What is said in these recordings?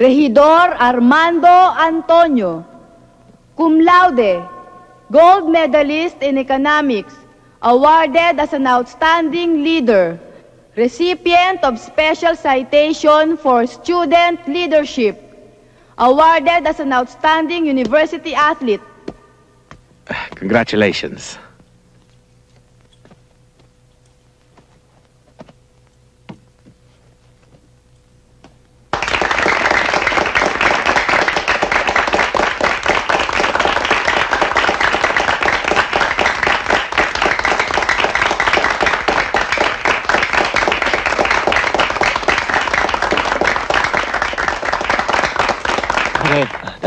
Regidor Armando Antonio, cum laude, gold medalist in economics, awarded as an outstanding leader, recipient of special citation for student leadership, awarded as an outstanding university athlete, Congratulations.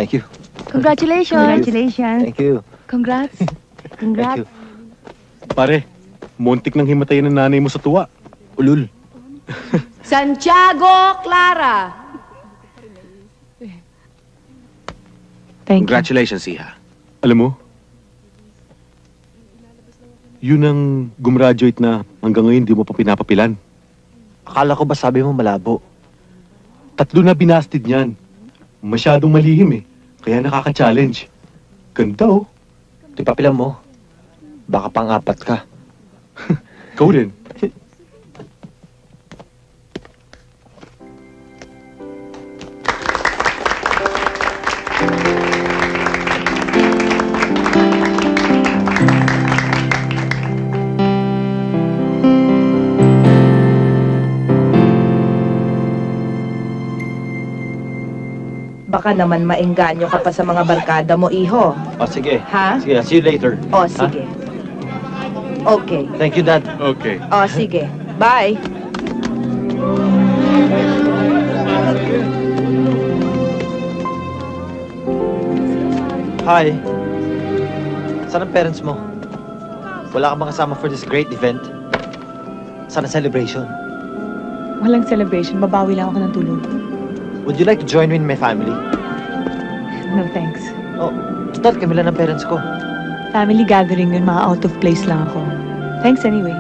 Thank you. Congratulations. Congratulations. Thank you. Congrats. Thank Congrats. you. Pare, muntik nang himatayin ng nanay mo sa tuwa. Ulul. Santiago Clara, Thank you. Congratulations, Iha. Alam mo, yun ang gumraduate na hanggang ngayon di mo pa pinapapilan. Akala ko ba sabi mo malabo? Tatlo na binastid niyan. Masyadong malihim eh. Kaya nakaka-challenge. Ganda oh. Di papilan mo. Baka pang-apat ka. Ikaw rin. Baka naman maengganyo ka pa sa mga barkada mo, iho. Oh, sige. Ha? Sige, see you later. O, sige. Okay. Thank you, Dad. Okay. O, sige. Bye. Hi. Saan ang parents mo? Wala ka bang kasama for this great event? Saan ang celebration? Walang celebration. Babawi lang ako ng tulog. Would you like to join me in my family? No thanks. Oh, total kami lang ng parents ko. Family gathering yun. Mga out of place lang ako. Thanks anyway.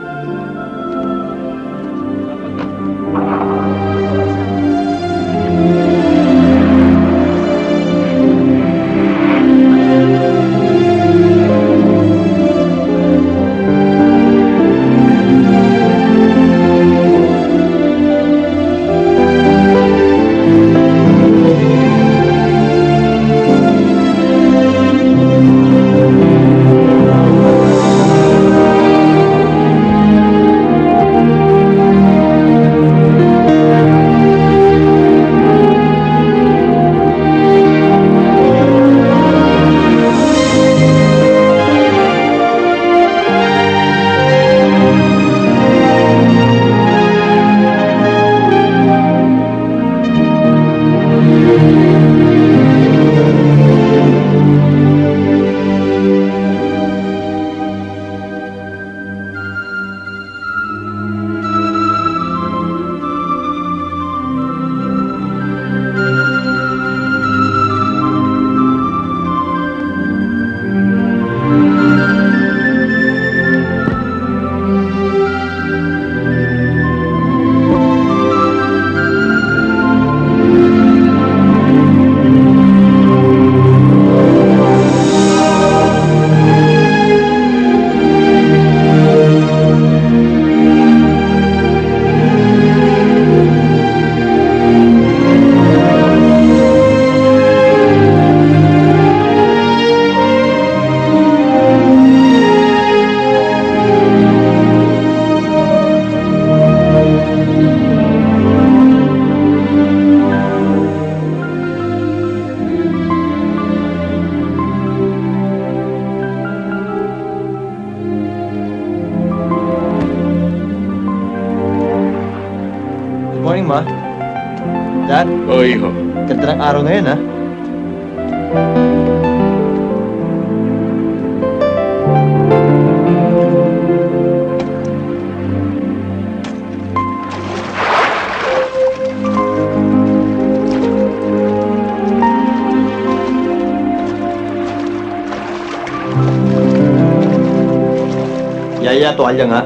kaya tuwalya nga?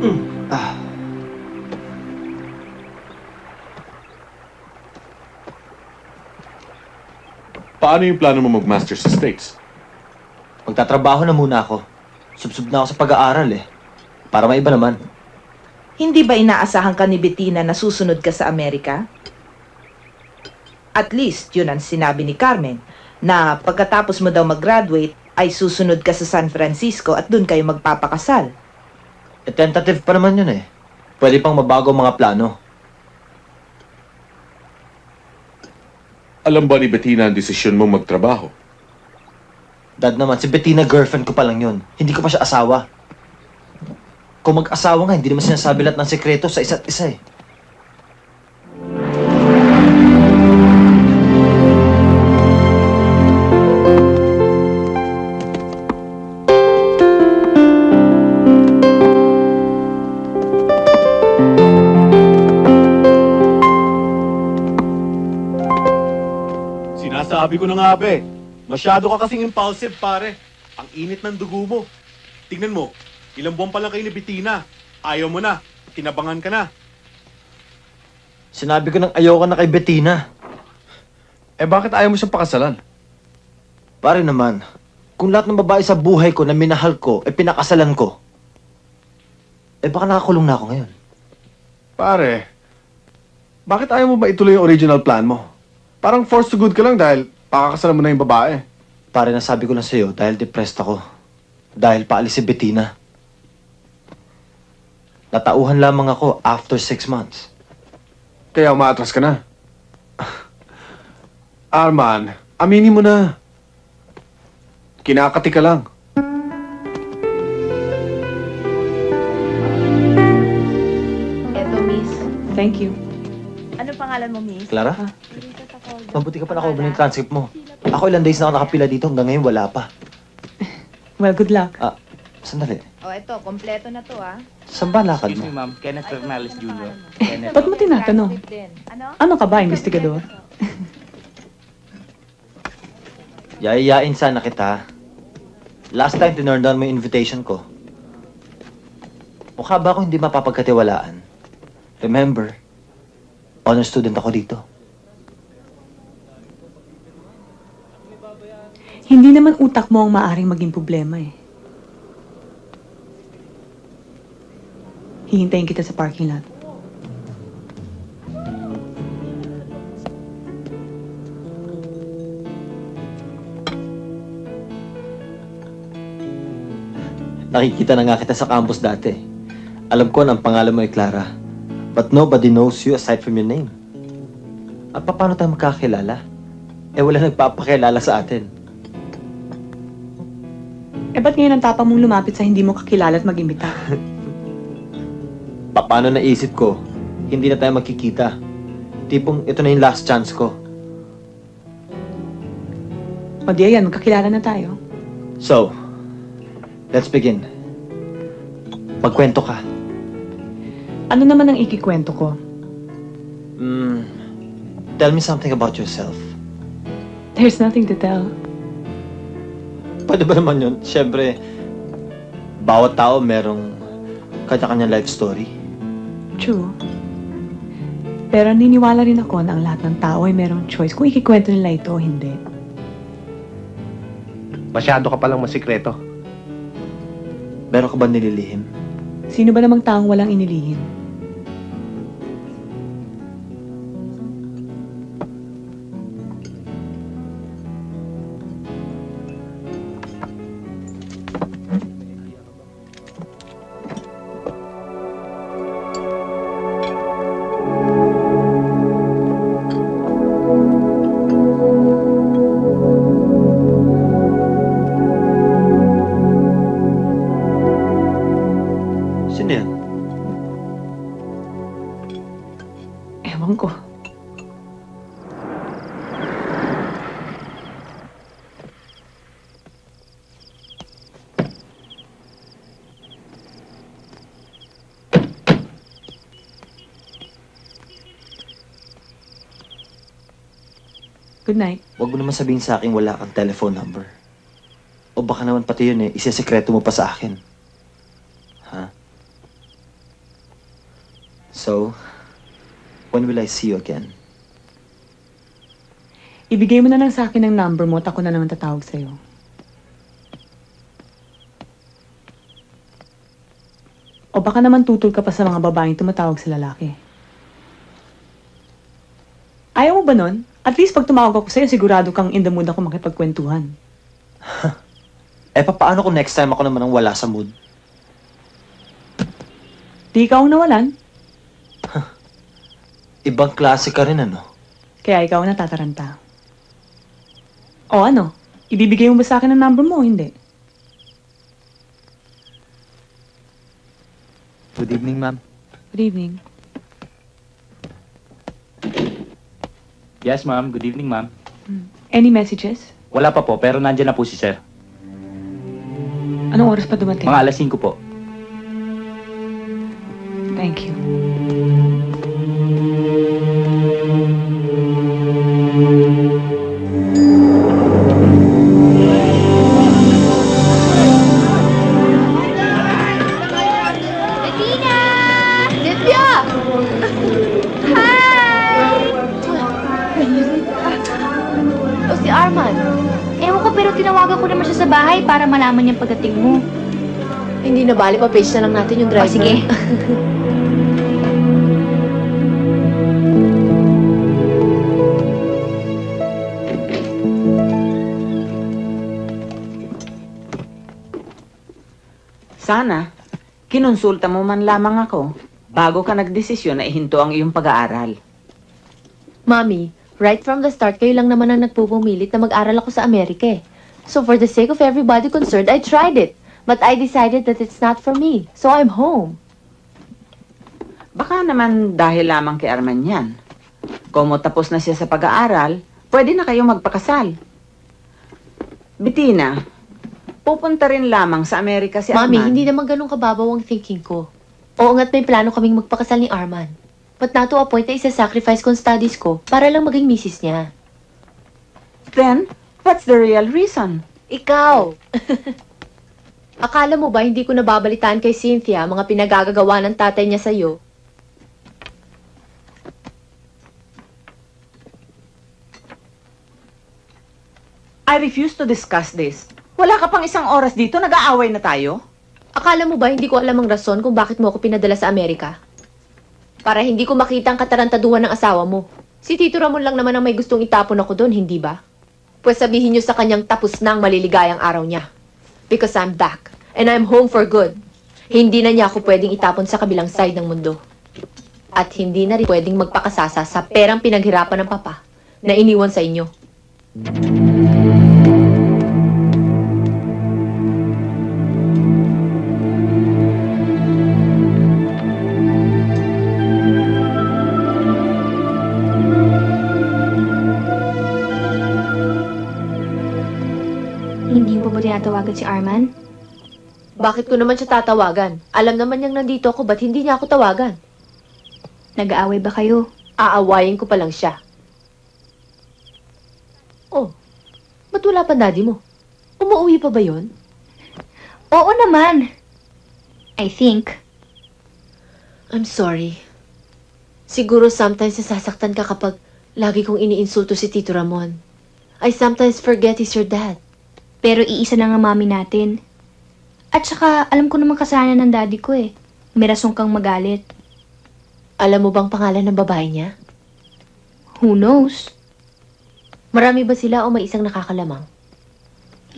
Mm. Ah. Paano yung plano mo mag-master sa States? Magtatrabaho na muna ako. Subsub na ako sa pag-aaral eh. Para maiba naman. Hindi ba inaasahan ka ni Bettina na susunod ka sa Amerika? At least, yun ang sinabi ni Carmen, na pagkatapos mo daw mag-graduate, ay susunod ka sa San Francisco at doon kayo magpapakasal. Eh, tentative pa naman yun eh. Pwede pang mabago ang mga plano. Alam ba ni Bettina ang desisyon mong magtrabaho? Dad naman, si Bettina girlfriend ko pa lang yun. Hindi ko pa siya asawa. Kung mag-asawa nga, hindi naman sinasabi lahat ng sekreto sa isa't isa eh. Sinasabi ko na nga be, masyado ka kasing impulsive pare. Ang init ng dugo mo. Tingnan mo, ilang buwan pa lang kayo ni Bettina. Ayaw mo na, kinabangan ka na. Sinabi ko nang ayoko na kay Bettina. Eh bakit ayaw mo siyang pakasalan? Pare naman, kung lahat ng babae sa buhay ko na minahal ko, eh pinakasalan ko. Eh baka nakakulong na ako ngayon. Pare, bakit ayaw mo ba ituloy yung original plan mo? Parang forced to good ka lang dahil pakakasalan mo na yung babae. Pare, nasabi ko lang sa'yo dahil depressed ako. Dahil paalis si Bettina. Natauhan lamang ako after six months. Kaya umaatras ka na. Arman, aminin mo na. Kinakati ka lang. Eto, miss. Thank you. Ano pangalan mo, miss? Clara? Mabuti ka pa nakaubra ng transcript mo. Ako ilang days na ako nakapila dito hanggang ngayon wala pa. Well, good luck. Ah, sandali. O, eto, kompleto na to, ah. Saan ba lakad Excuse me, mo? ma'am. Kenneth Bernales Jr. Ano? Kenneth. Ba't mo tinatanong? Ano? Ano ka ba, investigador? Yayayain sana kita. Last time tinurn down mo yung invitation ko. Mukha ba ako hindi mapapagkatiwalaan? Remember, honor student ako dito. Hindi naman utak mo ang maaring maging problema eh. Hihintayin kita sa parking lot. Nakikita na nga kita sa campus dati. Alam ko na ang pangalan mo ay Clara. But nobody knows you aside from your name. At paano tayo magkakilala? Eh wala nagpapakilala sa atin. Eh, ba't ngayon ang tapang mong lumapit sa hindi mo kakilala at mag-imbita? Paano naisip ko, hindi na tayo magkikita. Tipong ito na yung last chance ko. O di ayan, magkakilala na tayo. So, let's begin. Magkwento ka. Ano naman ang ikikwento ko? Mm, tell me something about yourself. There's nothing to tell. Pwede ba naman yun? Siyempre, bawat tao merong kanya-kanyang life story. True. Pero niniwala rin ako na ang lahat ng tao ay merong choice kung ikikwento nila ito o hindi. Masyado ka palang masikreto. Meron ka ba nililihim? Sino ba namang taong walang inilihim? Good night. Huwag mo naman sabihin sa akin wala kang telephone number. O baka naman pati yun eh, isisekreto mo pa sa akin. Ha? So, when will I see you again? Ibigay mo na lang sa akin ang number mo at ako na naman tatawag sa'yo. O baka naman tutol ka pa sa mga babaeng tumatawag sa lalaki. Ayaw mo ba nun? At least pag tumawag ako sa'yo, sigurado kang in the mood ako makipagkwentuhan. Eh, paano kung next time ako naman ang wala sa mood? Di ikaw ang nawalan, Ibang klase ka rin, ano? kaya ikaw ang natataranta. O ano? Ibibigay mo ba sa akin ang number mo hindi? Good evening, ma'am. Good evening. Yes, ma'am. Good evening, ma'am. Any messages? Wala pa po, pero nandyan na po si sir. Anong oras pa dumating? Mga alas 5 po. Thank you. Malaman niyang pagdating mo. Hindi na bali, pa-page na lang natin yung O driver. sige. Sana, kinonsulta mo man lamang ako bago ka nagdesisyon na ihinto ang iyong pag-aaral. Mami, right from the start, kayo lang naman ang nagpupumilit na mag-aral ako sa Amerika eh. So for the sake of everybody concerned, I tried it. But I decided that it's not for me. So I'm home. Baka naman dahil lamang kay Arman yan. Kung tapos na siya sa pag-aaral, pwede na kayong magpakasal. Bettina, pupunta rin lamang sa Amerika si Mami, Arman. hindi naman ganun kababaw ang thinking ko. Oo nga't may plano kaming magpakasal ni Arman. But not to a point na isa-sacrifice ko ang studies ko para lang maging misis niya. Then, what's the real reason? Ikaw! Akala mo ba hindi ko nababalitaan kay Cynthia ang mga pinagagagawa ng tatay niya sa'yo? I refuse to discuss this. Wala ka pang isang oras dito, nag-aaway na tayo? Akala mo ba hindi ko alam ang rason kung bakit mo ako pinadala sa Amerika? Para hindi ko makita ang katarantaduhan ng asawa mo. Si Tito Ramon lang naman ang may gustong itapon ako doon, hindi ba? Pues sabihin niyo sa kanyang tapos na ang maliligayang araw niya. Because I'm back. And I'm home for good. Hindi na niya ako pwedeng itapon sa kabilang side ng mundo. At hindi na rin pwedeng magpakasasa sa perang pinaghirapan ng papa na iniwan sa inyo. Tinatawagan si Arman? Bakit ko naman siya tatawagan? Alam naman niyang nandito ako, ba't hindi niya ako tawagan? Nag-aaway ba kayo? Aawayin ko pa lang siya. Oh, ba't wala pa daddy mo? Umuwi pa ba yon? Oo naman. I think. I'm sorry. Siguro sometimes nasasaktan ka kapag lagi kong iniinsulto si Tito Ramon. I sometimes forget he's your dad. Pero iisa lang ang mami natin. At saka, alam ko naman kasalanan ng daddy ko eh. May rason kang magalit. Alam mo bang pangalan ng babae niya? Who knows? Marami ba sila o may isang nakakalamang?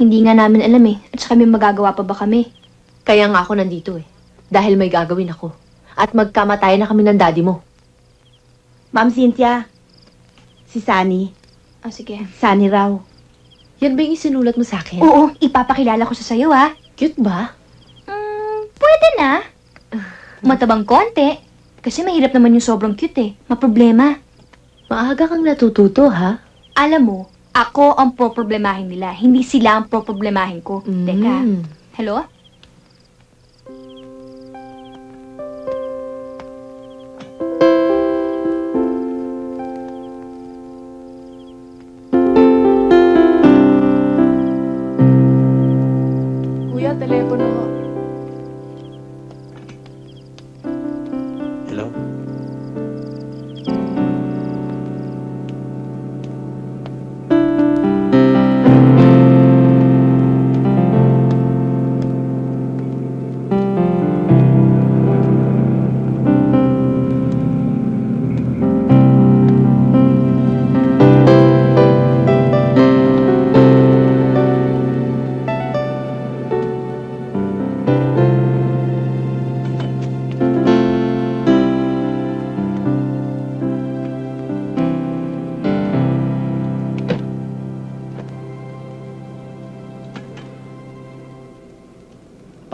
Hindi nga namin alam eh. At saka may magagawa pa ba kami? Kaya nga ako nandito eh. Dahil may gagawin ako. At magkamatayan na kami ng daddy mo. Ma'am Cynthia, si Sunny. Ah, sige. Sunny raw. Yan ba yung isinulat mo sa akin? Oo, ipapakilala ko sa sayo ha. Cute ba? Mm, pwede na. Matabang konti. Kasi mahirap naman yung sobrang cute eh. Maproblema. Maaga kang natututo, ha? Alam mo, ako ang pro-problemahin nila. Hindi sila ang pro-problemahin ko. Teka. Mm. Hello?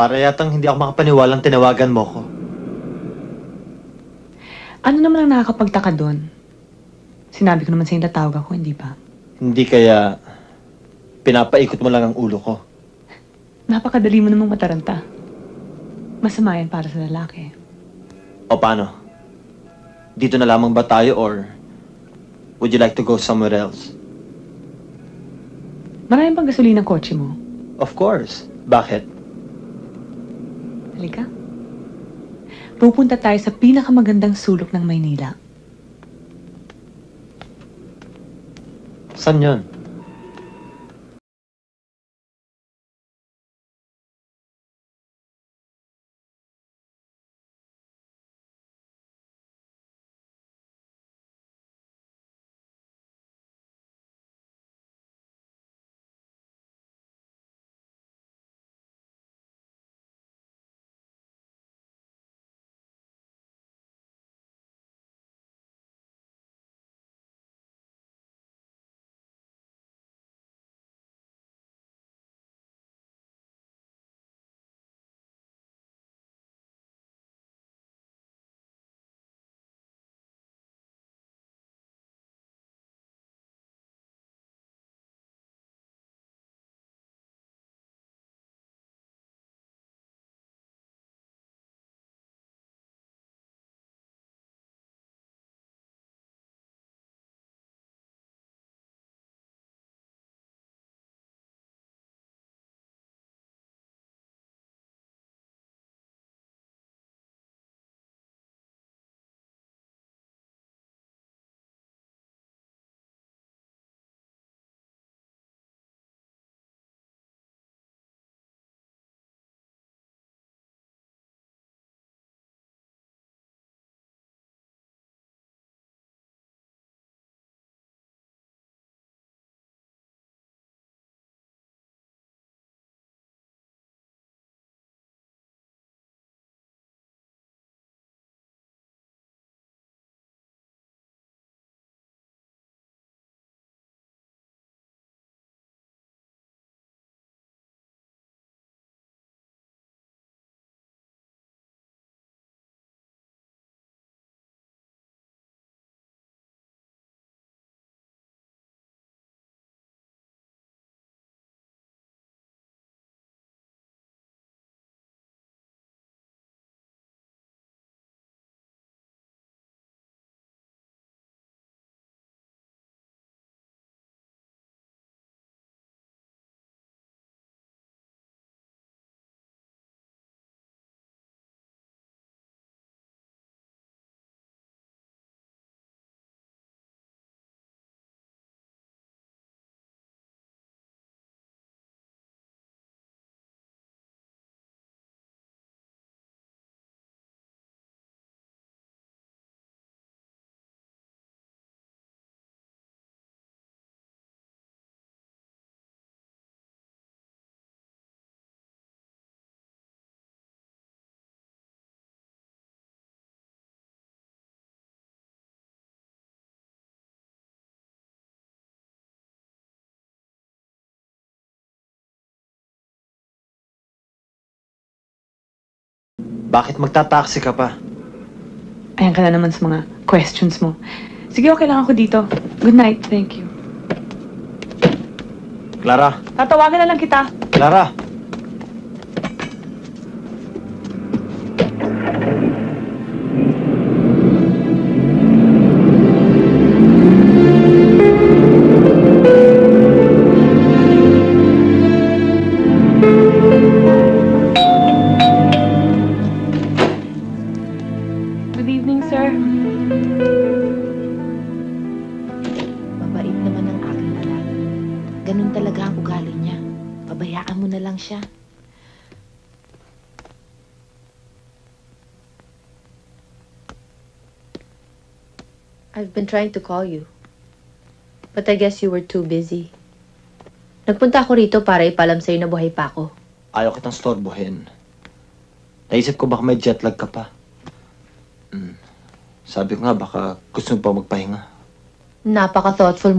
Para yatang hindi ako makapaniwalang tinawagan mo ko. Ano naman ang nakakapagtaka doon? Sinabi ko naman sa'yo tatawag ako, hindi ba? Hindi kaya pinapaikot mo lang ang ulo ko. Napakadali mo namang mataranta. Masama yan para sa lalaki. O paano? Dito na lamang ba tayo or would you like to go somewhere else? Maraming pang gasolina ng kotse mo. Of course. Bakit? Halika. Pupunta tayo sa pinakamagandang sulok ng Maynila. San yon? Bakit magta-taxi ka pa? Ayan ka na naman sa mga questions mo. Sige, okay lang ako dito. Good night. Thank you. Clara! Tatawagan na lang kita. Clara! Trying to call you. But I guess you were too busy. Nagpunta ako rito para ipalam sa'yo na buhay pa ako. Ayaw kitang storbohin. Naisip ko baka may jet lag ka pa. Mm. Sabi ko nga baka gusto mo pa magpahinga. Napaka-thoughtful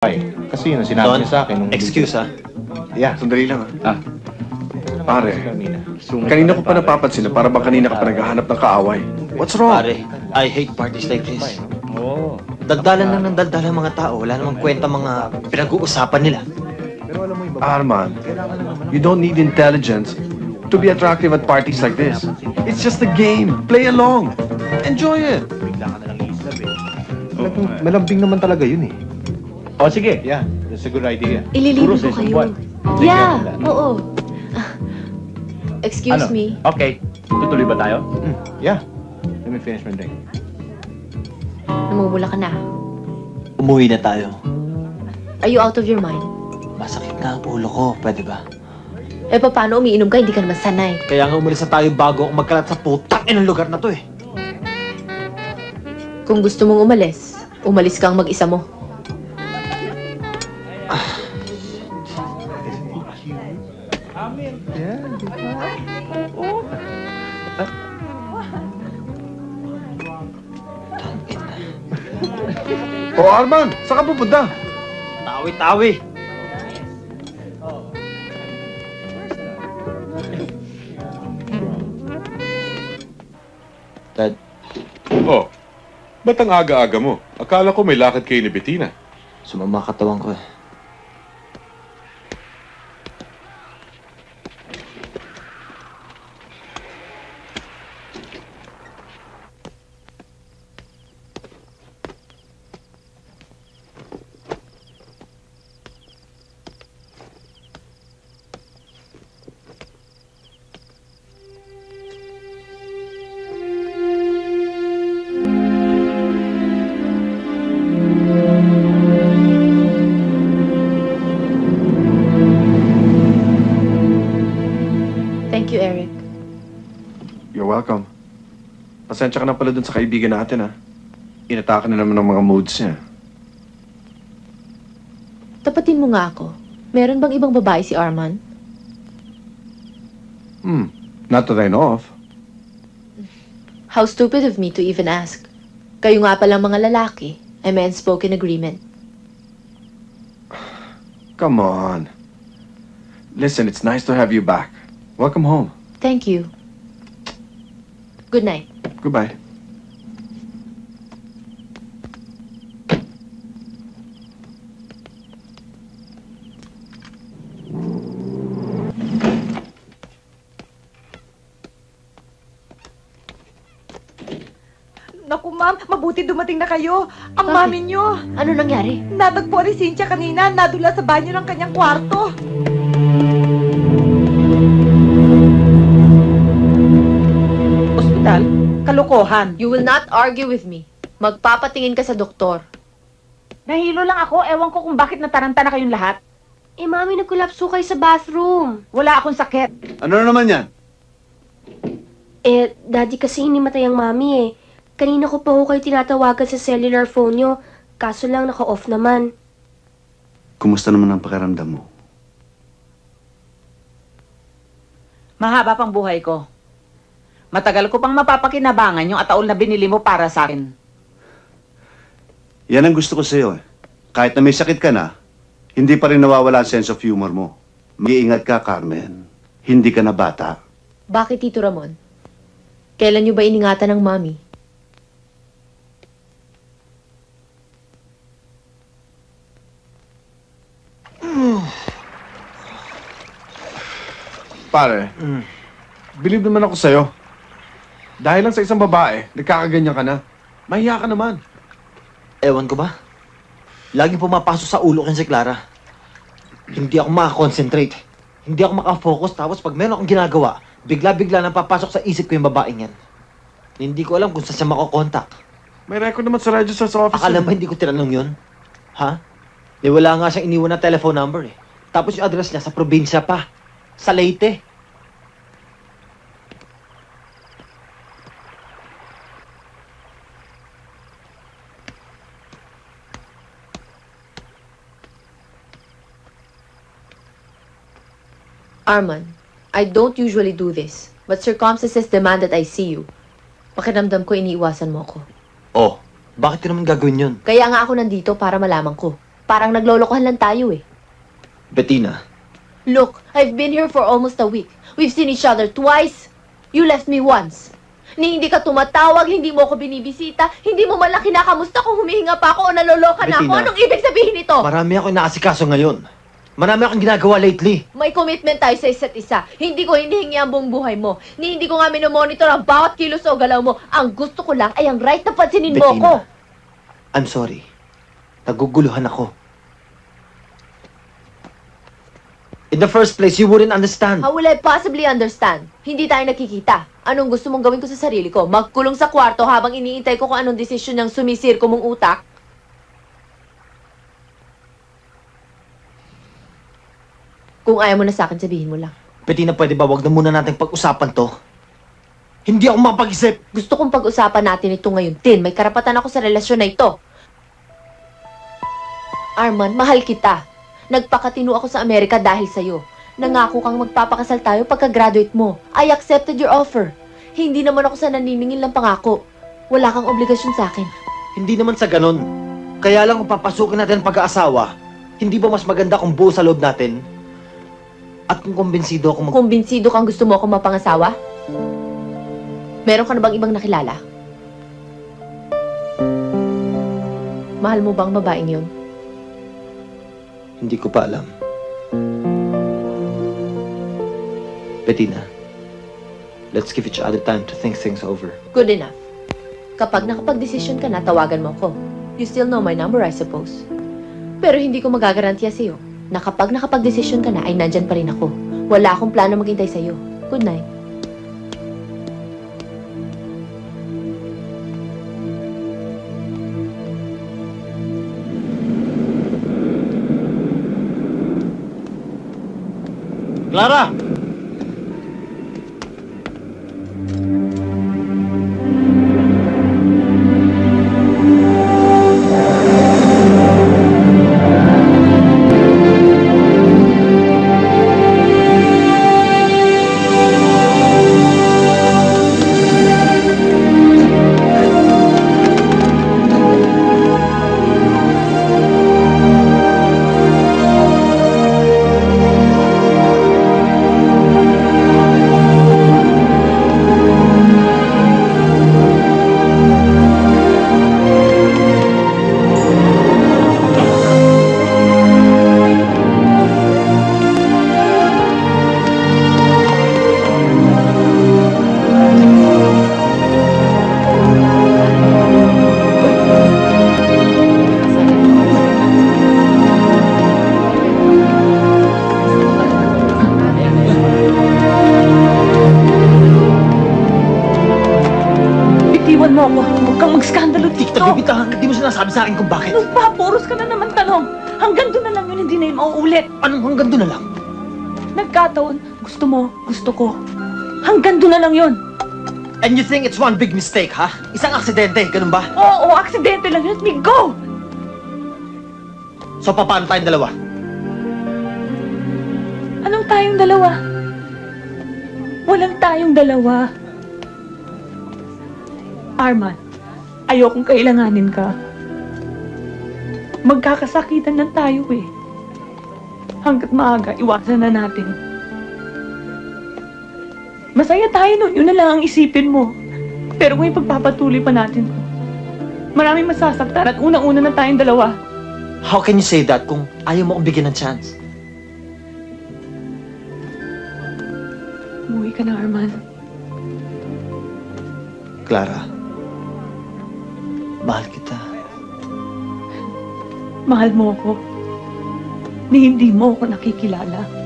Kasi yun, ang sinabi Don, niya sa akin. nung- excuse ha. Yeah. Sandali lang ah. Ah. Pare, kanina ko pa napapansin na para bang kanina ka pa naghahanap ng kaaway. What's wrong? Pare, I hate parties like this. Oo. Daldalan lang ng daldalan mga tao. Wala namang kwenta mga pinag-uusapan nila. Arman, you don't need intelligence to be attractive at parties like this. It's just a game. Play along. Enjoy it. Eh. Malambing, malambing naman talaga yun eh. O sige, yeah. That's a good idea. Ililibre ko kayo. buwan. Yeah, oo. Ah, Excuse ano? me. Okay. Tutuloy ba tayo? Mm, yeah. Let me finish my drink. Namumula ka na. Umuwi na tayo. Are you out of your mind? Masakit na ang ulo ko. Pwede ba? Eh, paano umiinom ka? Hindi ka naman sanay. Kaya nga umalis na tayo bago ako magkalat sa putang inang lugar na to eh. Kung gusto mong umalis, umalis kang mag-isa mo. O Arman, saan ka pupunta? Tawi-tawi. Dad, Oh, ba't ang aga-aga mo? Akala ko may lakad kayo ni Bettina. sumama katawan ko eh. Pasensya ka na pala dun sa kaibigan natin, ha? Inatake na naman ng mga moods niya. Tapatin mo nga ako. Meron bang ibang babae si Arman? Hmm, not that I know of. How stupid of me to even ask. Kayo nga palang mga lalaki ay may unspoken agreement. Come on. Listen, it's nice to have you back. Welcome home. Thank you. Good night. Goodbye. Naku ma'am, mabuti dumating na kayo. Ang Bakit? mami nyo. Ano nangyari? Natagpo ni Cynthia kanina, nadula sa banyo ng kanyang kwarto. Ospital? Kalokohan. You will not argue with me. Magpapatingin ka sa doktor. Nahilo lang ako. Ewan ko kung bakit nataranta na kayong lahat. Eh, mami, nagkulapso kayo sa bathroom. Wala akong sakit. Ano naman yan? Eh, daddy kasi hinimatay ang mami eh. Kanina ko pa ho kayo tinatawagan sa cellular phone nyo. Kaso lang naka-off naman. Kumusta naman ang pakiramdam mo? Mahaba pang buhay ko. Matagal ko pang mapapakinabangan yung ataol na binili mo para sa akin. Yan ang gusto ko sa'yo eh. Kahit na may sakit ka na, hindi pa rin nawawala ang sense of humor mo. Mag-iingat ka, Carmen. Hindi ka na bata. Bakit, Tito Ramon? Kailan nyo ba iningatan ng mami? Pare, believe naman ako sa'yo. Dahil lang sa isang babae, nagkakaganyan ka na. Mahiya ka naman. Ewan ko ba? Laging pumapasok sa ulo ko si Clara. Hindi ako makakonsentrate. Hindi ako makafocus. Tapos pag meron akong ginagawa, bigla-bigla nang papasok sa isip ko yung babaeng yan. Hindi ko alam kung saan siya makokontak. May record naman sa register sa office. Akala ba hindi ko tinanong yun? Ha? Di wala nga siyang iniwan na telephone number eh. Tapos yung address niya sa probinsya pa. Sa Leyte. Arman, I don't usually do this, but circumstances demand that I see you. Pakiramdam ko iniiwasan mo ako. Oh, bakit ko naman gagawin yun? Kaya nga ako nandito para malaman ko. Parang naglolokohan lang tayo eh. Bettina, Look, I've been here for almost a week. We've seen each other twice. You left me once. Ni hindi ka tumatawag, hindi mo ako binibisita, hindi mo man lang kinakamusta kung humihinga pa ako o naloloka na ako. Bettina. Anong ibig sabihin nito? marami ako inaasikaso ngayon. Marami akong ginagawa lately. May commitment tayo sa isa't isa. Hindi ko hinihingi ang buong buhay mo. Ni hindi ko nga minomonitor ang bawat kilos o galaw mo. Ang gusto ko lang ay ang right na pansinin mo Bettina. ko. I'm sorry. Naguguluhan ako. In the first place, you wouldn't understand. How will I possibly understand? Hindi tayo nakikita. Anong gusto mong gawin ko sa sarili ko? Magkulong sa kwarto habang iniintay ko kung anong desisyon ng sumisirko mong utak? Kung ayaw mo na sa akin, sabihin mo lang. Bettina, pwede ba wag na muna nating pag-usapan to? Hindi ako mapag-isip. Gusto kong pag-usapan natin ito ngayon, Tin. May karapatan ako sa relasyon na ito. Arman, mahal kita. Nagpakatino ako sa Amerika dahil sa'yo. Nangako kang magpapakasal tayo pagka-graduate mo. I accepted your offer. Hindi naman ako sa naniningil ng pangako. Wala kang obligasyon sa akin. Hindi naman sa ganun. Kaya lang kung papasukin natin ang pag-aasawa, hindi ba mas maganda kung buo sa loob natin? At kung kumbinsido ako mag... Kumbinsido kang gusto mo ako mapangasawa? Meron ka na bang ibang nakilala? Mahal mo bang babaeng yun? Hindi ko pa alam. Bettina, let's give each other time to think things over. Good enough. Kapag nakapag-desisyon ka na, tawagan mo ko. You still know my number, I suppose. Pero hindi ko magagarantiya sa'yo na kapag nakapag-desisyon ka na, ay nandyan pa rin ako. Wala akong plano maghintay sa'yo. Good night. Clara! Lang yun. And you think it's one big mistake, ha? Isang aksidente, ganun ba? Oo, aksidente lang yun. Let me go! So, paano tayong dalawa? Anong tayong dalawa? Walang tayong dalawa. Arman, ayokong kailanganin ka. Magkakasakitan lang tayo eh. Hanggat maaga, iwasan na natin. Masaya tayo nun, yun na lang ang isipin mo. Pero kung ipagpapatuloy pa natin to, maraming masasaktan at unang-una na tayong dalawa. How can you say that kung ayaw mo akong bigyan ng chance? Umuwi ka na, Arman. Clara, mahal kita. Mahal mo ako. Ni hindi mo ako nakikilala.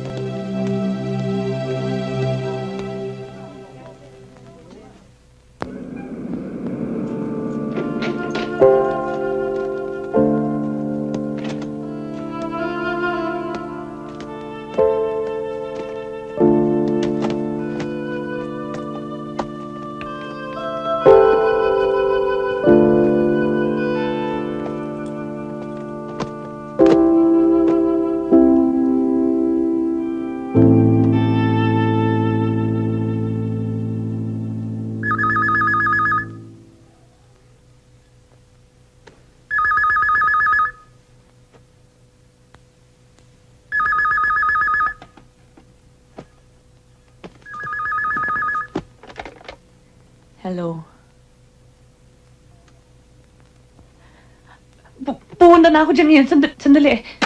Pupunta na ako dyan ngayon. Sandali. sandali. Dumating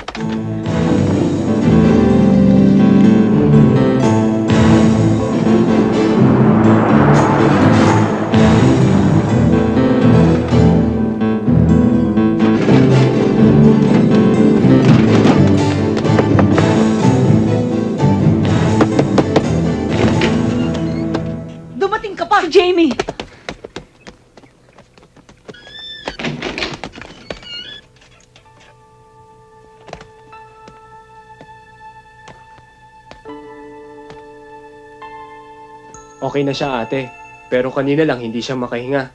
Okay na siya ate. Pero kanina lang hindi siya makahinga.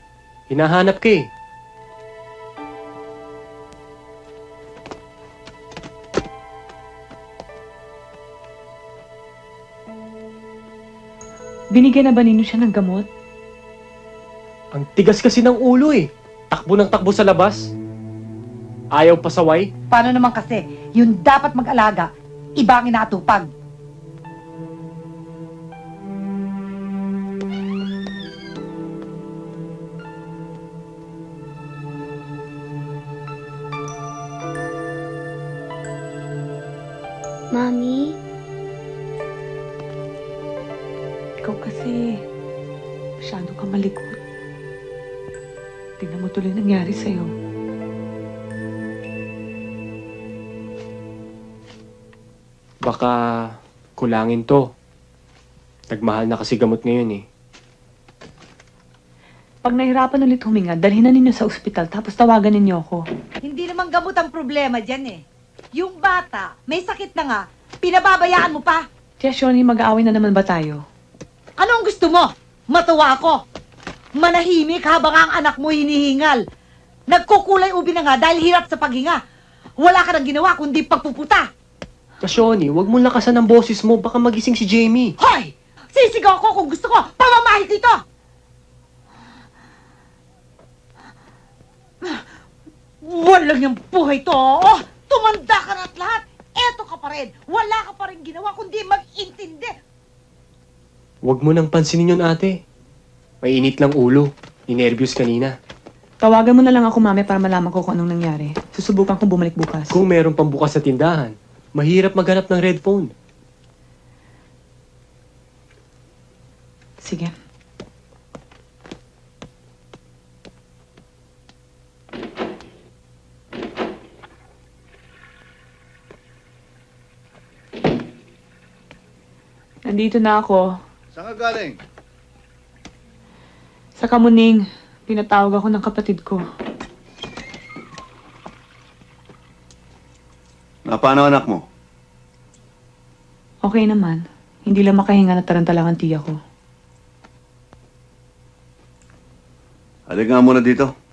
Hinahanap ka eh. Binigyan na ba ninyo siya ng gamot? Ang tigas kasi ng ulo eh. Takbo ng takbo sa labas. Ayaw pasaway. Paano naman kasi, yung dapat mag-alaga, iba ang inatupag. Nangyari sa'yo. Baka kulangin to. Nagmahal na kasi gamot ngayon eh. Pag nahirapan ulit huminga, dalhin na ninyo sa ospital tapos tawagan ninyo ako. Hindi naman gamot ang problema dyan eh. Yung bata, may sakit na nga, pinababayaan mo pa. Tia Shoni, mag-aaway na naman ba tayo? Anong gusto mo? Matuwa ako. Manahimik habang ang anak mo hinihingal. Nagkukulay ubi na nga dahil hirap sa paghinga. Wala ka nang ginawa kundi pagpuputa. Kasyoni, wag mo lakasan ang boses mo. Baka magising si Jamie. Hoy! Sisigaw ko kung gusto ko. Pamamahit dito! Walang yung buhay to. Oh, tumanda ka na at lahat. Eto ka pa rin. Wala ka pa rin ginawa kundi mag-intindi. Wag mo nang pansinin yun ate. Mainit lang ulo. Ninervyos kanina. Tawagan mo na lang ako, mami, para malaman ko kung anong nangyari. Susubukan kong bumalik bukas. Kung meron pang bukas sa tindahan, mahirap maghanap ng red phone. Sige. Nandito na ako. Saan ka galing? Sa Kamuning, pinatawag ako ng kapatid ko. Na paano anak mo? Okay naman. Hindi lang makahinga na taranta lang ang tiya ko. Halika nga muna dito.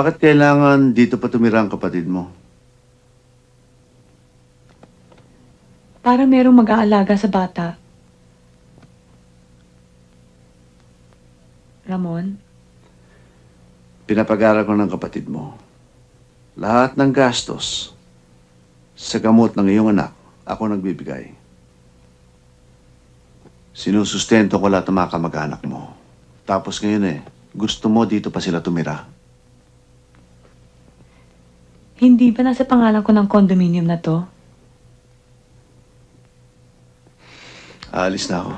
Bakit kailangan dito pa tumira ang kapatid mo? Para merong mag-aalaga sa bata. Ramon, Pinapag-aral ko ng kapatid mo. Lahat ng gastos sa gamot ng iyong anak, ako nagbibigay. Sinusustento ko lahat ng mga kamag-anak mo. Tapos ngayon eh, gusto mo dito pa sila tumira. Hindi ba nasa pangalan ko ng condominium na to? Aalis na ako.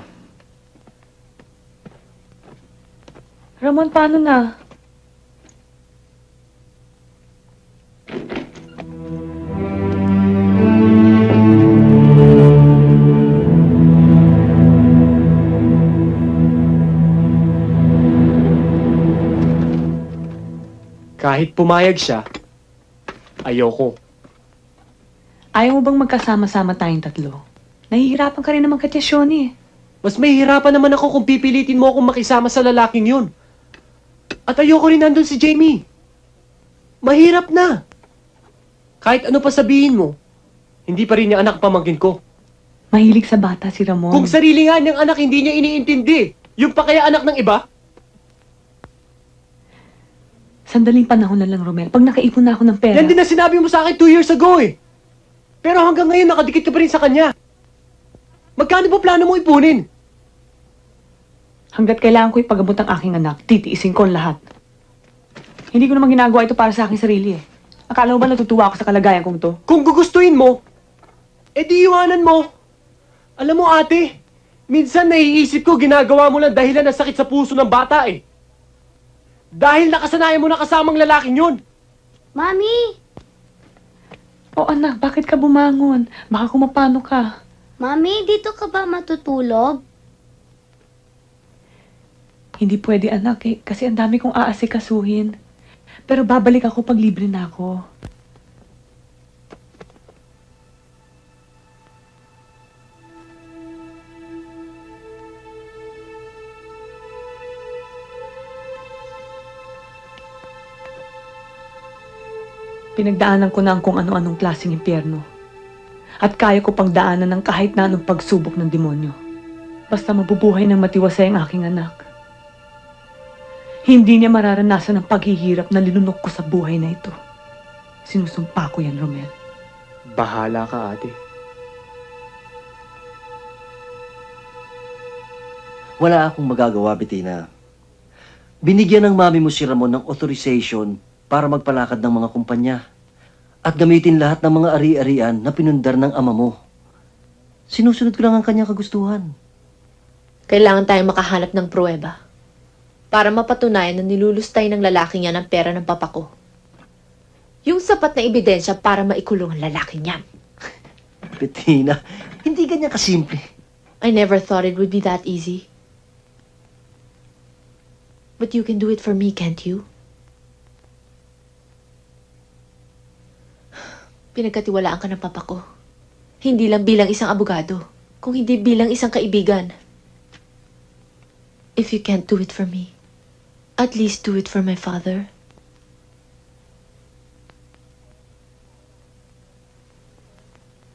Ramon, paano na? Kahit pumayag siya, ayoko. Ayaw mo bang magkasama-sama tayong tatlo? Nahihirapan ka rin naman kay Tia Shoni eh. Mas mahihirapan naman ako kung pipilitin mo akong makisama sa lalaking yun. At ayoko rin nandun si Jamie. Mahirap na. Kahit ano pa sabihin mo, hindi pa rin niya anak pamangkin ko. Mahilig sa bata si Ramon. Kung sarili nga niyang anak, hindi niya iniintindi. Yung pa kaya anak ng iba? Sandaling panahon na lang, Romel. Pag nakaipon na ako ng pera... Yan din na sinabi mo sa akin two years ago eh. Pero hanggang ngayon, nakadikit ka pa rin sa kanya. Magkano ba plano mo ipunin? Hanggat kailangan ko ipagamot ang aking anak, titiisin ko ang lahat. Hindi ko naman ginagawa ito para sa aking sarili eh. Akala mo ba natutuwa ako sa kalagayan kong to? Kung gugustuhin mo, edi iwanan mo. Alam mo ate, minsan naiisip ko ginagawa mo lang dahilan ng sakit sa puso ng bata eh. Dahil nakasanayan mo na kasamang lalaking yun. Mami! O anak, bakit ka bumangon? Baka kumapano ka. Mami, dito ka ba matutulog? Hindi pwede anak eh, kasi ang dami kong aasikasuhin. Pero babalik ako pag libre na ako. Pinagdaanan ko na ang kung ano-anong klaseng impyerno. At kaya ko pang daanan ng kahit na anong pagsubok ng demonyo. Basta mabubuhay ng matiwasay ang aking anak. Hindi niya mararanasan ang paghihirap na linunok ko sa buhay na ito. Sinusumpa ko yan, Romel. Bahala ka ate. Wala akong magagawa, Bettina. Binigyan ng mami mo si Ramon ng authorization para magpalakad ng mga kumpanya at gamitin lahat ng mga ari-arian na pinundar ng ama mo. Sinusunod ko lang ang kanyang kagustuhan. Kailangan tayong makahanap ng pruweba para mapatunayan na nilulustay ng lalaki niya ng pera ng papa ko. Yung sapat na ebidensya para maikulong ang lalaki niyan. Bettina, hindi ganyan kasimple. I never thought it would be that easy. But you can do it for me, can't you? Pinagkatiwalaan ka ng papa ko. Hindi lang bilang isang abogado, kung hindi bilang isang kaibigan. If you can't do it for me, at least do it for my father.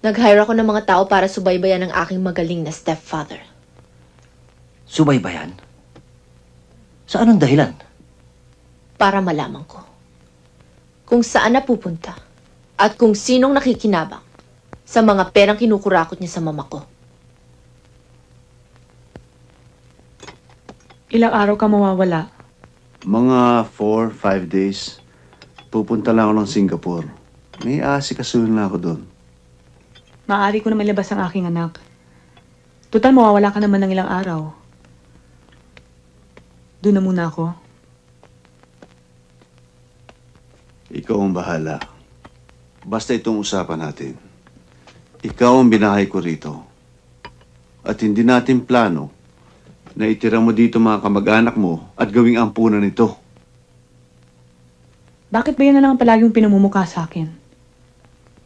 Nag-hire ako ng mga tao para subaybayan ang aking magaling na stepfather. Subaybayan? Sa anong dahilan? Para malaman ko kung saan napupunta at kung sinong nakikinabang sa mga perang kinukurakot niya sa mama ko. Ilang araw ka mawawala? Mga 4-5 days, pupunta lang ako ng Singapore. May asikasuhin na ako doon. Maaari ko na malabas ang aking anak. Tutal, mawawala ka naman ng ilang araw. Doon na muna ako. Ikaw ang bahala. Basta itong usapan natin. Ikaw ang binahay ko rito. At hindi natin plano na itira mo dito mga kamag-anak mo at gawing ampunan nito. Bakit ba yan na lang ang palaging pinamumukha sa akin?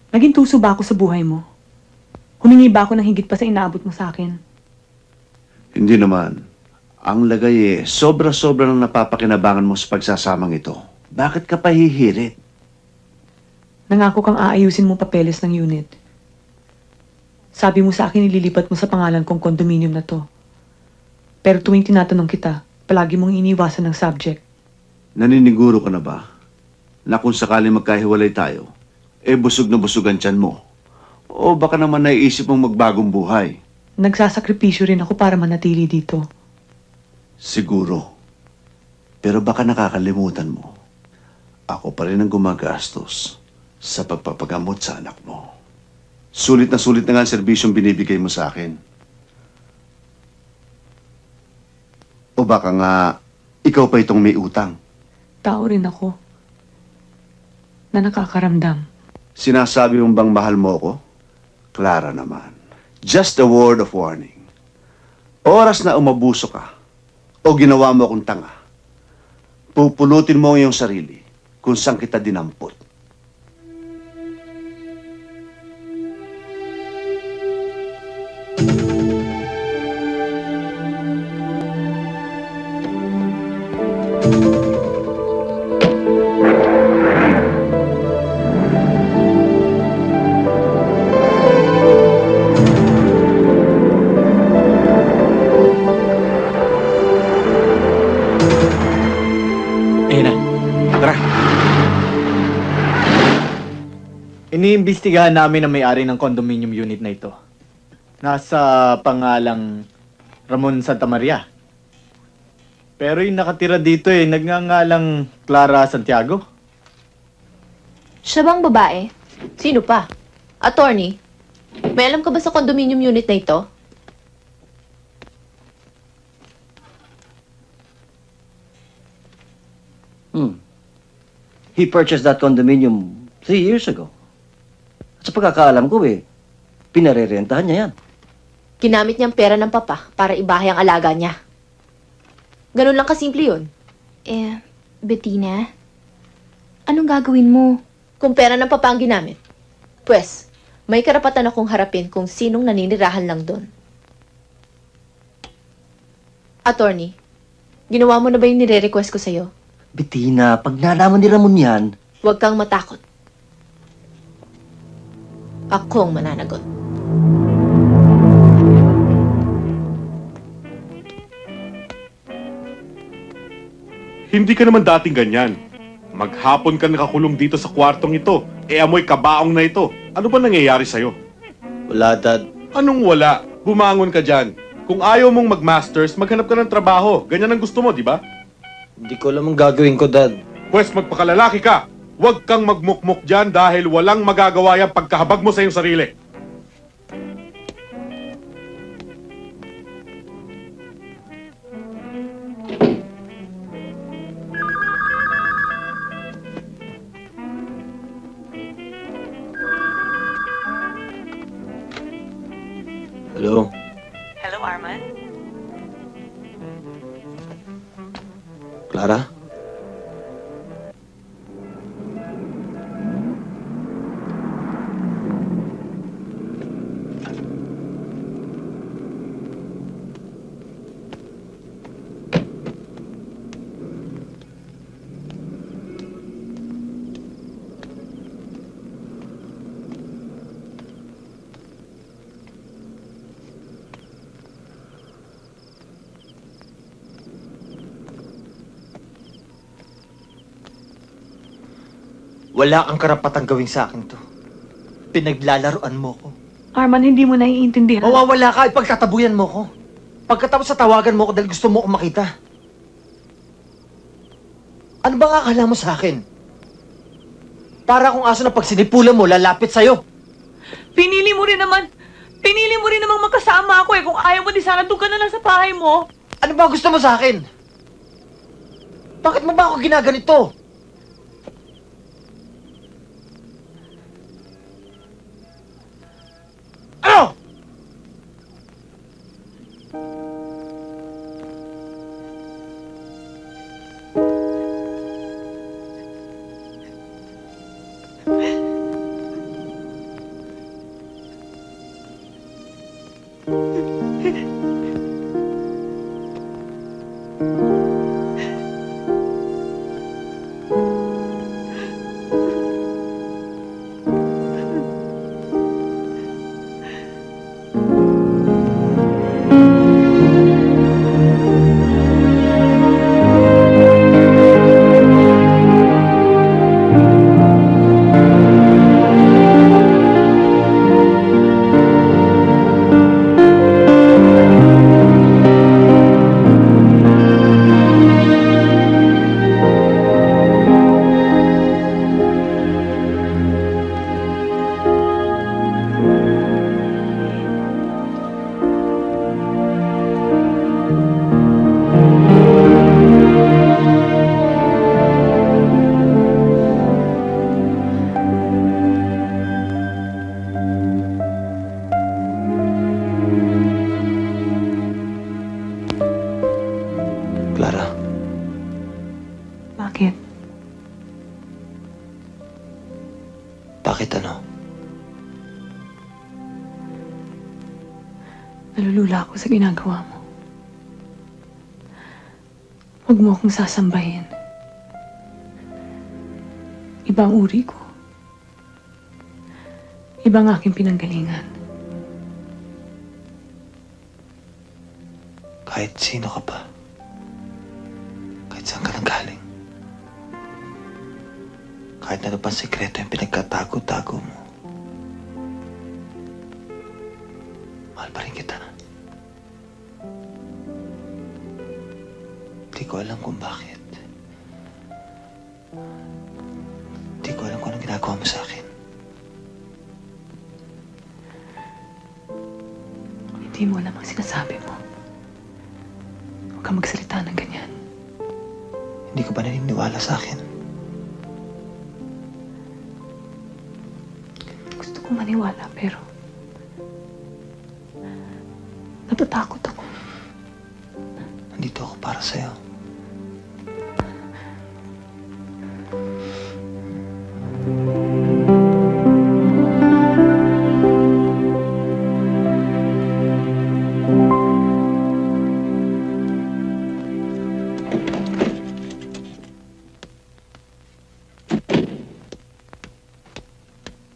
Naging tuso ba ako sa buhay mo? Humingi ba ako ng higit pa sa inaabot mo sa akin? Hindi naman. Ang lagay eh, sobra-sobra nang napapakinabangan mo sa pagsasamang ito. Bakit ka pa hihirit? Nangako kang aayusin mo papeles ng unit. Sabi mo sa akin nililipat mo sa pangalan kong condominium na to. Pero tuwing tinatanong kita, palagi mong iniwasan ng subject. Naniniguro ka na ba? Na kung sakali magkahiwalay tayo, eh busog na busog ang tiyan mo. O baka naman naiisip mong magbagong buhay. Nagsasakripisyo rin ako para manatili dito. Siguro. Pero baka nakakalimutan mo. Ako pa rin ang gumagastos sa pagpapagamot sa anak mo. Sulit na sulit na nga ang serbisyong binibigay mo sa akin. O baka nga, ikaw pa itong may utang. Tao rin ako. Na nakakaramdam. Sinasabi mong bang mahal mo ako? Clara naman. Just a word of warning. Oras na umabuso ka o ginawa mo akong tanga, pupulutin mo ang iyong sarili kung saan kita dinampot. Iniimbestigahan namin ang may-ari ng condominium unit na ito. Nasa pangalang Ramon Santa Maria. Pero yung nakatira dito eh, nagngangalang Clara Santiago. Siya bang babae? Sino pa? Attorney? May alam ka ba sa condominium unit na ito? Hmm. He purchased that condominium three years ago. At sa pagkakaalam ko eh, pinarerentahan niya yan. Ginamit niyang pera ng papa para ibahay ang alaga niya. Ganun lang kasimple yun. Eh, Bettina, anong gagawin mo? Kung pera ng papa ang ginamit, pwes, may karapatan akong harapin kung sinong naninirahan lang doon. Attorney, ginawa mo na ba yung nire-request ko sa'yo? Bettina, pag nalaman ni Ramon yan, Huwag kang matakot. Akong mananagot. Hindi ka naman dating ganyan. Maghapon ka nakakulong dito sa kwartong ito. E amoy kabaong na ito. Ano ba nangyayari sa'yo? Wala, Dad. Anong wala? Bumangon ka dyan. Kung ayaw mong mag-masters, maghanap ka ng trabaho. Ganyan ang gusto mo, di ba? Hindi ko alam ang gagawin ko, Dad. Pwes magpakalalaki ka. Huwag kang magmukmuk dyan dahil walang magagawa yan pagkahabag mo sa iyong sarili. Hello? Hello, Arman? Clara? Wala kang karapatang gawin sa akin to. Pinaglalaruan mo ko. Arman, hindi mo naiintindihan. Mawawala ka, ipagtatabuyan mo ko. Pagkatapos sa tawagan mo ko dahil gusto mo ko makita. Ano bang akala mo sa akin? Para kung aso na pag sinipulan mo, lalapit sa'yo. Pinili mo rin naman, pinili mo rin namang magkasama ako eh. Kung ayaw mo, di sana doon ka na lang sa bahay mo. Ano ba gusto mo sa akin? Bakit mo ba ako ginaganito? Ano? Ginagawa mo. Huwag mo akong sasambahin. Iba ang uri ko. Iba ang aking pinanggalingan.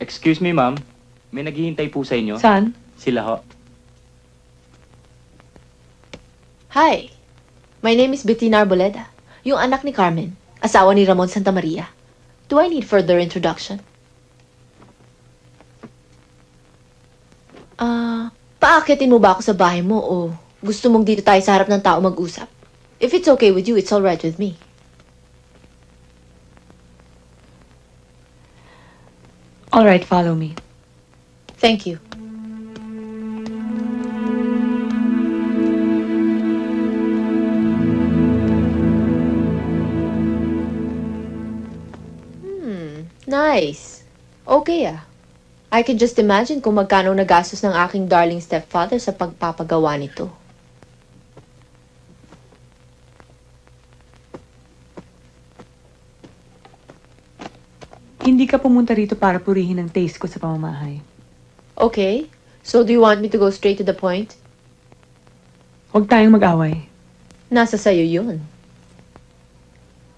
Excuse me, ma'am. May naghihintay po sa inyo. Saan? Sila ho. Hi. My name is Bettina Arboleda. Yung anak ni Carmen. Asawa ni Ramon Santa Maria. Do I need further introduction? Ah, paakitin mo ba ako sa bahay mo o gusto mong dito tayo sa harap ng tao mag-usap? If it's okay with you, it's all right with me. All right, follow me. Thank you. Hmm, nice. Okay ah. I can just imagine kung magkano nagastos ng aking darling stepfather sa pagpapagawa nito. Hindi ka pumunta rito para purihin ang taste ko sa pamamahay. Okay, so do you want me to go straight to the point? Huwag tayong mag-away. Nasa sayo yun.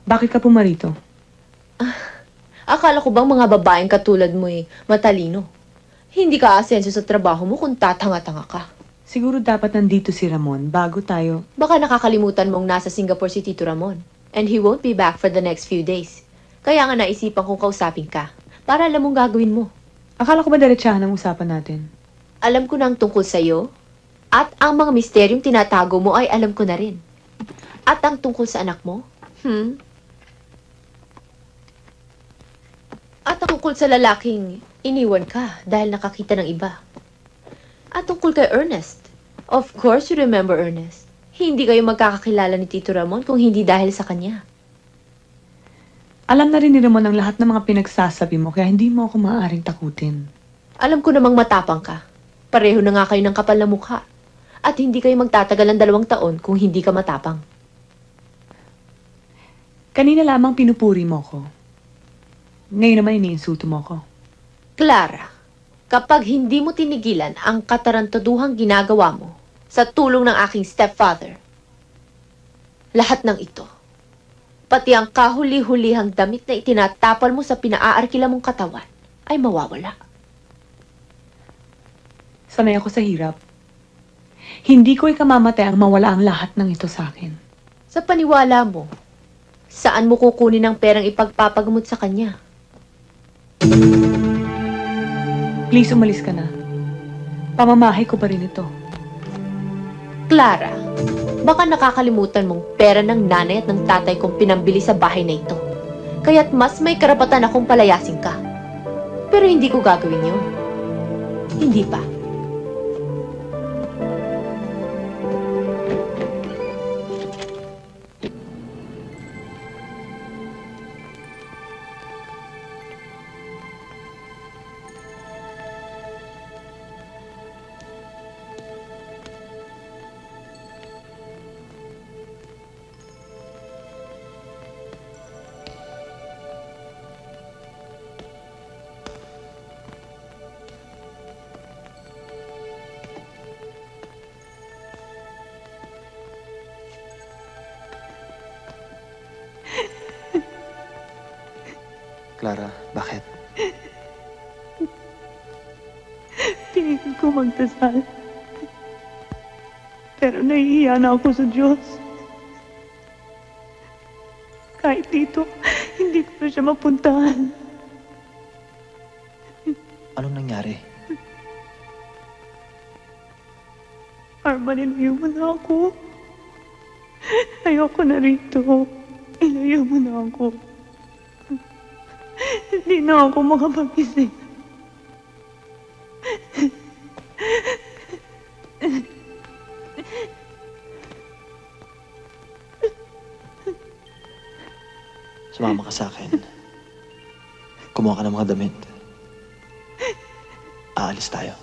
Bakit ka pumarito? Akala ko bang mga babaeng katulad mo eh, matalino. Hindi ka asenso sa trabaho mo kung tatanga-tanga ka. Siguro dapat nandito si Ramon bago tayo... Baka nakakalimutan mong nasa Singapore si Tito Ramon. And he won't be back for the next few days. Kaya nga naisipan kong kausapin ka. Para alam mong gagawin mo. Akala ko ba diretsahan ang usapan natin? Alam ko na ang tungkol sa'yo. At ang mga misteryong tinatago mo ay alam ko na rin. At ang tungkol sa anak mo? Hmm? At ang tungkol sa lalaking iniwan ka dahil nakakita ng iba. At tungkol kay Ernest. Of course you remember Ernest. Hindi kayo magkakakilala ni Tito Ramon kung hindi dahil sa kanya. Alam na rin ni Ramon ang lahat ng mga pinagsasabi mo kaya hindi mo ako maaaring takutin. Alam ko namang matapang ka. Pareho na nga kayo ng kapal na mukha. At hindi kayo magtatagal ng dalawang taon kung hindi ka matapang. Kanina lamang pinupuri mo ko. Ngayon naman iniinsulto mo ko. Clara, kapag hindi mo tinigilan ang katarantaduhang ginagawa mo sa tulong ng aking stepfather, lahat ng ito, pati ang kahuli-hulihang damit na itinatapal mo sa pinaaarkila mong katawan, ay mawawala. Sanay ako sa hirap. Hindi ko ikamamatay ang mawala ang lahat ng ito sa akin. Sa paniwala mo, saan mo kukunin ang perang ipagpapagamot sa kanya? Please, umalis ka na. Pamamahay ko pa rin ito. Clara, baka nakakalimutan mong pera ng nanay at ng tatay kong pinambili sa bahay na ito. Kaya't mas may karapatan akong palayasin ka. Pero hindi ko gagawin yun. Hindi pa. Nahihiya na ako sa Diyos. Kahit dito, hindi ko na siya mapuntahan. Anong nangyari? Arman, ilayo mo na ako. Ayoko na rito. Ilayo mo na ako. Hindi na ako makapag-isip. Sumama ka sa akin. Kumuha ka ng mga damit. Aalis tayo.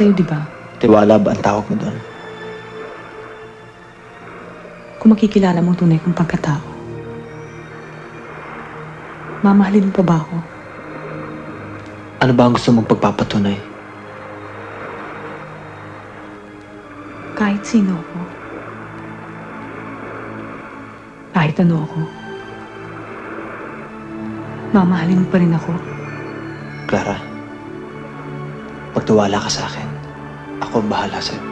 Sa'yo, di ba? Tiwala ba ang tawag mo doon? Kung makikilala mo tunay kong pagkatao. Mamahalin mo pa ba ako? Ano ba ang gusto mong pagpapatunay? Kahit sino ako. Kahit ano ako. Mamahalin mo pa rin ako. Clara, pagtiwala ka sa akin, ako bahala sa'yo.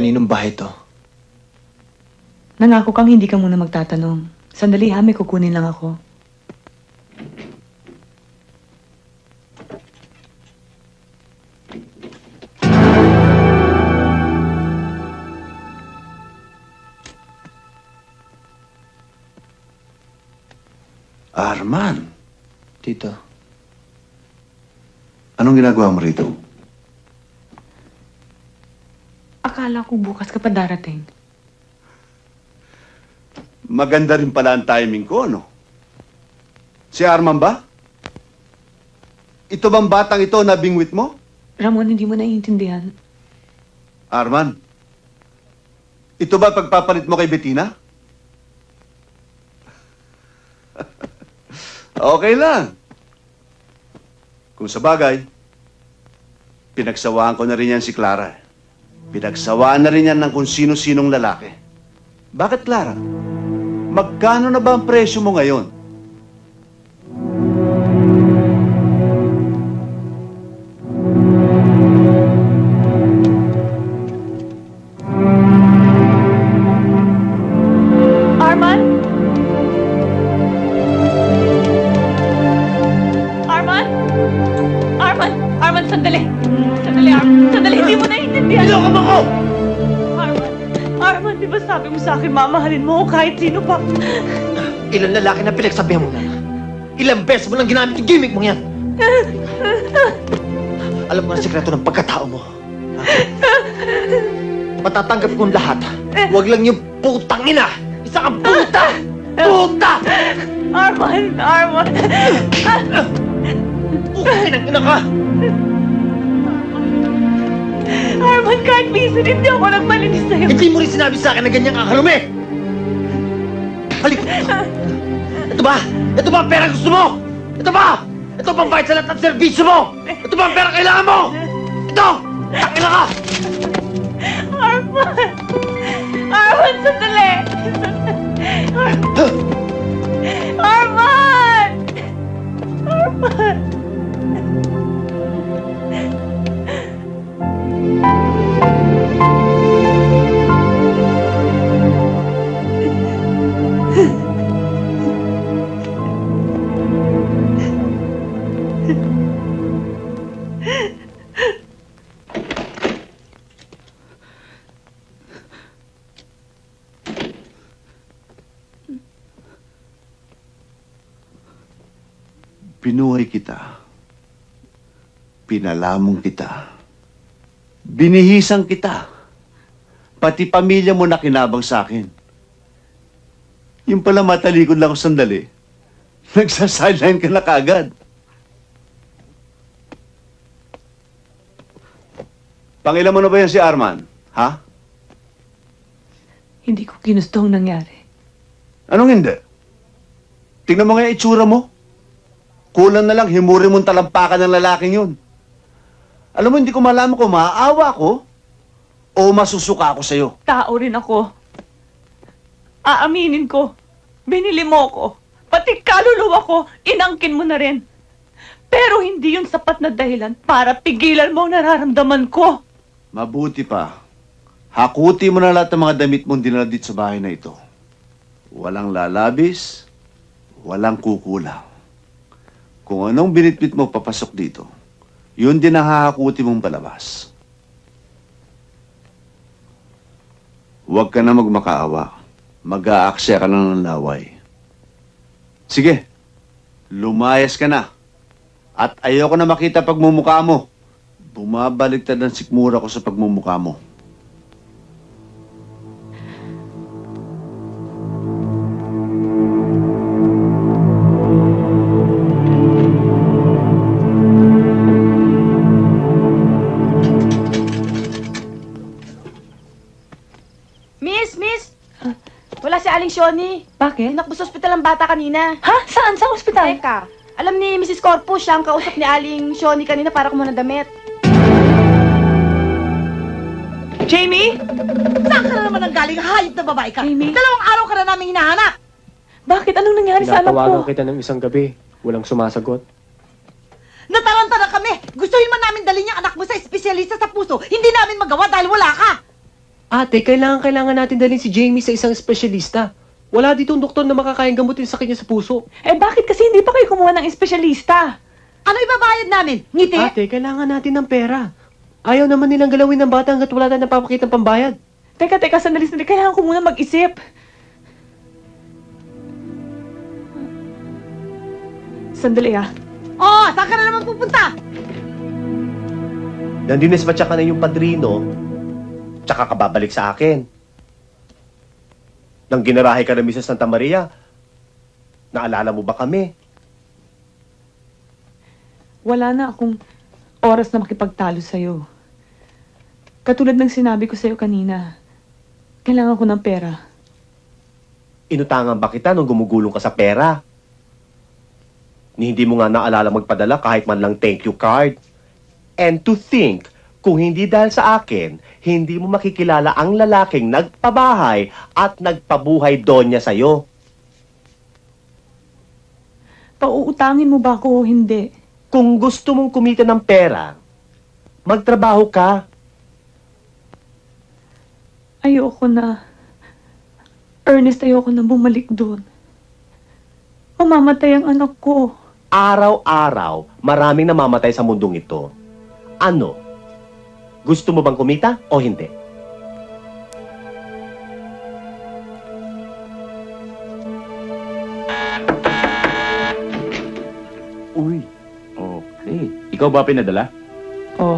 Kaninong bahay to? Nangako kang hindi ka muna magtatanong. Sandali ha, may kukunin lang ako. Arman, Tito, anong ginagawa mo rito? Ko bukas ka pa darating. Maganda rin pala ang timing ko, no? Si Arman ba? Ito bang batang ito na bingwit mo? Ramon, hindi mo naiintindihan. Arman, ito ba pagpapalit mo kay Bettina? okay lang. Kung sa bagay, pinagsawaan ko na rin yan si Clara. Pinagsawaan na rin yan ng kung sino-sinong lalaki. Bakit, Clara? Magkano na ba ang presyo mo ngayon? Kahit sino pa? Ilang lalaki na pinagsabihan mo na. Ilang beses mo lang ginamit yung gimmick mo yan. Alam mo ang sekreto ng pagkatao mo. Ha? Matatanggap kong lahat. Huwag lang yung putang ina! Isa kang puta! Puta! Arman, Arman. Putang ina ka! Arman, kahit minsan hindi ako nagmalinis sa'yo. Hindi mo rin sinabi sa akin na ganyan kakarumi! Halika! Ito ba? Ito ba ang pera gusto mo? Ito ba? Ito bang bayad sa lahat ng serbisyo mo? Ito ba ang pera kailangan mo? Pinalamong kita. Binihisan kita. Pati pamilya mo nakinabang sa akin. Yung pala matalikod lang ako sandali. Nagsa-sideline ka na kagad. Pangilan mo na ba yan si Arman? Ha? Hindi ko ginusto ang nangyari. Anong hindi? Tingnan mo nga yung itsura mo. Kulang na lang, himuri mong talampakan ng lalaking yun. Alam mo, hindi ko malaman kung maaawa ko o masusuka ako sa'yo. Tao rin ako. Aaminin ko. Binili mo ko. Pati kaluluwa ko, inangkin mo na rin. Pero hindi yun sapat na dahilan para pigilan mo ang nararamdaman ko. Mabuti pa. Hakuti mo na lahat ng mga damit mong dinala dito sa bahay na ito. Walang lalabis, walang kukulang. Kung anong binitbit mo papasok dito, yun din ang hahakuti mong palabas. Huwag ka na magmakaawa. Mag-aaksya ka lang ng laway. Sige, lumayas ka na. At ayoko na makita pagmumukha mo. Bumabaliktad ang sikmura ko sa pagmumukha mo. Wala si Aling Shoni. Bakit? Tinakbo sa ospital ang bata kanina. Ha? Saan? Sa ospital? Teka, alam ni Mrs. Corpus, siya ang kausap ni Aling Shoni kanina para kumuha ng damit. Jamie? Saan ka na naman ang galing? Hayop na babae ka. Dalawang araw ka na namin hinahanap. Bakit? Anong nangyari sa anak ko? Tinatawagan kita ng isang gabi. Walang sumasagot. Nataranta na kami. Gustuhin man namin dalhin yung anak mo sa espesyalista sa puso. Hindi namin magawa dahil wala ka. Ate, kailangan kailangan natin dalhin si Jamie sa isang espesyalista. Wala ditong doktor na makakayang gamutin sa kanya sa puso. Eh bakit kasi hindi pa kayo kumuha ng espesyalista? Ano ibabayad namin? Ngiti? Ate, kailangan natin ng pera. Ayaw naman nilang galawin ng bata hanggat wala tayong napapakita ng pambayad. Teka, teka, sandali, sandali. Kailangan ko muna mag-isip. Sandali ah. Oh, saan ka na naman pupunta? Nandinismatcha ka na yung padrino, tsaka ka babalik sa akin. Nang ginarahe ka na Mrs. Santa Maria, naalala mo ba kami? Wala na akong oras na makipagtalo sa'yo. Katulad ng sinabi ko sa'yo kanina, kailangan ko ng pera. Inutangan ba kita nung gumugulong ka sa pera? Ni hindi mo nga naalala magpadala kahit man lang thank you card. And to think, kung hindi dahil sa akin, hindi mo makikilala ang lalaking nagpabahay at nagpabuhay doon niya sa'yo. Pauutangin mo ba ako o hindi? Kung gusto mong kumita ng pera, magtrabaho ka. Ayoko na. Ernest, ayoko na bumalik doon. Mamamatay ang anak ko. Araw-araw, maraming namamatay sa mundong ito. Ano? Gusto mo bang kumita o hindi? Uy, okay. Ikaw ba pinadala? Oh.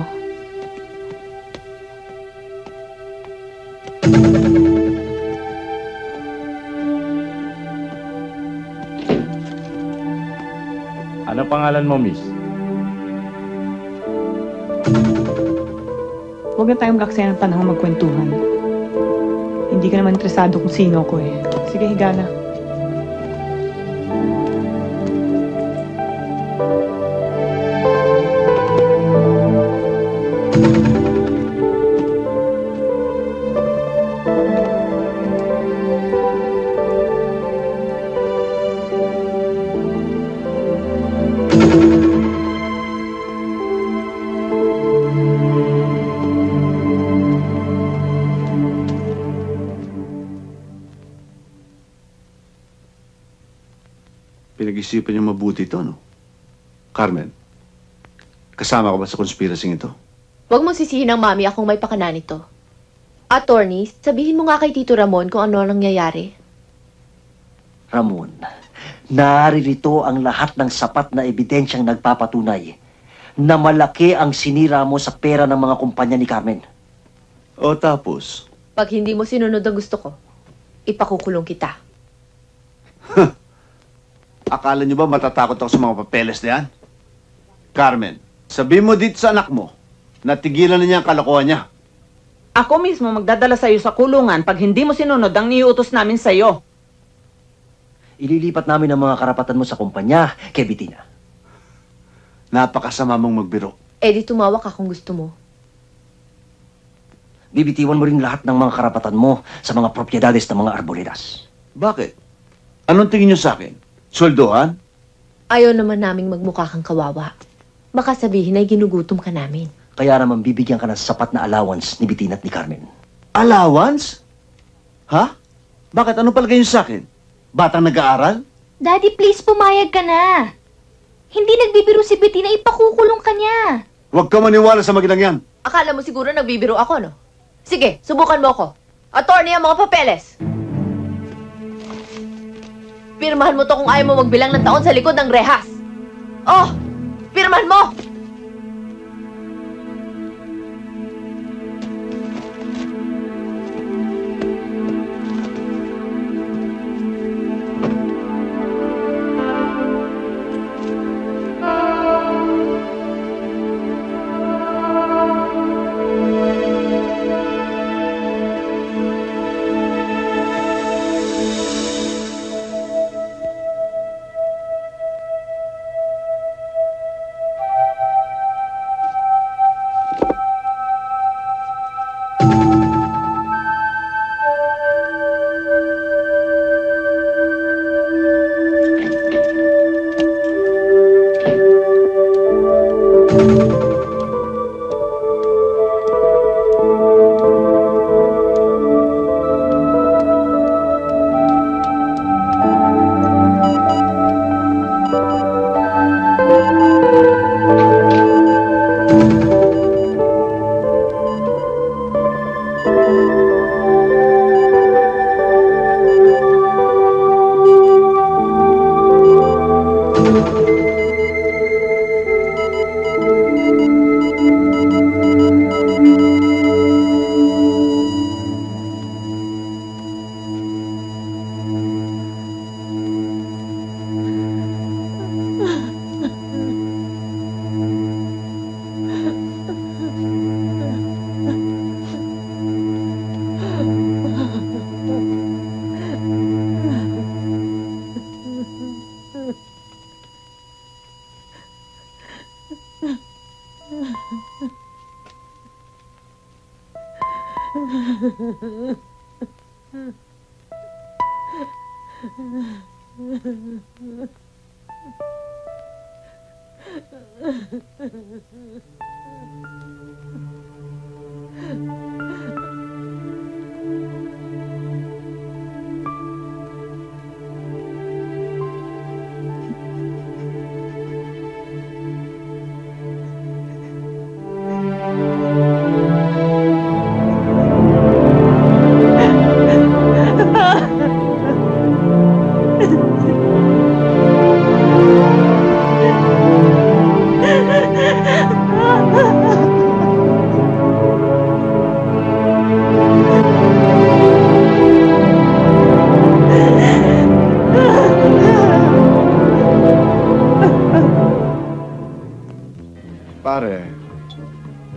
Ano pangalan mo, miss? Huwag na tayong gaksaya ng panahon magkwentuhan. Hindi ka naman interesado kung sino ko eh. Sige, higa na. Pinag-isipan niyo mabuti ito, no? Carmen, kasama ka ba sa konspirasing ito? Huwag mong sisihin ng mami akong may pakana nito. Attorney, sabihin mo nga kay Tito Ramon kung ano ang nangyayari. Ramon, naririto ang lahat ng sapat na ebidensyang nagpapatunay na malaki ang sinira mo sa pera ng mga kumpanya ni Carmen. O tapos, Pag hindi mo sinunod ang gusto ko, ipakukulong kita. Akala niyo ba matatakot ako sa mga papeles na yan? Carmen, sabi mo dito sa anak mo, natigilan na niya ang kalokohan niya. Ako mismo magdadala sa'yo sa kulungan pag hindi mo sinunod ang niuutos namin sa'yo. Ililipat namin ang mga karapatan mo sa kumpanya kay Bettina. Napakasama mong magbiro. Eh di tumawa ka kung gusto mo. Bibitiwan mo rin lahat ng mga karapatan mo sa mga propiedades ng mga arboledas. Bakit? Anong tingin niyo sa akin? Sweldohan? Ayaw naman naming magmukha kang kawawa. Baka sabihin ay ginugutom ka namin. Kaya naman bibigyan ka ng sapat na allowance ni Bettina at ni Carmen. Allowance? Ha? Bakit? Ano palagay niyo sa akin? Batang nag-aaral? Daddy, please pumayag ka na. Hindi nagbibiro si Bettina, ipakukulong ka niya. Huwag ka maniwala sa maginang yan. Akala mo siguro nagbibiro ako, no? Sige, subukan mo ako. Attorney ang mga papeles. Pirmahan mo to kung ayaw mo magbilang ng taon sa likod ng rehas. Oh! Pirmahan mo!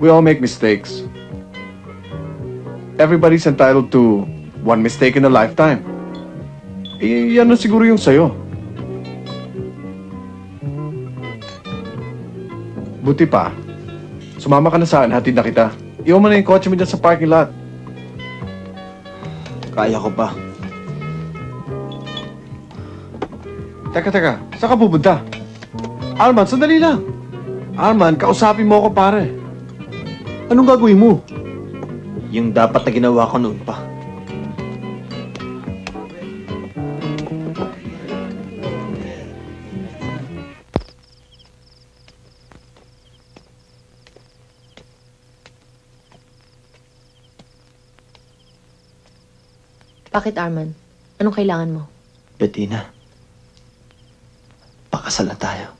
We all make mistakes. Everybody's entitled to one mistake in a lifetime. Eh, yan na siguro yung sayo. Buti pa, sumama ka na sa akin, hatid na kita. Iwan mo na yung kotse mo dyan sa parking lot. Kaya ko pa. Teka, teka, saan ka pupunta? Arman, sandali lang. Arman, kausapin mo ako, pare. Anong gagawin mo? Yung dapat na ginawa ko noon pa. Bakit, Arman? Anong kailangan mo? Bettina, pakasal na tayo.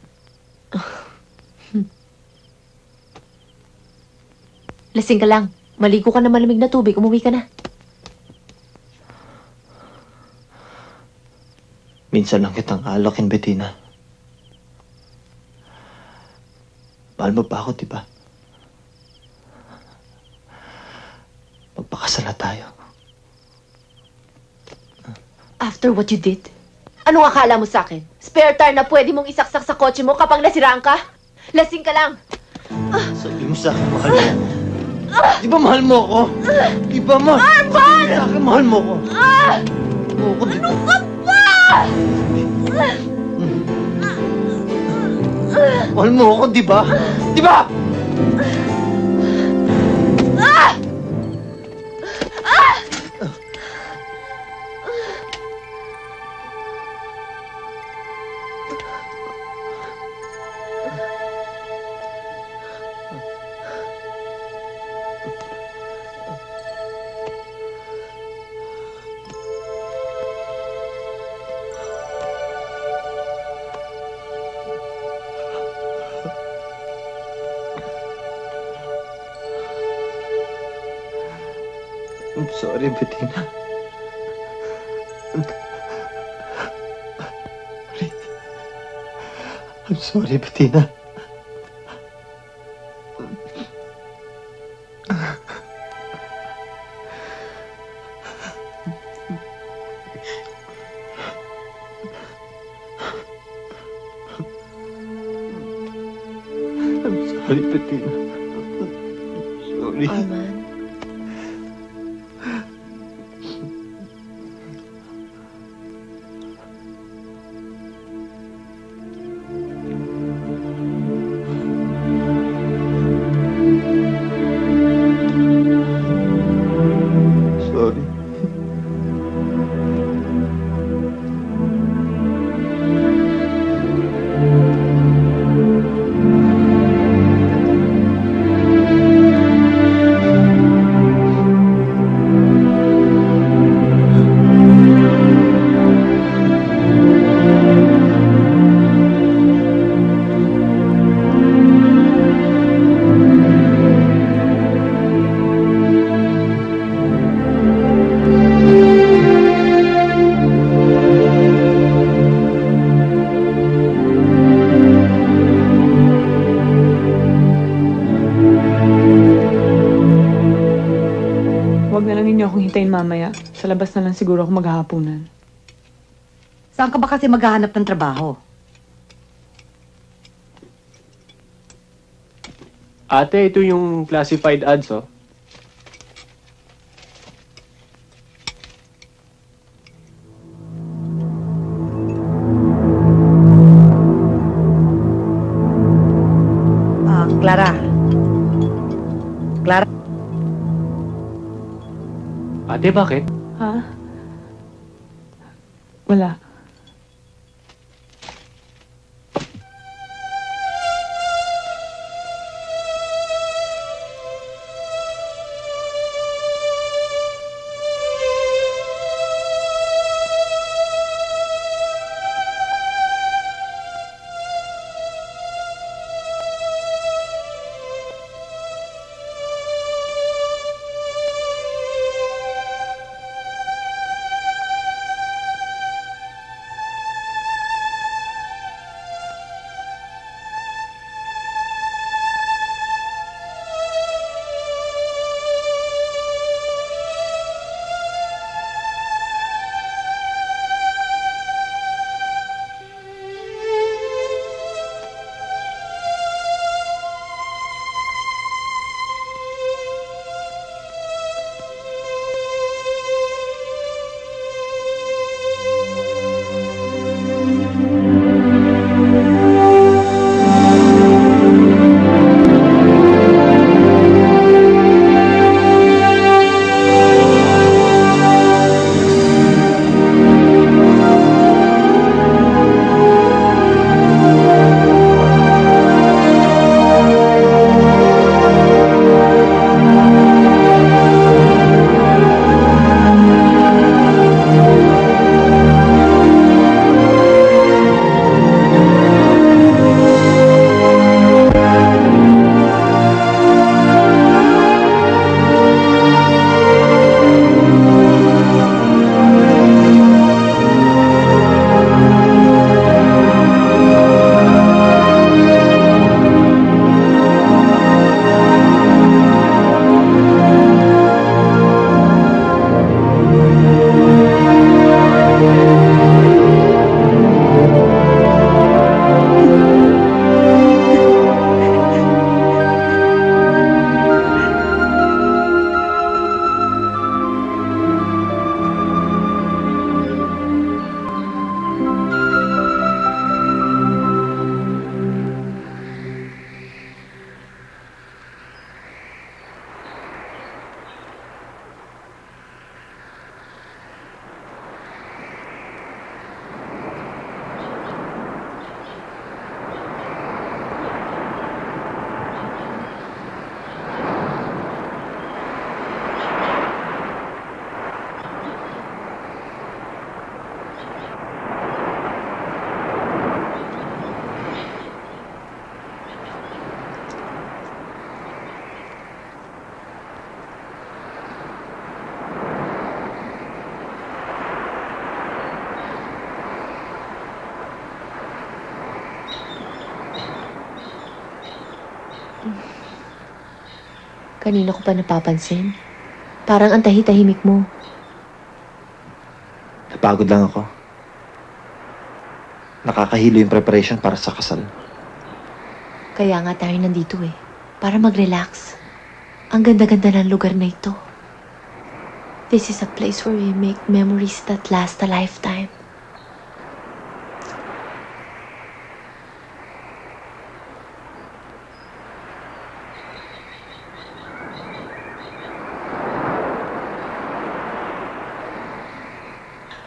Lasing ka lang. Maligo ka na malamig na tubig. Umuwi ka na. Minsan lang kitang alokin, Bettina. Mahal mo pa ako, di ba? Magpakasal na tayo. After what you did, Anong akala mo sa akin? Spare tire na pwede mong isaksak sa kotse mo kapag nasiraan ka? Lasing ka lang. Sabi mo sa akin, mahal mo. Di ba mahal mo ako? Di ba ma? Arman! Sa akin, mahal mo ako. Ah! Oo, ko, Ano ka ba? Mahal mo ako, di ba? Di ba? Ah! Ah! I'm sorry, siguro ako maghahaponan. Saan ka ba kasi maghahanap ng trabaho? Ate, ito yung classified ads, oh. Ah, Clara. Clara. Ate, bakit? Ha? Pa napapansin. Parang ang tahi-tahimik mo. Napagod lang ako. Nakakahilo yung preparation para sa kasal. Kaya nga tayo nandito eh. Para mag-relax. Ang ganda-ganda ng lugar na ito. This is a place where we make memories that last a lifetime.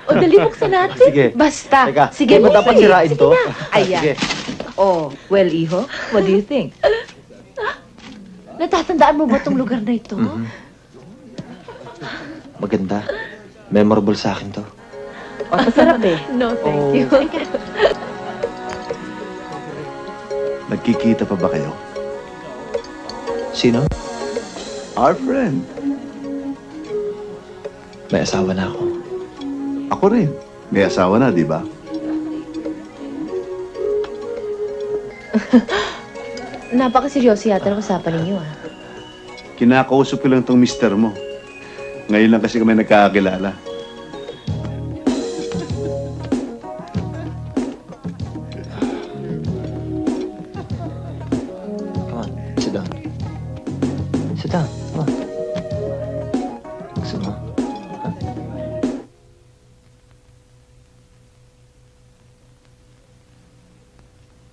O, dali buksan natin. Sige. Basta. Teka, sige, di ba dapat buksan. sirain Sige to? na. Ayan. Sige. Oh, well, Iho, what do you think? Natatandaan mo ba tong lugar na ito? Mhm. Maganda. Memorable sa akin to. O, masarap eh. No, thank Oh. you. Nagkikita pa ba kayo? Sino? Our friend. May asawa na ako. Ako rin. May asawa na, di ba? Napakaseryoso yata ng usapan ninyo ah. Kinakausap ko lang tong mister mo. Ngayon lang kasi kami nagkakakilala.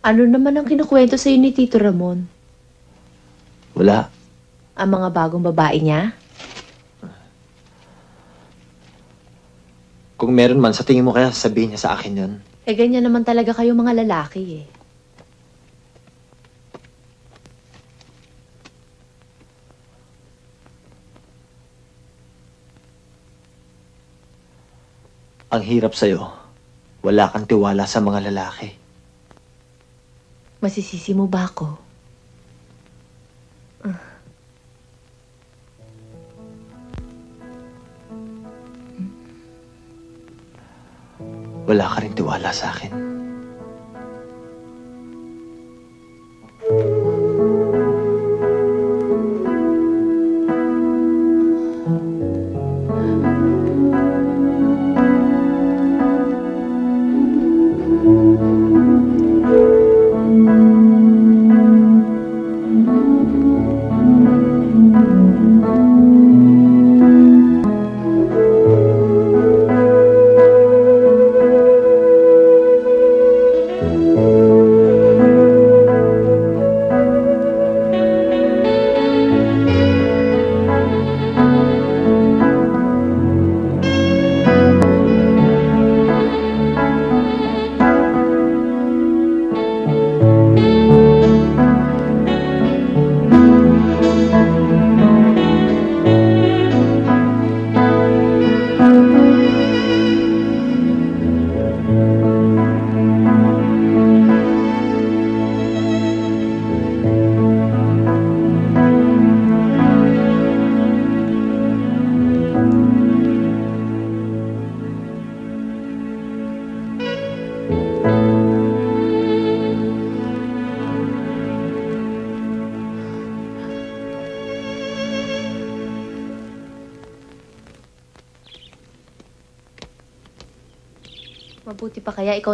Ano naman ang kinukwento sa'yo ni Tito Ramon? Wala. Ang mga bagong babae niya? Kung meron man, sa tingin mo kaya sabihin niya sa akin yun? Eh, ganyan naman talaga kayo mga lalaki eh. Ang hirap sa'yo. Wala kang tiwala sa mga lalaki. Masisisi mo ba ako? Wala ka rin tiwala sa akin.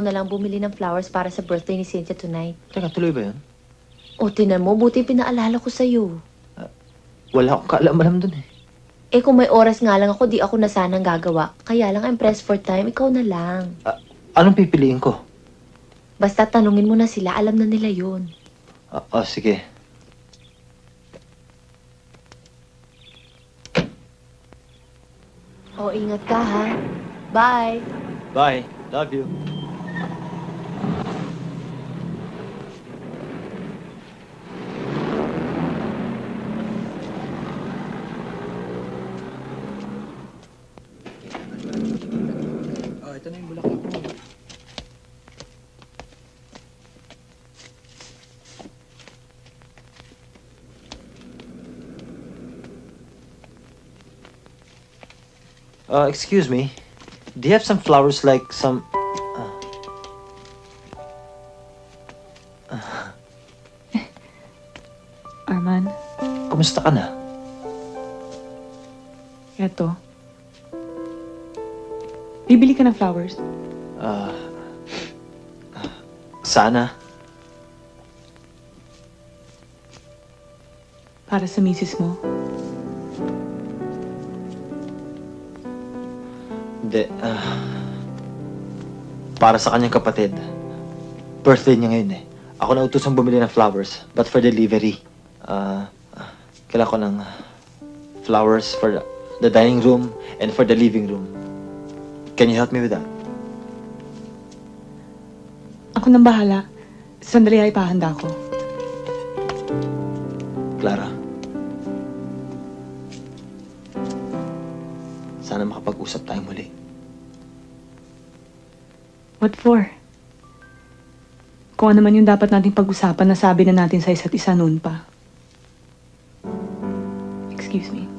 Ikaw na lang bumili ng flowers para sa birthday ni Cynthia tonight. Teka, tuloy ba yun? O, tinan mo, buti pinaalala ko sa'yo. Wala akong kaalam-alam dun eh. Eh, kung may oras nga lang ako, di ako na sanang gagawa. Kaya lang, I'm pressed for time, ikaw na lang. Anong pipiliin ko? Basta tanungin mo na sila, alam na nila yun. Ah, oh, sige. O, ingat ka ha. Bye! Bye. Love you. Uh, excuse me. Do you have some flowers like some... Arman, Kumusta ka na? Eto. Bibili ka ng flowers. Ah, sana. Para sa misis mo. Hindi. ah, para sa kanyang kapatid. Birthday niya ngayon eh. Ako na utosang bumili ng flowers, but for delivery. Ah, kailangan ko ng flowers for the, the dining room and for the living room. Can you help me with that? Ako nang bahala. Sandali ay pahanda ko. Clara. Sana makapag-usap tayo What for? Kung ano man yung dapat nating pag-usapan, nasabi na natin sa isa't isa noon pa. Excuse me.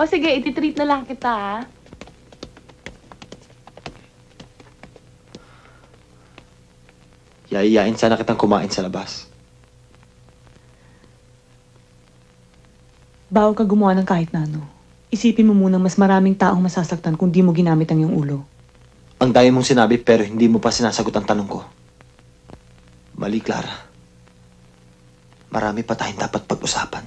O sige, ititreat na lang kita ha. Yayayain sana kitang kumain sa labas. Bago ka gumawa ng kahit na ano. Isipin mo muna mas maraming taong masasaktan kung di mo ginamit ang iyong ulo. Ang dami mong sinabi pero hindi mo pa sinasagot ang tanong ko. Mali, Clara. Marami pa tayong dapat pag-usapan.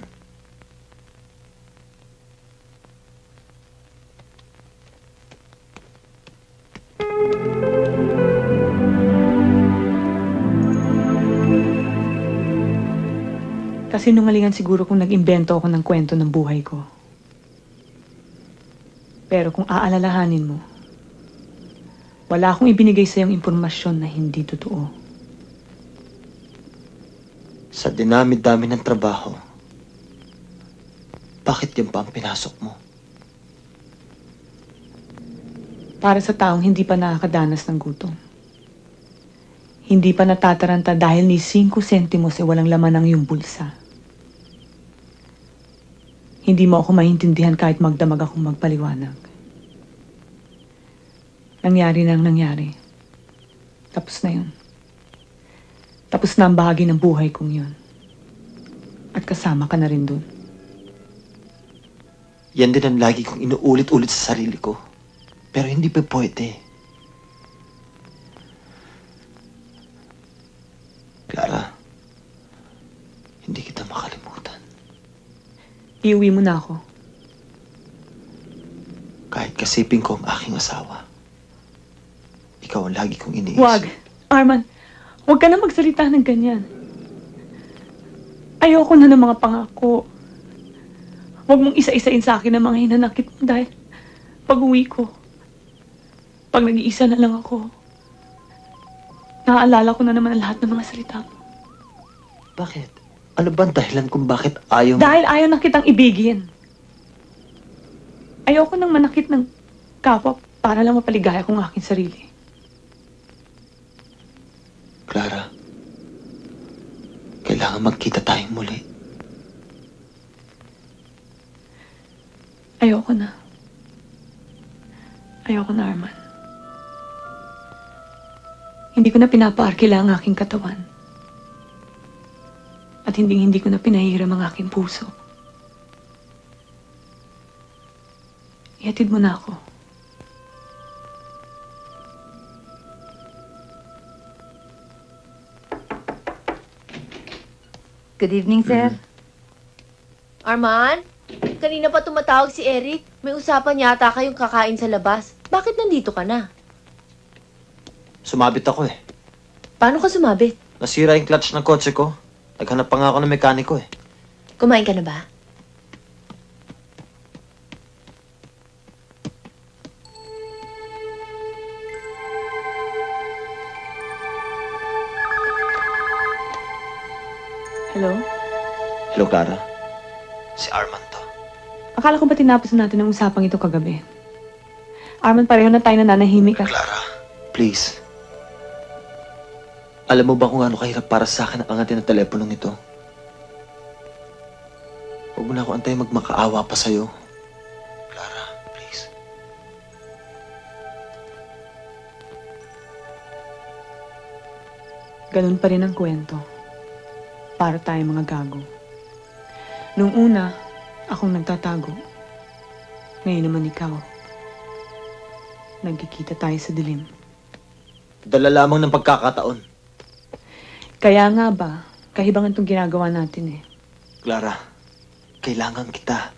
Kasi nungalingan siguro kung nag-imbento ako ng kwento ng buhay ko. Pero kung aalalahanin mo, wala akong ibinigay sa iyong impormasyon na hindi totoo. Sa dinami-dami ng trabaho, bakit yan pa ang pinasok mo? Para sa taong hindi pa nakakadanas ng gutom. Hindi pa natataranta dahil ni 5 sentimos ay walang laman ang iyong bulsa. Hindi mo ako maintindihan kahit magdamag akong magpaliwanag. Nangyari na ang nangyari. Tapos na yun. Tapos na ang bahagi ng buhay kong yun. At kasama ka na rin dun. Yan din ang lagi kong inuulit-ulit sa sarili ko. Pero hindi pa pwede. Clara, hindi kita makalimutan. Iuwi mo na ako. Kahit kasipin ko ang aking asawa. Ikaw ang lagi kong iniisip. Wag. Arman, huwag ka na magsalita ng ganyan. Ayoko na ng mga pangako. Huwag mong isa-isain sa akin ang mga hinanakit mo dahil pag uwi ko, pag nag-iisa na lang ako, naaalala ko na naman lahat ng mga salita mo. Bakit? Ano ba ang dahilan kung bakit ayaw mo? Dahil ayaw na kitang ibigin. Ayoko nang manakit ng kapwa para lang mapaligaya ko ang aking sarili. Clara, kailangan magkita tayong muli. Ayoko na. Ayoko na, Arman. Hindi ko na pinapaarkila ang aking katawan. At hindi hindi ko na pinahiram ang aking puso. Ihatid mo na ako. Good evening, sir. Arman, kanina pa tumatawag si Eric. May usapan yata kayong kakain sa labas. Bakit nandito ka na? Sumabit ako eh. Paano ka sumabit? Nasira yung clutch ng kotse ko. Naghanap pa nga ako ng mekaniko eh. Kumain ka na ba? Hello? Hello, Clara. Si Arman to. Akala ko ba tinapos na natin ang usapang ito kagabi? Arman, pareho na tayo nananahimik ah. Clara, please. Alam mo ba kung ano kahirap para sa akin ang angatin ng teleponong ito? Huwag mo na ako antay magmakaawa pa sa'yo. Clara, please. Ganun pa rin ang kwento. Para tayo mga gago. Nung una, akong nagtatago. Ngayon naman ikaw. Nagkikita tayo sa dilim. Dala lamang ng pagkakataon. Kaya nga ba, kahibangan tong ginagawa natin eh. Clara, kailangan kita.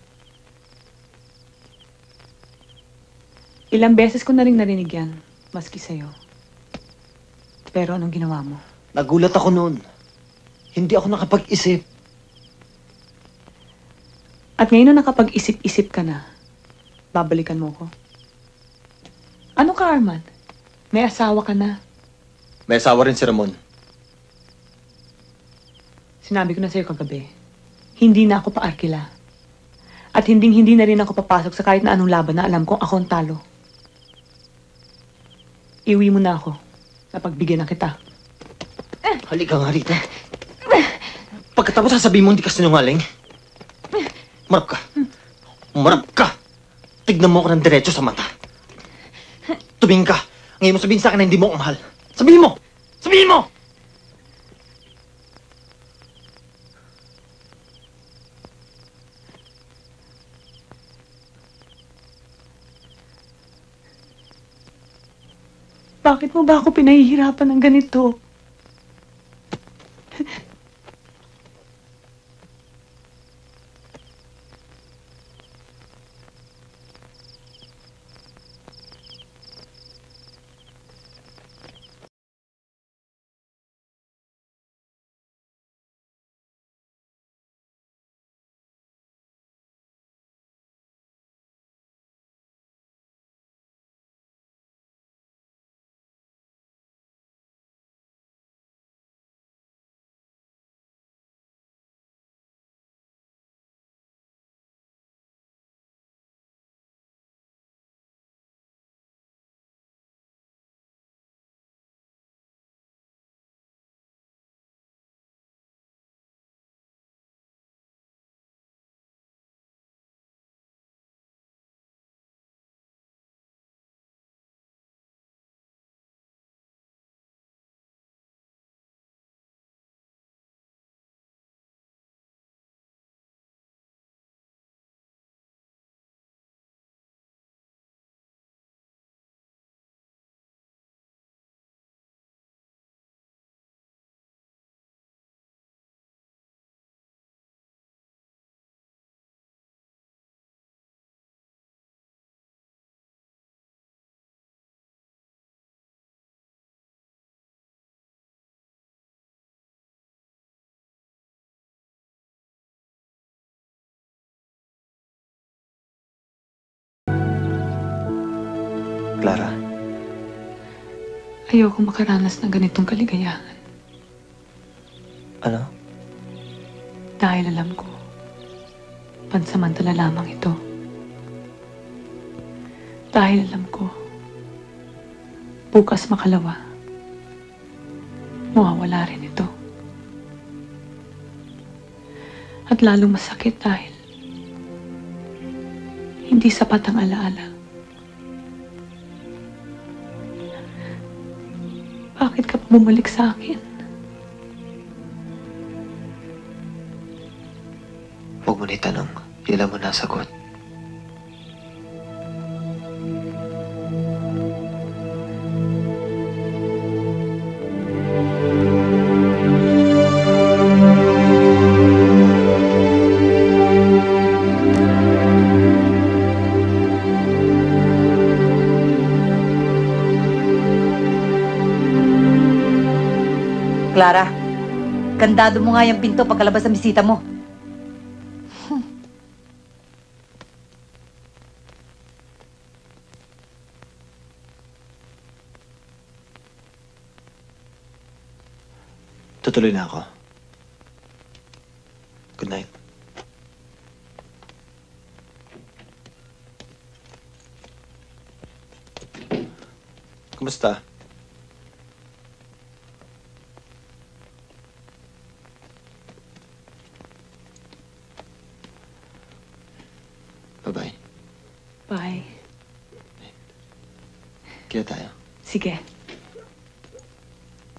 Ilang beses ko na rin narinig yan, maski sa'yo. Pero anong ginawa mo? Nagulat ako noon. Hindi ako nakapag-isip. At ngayon na nakapag-isip-isip ka na, babalikan mo ko. Ano ka, Arman? May asawa ka na. May asawa rin si Ramon. Sinabi ko na sa'yo kagabi, hindi na ako paarkila. At hinding-hindi na rin ako papasok sa kahit na anong laban na alam kong ako ang talo. Iwi mo na ako. Napagbigyan na kita. Halika nga rito. Pagkatapos sasabihin mo hindi ka sinungaling. Marap ka. Marap ka. Tignan mo ako ng diretso sa mata. Tumingin ka. Ngayon mo sabihin sa akin na hindi mo ako mahal. Sabihin mo! Sabihin mo! Bakit mo ba ako pinahihirapan ng ganito? Clara. Ayoko makaranas ng ganitong kaligayahan. Ano? Dahil alam ko, pansamantala lamang ito. Dahil alam ko, bukas makalawa, mawawala rin ito. At lalong masakit dahil hindi sapat ang alaala. Bumalik sa akin? Huwag mo na itanong. Ilan mo nasagot. Clara, kandado mo nga yung pinto pagkalabas ng bisita mo. Tutuloy na ako.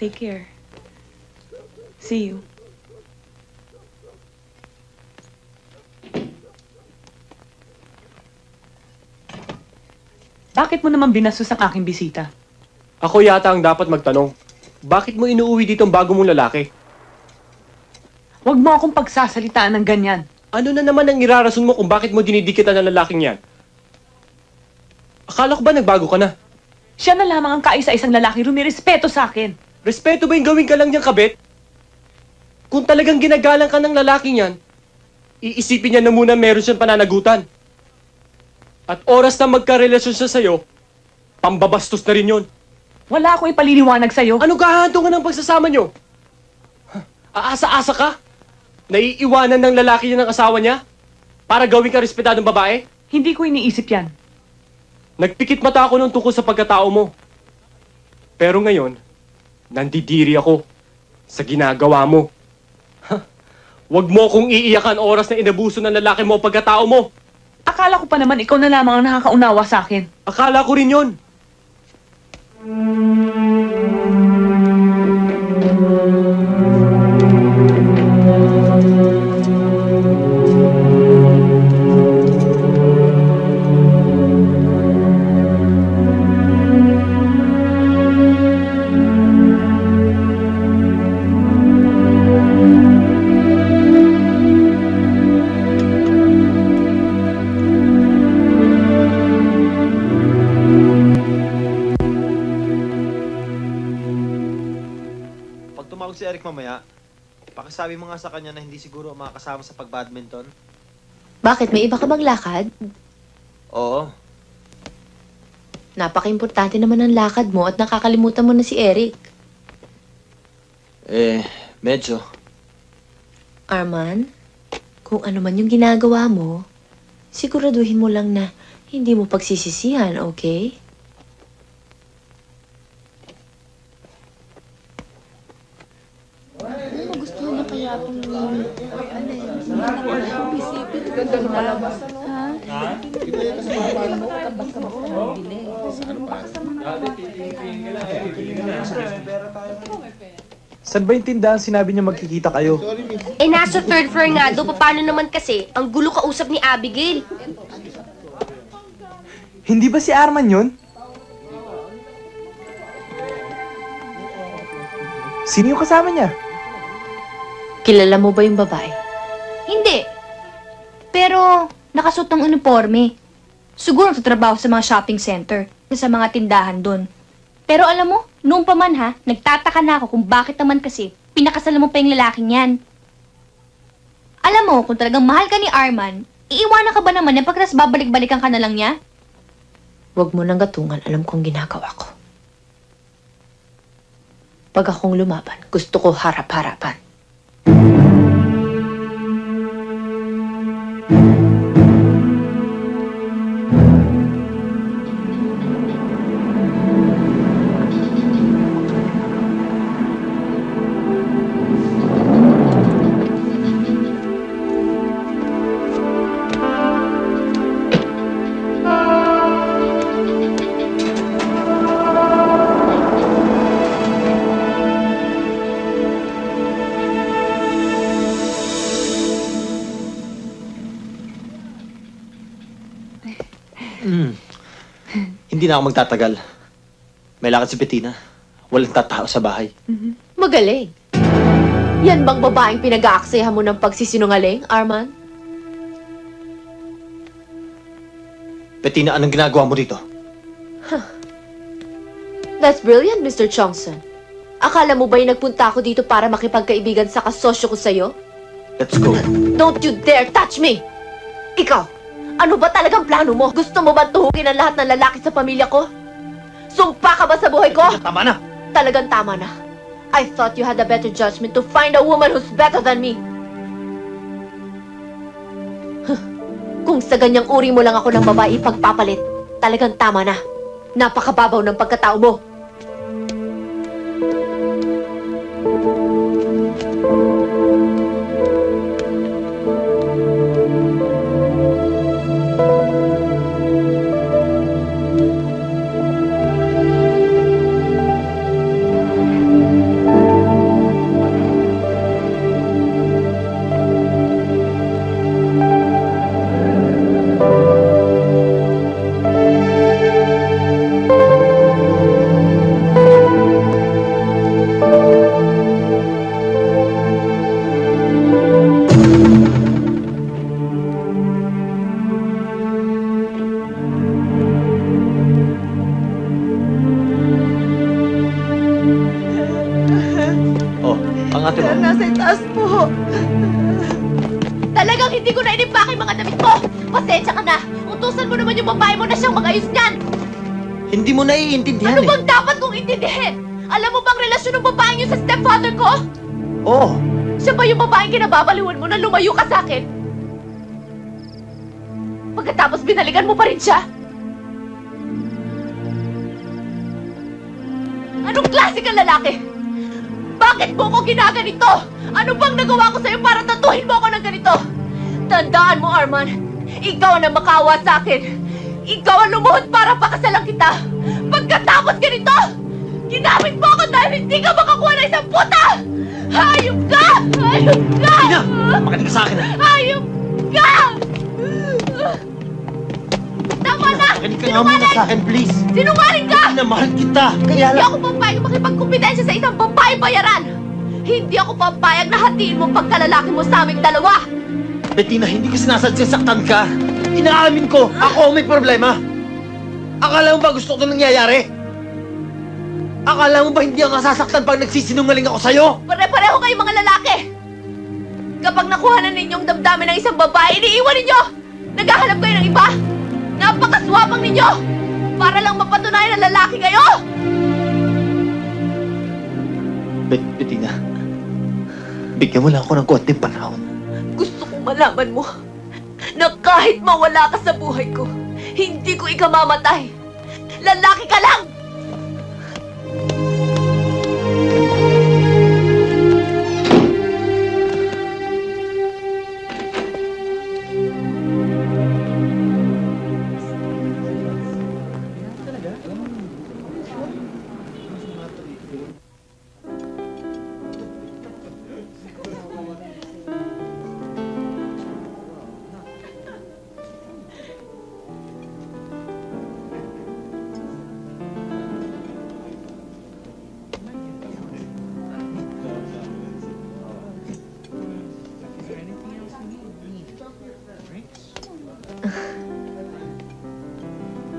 Take care. See you. Bakit mo naman binasos ang aking bisita? Ako yata ang dapat magtanong. Bakit mo inuuwi dito ang bago mong lalaki? Huwag mo akong pagsasalitaan ng ganyan. Ano na naman ang irarason mo kung bakit mo dinidikitan ng lalaking yan? Akala ko ba nagbago ka na? Siya na lamang ang kaisa-isang lalaki rumirespeto sa akin. Respeto ba yung gawin ka lang niyang kabit? Kung talagang ginagalang ka ng lalaking yan, iisipin niya na muna meron siyang pananagutan. At oras na magkarelasyon siya sa'yo, pambabastos na rin yun. Wala akong ipaliliwanag sa'yo. Ano kahantungan ng pagsasama niyo? Aasa-asa ka? Naiiwanan ng lalaki niya ng asawa niya? Para gawin ka respetadong babae? Hindi ko iniisip yan. Nagpikit mata ako nung tungkol sa pagkatao mo. Pero ngayon, nandidiri ako sa ginagawa mo. Huwag mo akong iiyakan oras na inabuso ng lalaki mo pagkatao mo. Akala ko pa naman ikaw na lamang ang nakakaunawa sa akin. Akala ko rin yun. Mamaya, pakisabi mo nga sa kanya na hindi siguro makakasama sa pag-badminton. Bakit? May iba ka bang lakad? Oo. Napaka-importante naman ang lakad mo at nakakalimutan mo na si Eric. Eh, medyo. Arman, kung ano man yung ginagawa mo, siguraduhin mo lang na hindi mo pagsisisihan, okay? Magustuhan niya kaya itong... Ano eh? Ganda ng palabas, ano? Ha? Saan ba yung tindahan sinabi niya magkikita kayo? Eh, nasa third floor nga do. Paano naman kasi? Ang gulo kausap ni Abigail. Hindi ba si Arman yun? Sino yung kasama niya? Kilala mo ba yung babae? Hindi. Pero, nakasuot ng uniforme. Siguro nagtatrabaho sa mga shopping center, sa mga tindahan doon. Pero alam mo, noong pa man ha, nagtataka na ako kung bakit naman kasi pinakasalan mo pa yung lalaking yan. Alam mo, kung talagang mahal ka ni Arman, iiwanan ka ba naman niya pagkas babalik-balikan ka na lang niya? Huwag mo nang gatungan. Alam kong ginagawa ko. Pag akong lumaban, gusto ko harap-harapan. Hindi na ako magtatagal. May lakad si Bettina. Walang tatao sa bahay. Magaling. Yan bang babaeng pinag-aaksayahan mo ng pagsisinungaling, Arman? Bettina, anong ginagawa mo dito? That's brilliant, Mr. Chongson. Akala mo ba'y nagpunta ako dito para makipagkaibigan sa kasosyo ko sa'yo? Let's go. Don't you dare touch me! Ikaw, ano ba talagang plano mo? Gusto mo ba tuhugin ang lahat ng lalaki sa pamilya ko? Sumpa ka ba sa buhay ko? Tama na! Talagang tama na. I thought you had a better judgment to find a woman who's better than me. Kung sa ganyang uri mo lang ako ng babae ipagpapalit, talagang tama na. Napakababaw ng pagkatao mo. Oh, Ko na inimbaka yung mga damit mo! Pasensya ka na! Utusan mo naman yung babae mo na siyang mag-ayos niyan! Hindi mo naiintindihan Ano eh. bang dapat kong intindihin? Alam mo bang relasyon ng babaeng yun sa stepfather ko? Oo. Siya ba yung babaeng kinababaliwan mo na lumayo ka sa akin? Pagkatapos binalikan mo pa rin siya? Anong klase kang lalaki? Bakit mo ko ginaganito? Ano bang nagawa ko sa'yo para tatuhin mo ako ng ganito? Tandaan mo, Arman. Ikaw ang makawa sa akin. Ikaw ang lumuhod para pakasalan kita. Pagkatapos ganito, ginamit mo ako dahil hindi ka makakuha ng isang puta! Hayop ka! Hayop ka! Ina! Ka sa akin ah. Hayop ka! Tama na! Makinig ka nga muna sa akin, please. Sinungaling ka! Ina, mahal kita. Kaya Hindi lang... ako papayag makipagkumpidensya sa isang babae bayaran! Hindi ako papayag na hatiin mo pagkalalaki mo sa aming dalawa! Bettina, hindi ko sinasadya saktan ka. Inaamin ko, ako may problema. Akala mo ba gusto ko itong nangyayari? Akala mo ba hindi ako nasasaktan pag nagsisinungaling ako sa'yo? Pare-pareho kayong mga lalaki! Kapag nakuha na ninyong damdamin ng isang babae, iniiwan ninyo! Naghahanap kayo ng iba! Napakaswapang ninyo! Para lang mapatunayan na lalaki kayo! Bet Bettina, bigyan mo lang ako ng konting panahon. Malaman mo na kahit mawala ka sa buhay ko, hindi ko ikaw mamatay. Lalaki ka lang!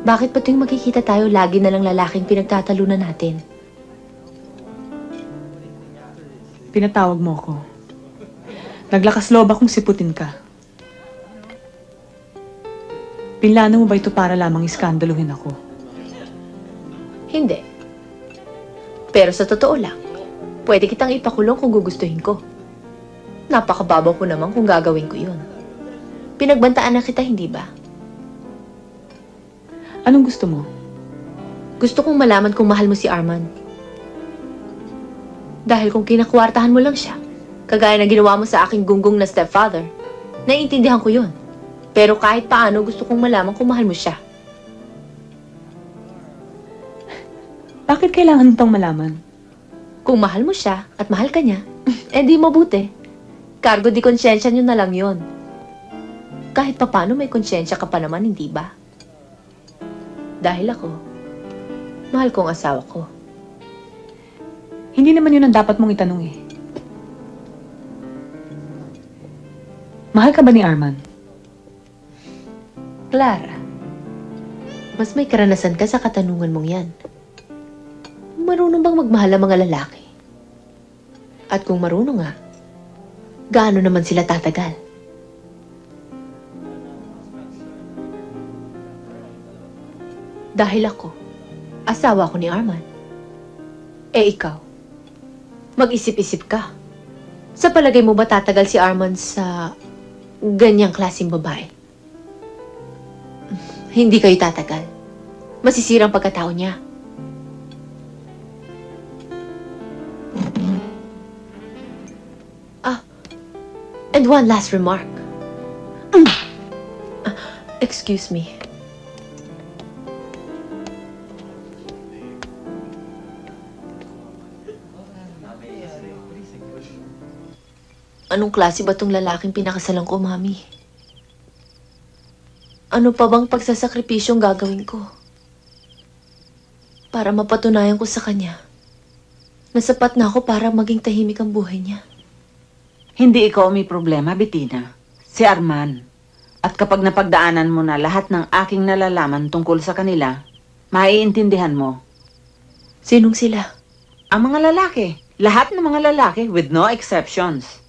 Bakit ba tuwing magkikita tayo, lagi na lang lalaking pinagtatalunan natin? Pinatawag mo ako. Naglakas loob akong siputin ka. Pinlano mo ba ito para lamang iskandaluhin ako? Hindi. Pero sa totoo lang, pwede kitang ipakulong kung gugustuhin ko. Napakababaw ko naman kung gagawin ko yun. Pinagbantaan na kita, hindi ba? Anong gusto mo? Gusto kong malaman kung mahal mo si Arman. Dahil kung kinakwartahan mo lang siya, kagaya na ginawa mo sa aking gunggong na stepfather, naiintindihan ko yun. Pero kahit paano, gusto kong malaman kung mahal mo siya. Bakit kailangan pang malaman? Kung mahal mo siya at mahal ka niya, eh di mabuti. Cargo di konsyensya nyo na lang yon. Kahit papano may konsyensya ka pa naman, hindi ba? Dahil ako, mahal ko ang asawa ko. Hindi naman yun ang dapat mong itanong eh. Mahal ka ba ni Arman? Clara, mas may karanasan ka sa katanungan mong yan. Marunong bang magmahal ang mga lalaki? At kung marunong nga, gaano naman sila tatagal? Dahil ako, asawa ko ni Arman. Eh ikaw, mag-isip-isip ka. Sa palagay mo ba tatagal si Arman sa ganyang klaseng babae? Hindi kayo tatagal. Masisirang pagkatao niya. Ah, and one last remark. Ah, excuse me. Anong klase ba tong lalaking pinakasalan ko, Mami? Ano pa bang pagsasakripisyong gagawin ko? Para mapatunayan ko sa kanya na sapat na ako para maging tahimik ang buhay niya. Hindi ikaw may problema, Bettina. Si Arman. At kapag napagdaanan mo na lahat ng aking nalalaman tungkol sa kanila, maiintindihan mo. Sinong sila? Ang mga lalaki. Lahat ng mga lalaki with no exceptions.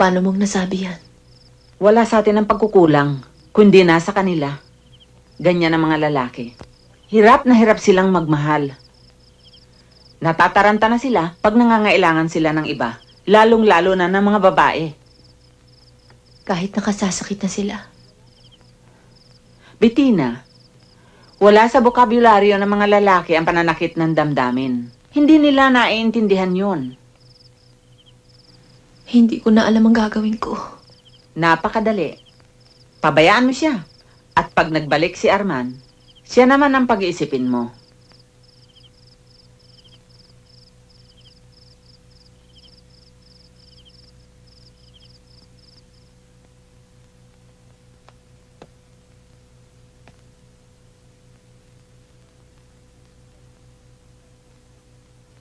Paano mong nasabi yan? Wala sa atin ang pagkukulang, kundi nasa kanila. Ganyan ang mga lalaki. Hirap na hirap silang magmahal. Natataranta na sila pag nangangailangan sila ng iba, lalong-lalo na ng mga babae. Kahit nakasasakit na sila. Bettina, wala sa bokabularyo ng mga lalaki ang pananakit ng damdamin. Hindi nila naiintindihan yon. Hindi ko na alam ang gagawin ko. Napakadali. Pabayaan mo siya. At pag nagbalik si Arman, siya naman ang pag-iisipin mo.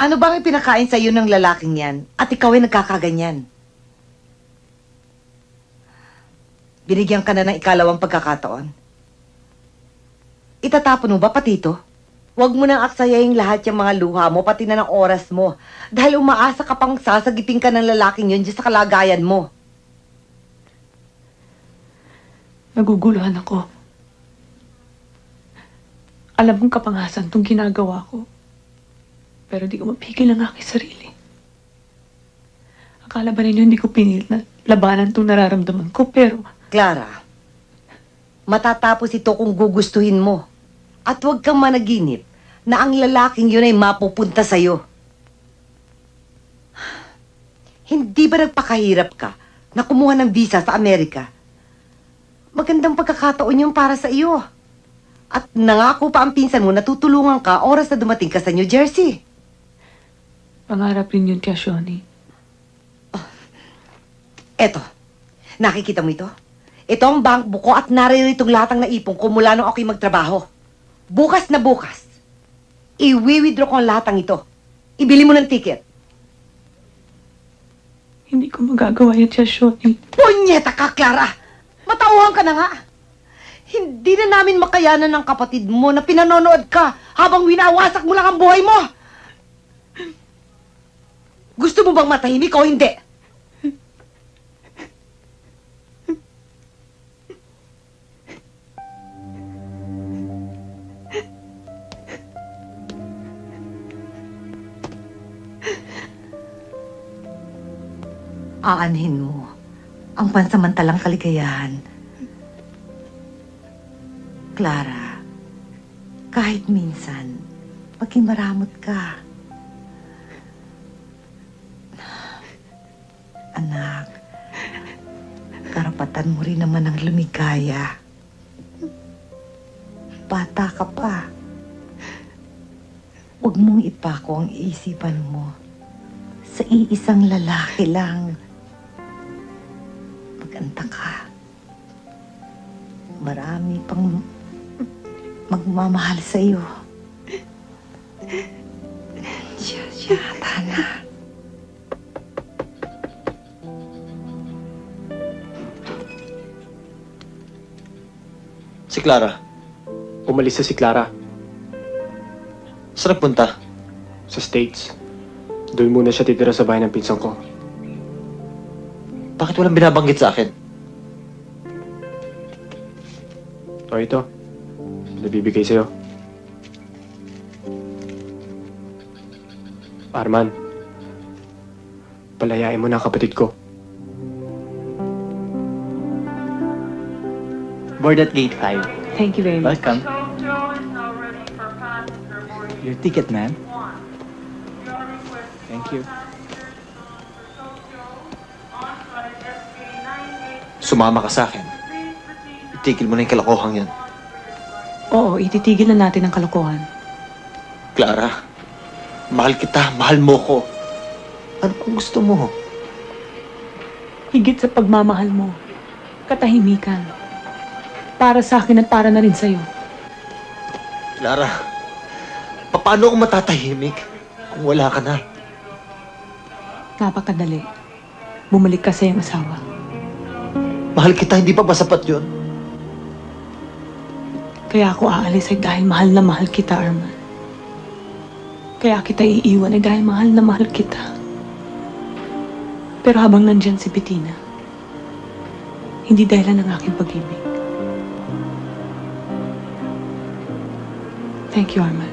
Ano bang ipinakain sa iyo ng lalaking yan at ikaw ay nagkakaganyan? Binigyan ka na ng ikalawang pagkakataon. Itatapon mo ba pati ito? Huwag mo nang aksayahin lahat yung mga luha mo, pati na ng oras mo. Dahil umaasa ka pang sasagipin ka ng lalaking yun sa kalagayan mo. Naguguluhan ako. Alam kong kapangasan tong ginagawa ko. Pero di ko mapigil ang aking sarili. Akala ba ninyo hindi ko pinilit na labanan tong nararamdaman ko, pero... Clara, matatapos ito kung gugustuhin mo. At huwag kang managinip na ang lalaking yun ay mapupunta sa'yo. Hindi ba nagpakahirap ka na kumuha ng visa sa Amerika? Magandang pagkakataon yun para sa iyo. At nangako pa ang pinsan mo na tutulungan ka oras na dumating ka sa New Jersey. Pangarap rin yun, Tia Shoni. Eto, nakikita mo ito? Ito ang bank buko at nariritong lahat ang naipon ko mula nung ako'y magtrabaho. Bukas na bukas, i-withdraw ko ang lahat ng ito. Ibili mo ng ticket. Hindi ko magagawa yan, Tia Shoni. Punyeta ka, Clara! Matauhan ka na nga! Hindi na namin makayanan ng kapatid mo na pinanonood ka habang winawasak mo lang ang buhay mo! Gusto mo bang matahimik o hindi? Aanhin mo ang pansamantalang kaligayahan. Clara, kahit minsan, maging maramot ka. Anak, karapatan mo rin naman ang lumigaya. Bata ka pa. Huwag mong ipako ang isipan mo sa iisang lalaki lang. Maganda ka. Marami pang magmamahal sa iyo. Siya, siya, Tana. Si Clara, Umalis na si Clara saan nagpunta? sa States. Doon muna siya titira sa bahay ng pinsan ko. Bakit walang binabanggit sa akin? O ito, nabibigay sa'yo. Arman, palayain mo na kapatid ko. Board at gate 5. Thank you very much. Welcome. Your ticket, ma'am. Thank you. Sumama ka sa akin. Itigil mo na yung kalokohang yan. Oo, ititigil na natin ang kalokohan. Clara, mahal kita, mahal mo ko. Ano pang gusto mo? Higit sa pagmamahal mo, katahimikan. Para sa akin at para na rin sa'yo. Clara, paano ako matatahimik kung wala ka na? Napakadali. Bumalik ka sa iyong asawa. Mahal kita, hindi pa ba sapat yun? Kaya ako aalis ay dahil mahal na mahal kita, Arman. Kaya kita iiwan ay dahil mahal na mahal kita. Pero habang nandyan si Bettina, hindi dahilan ng aking pag-ibig. Thank you, Arman.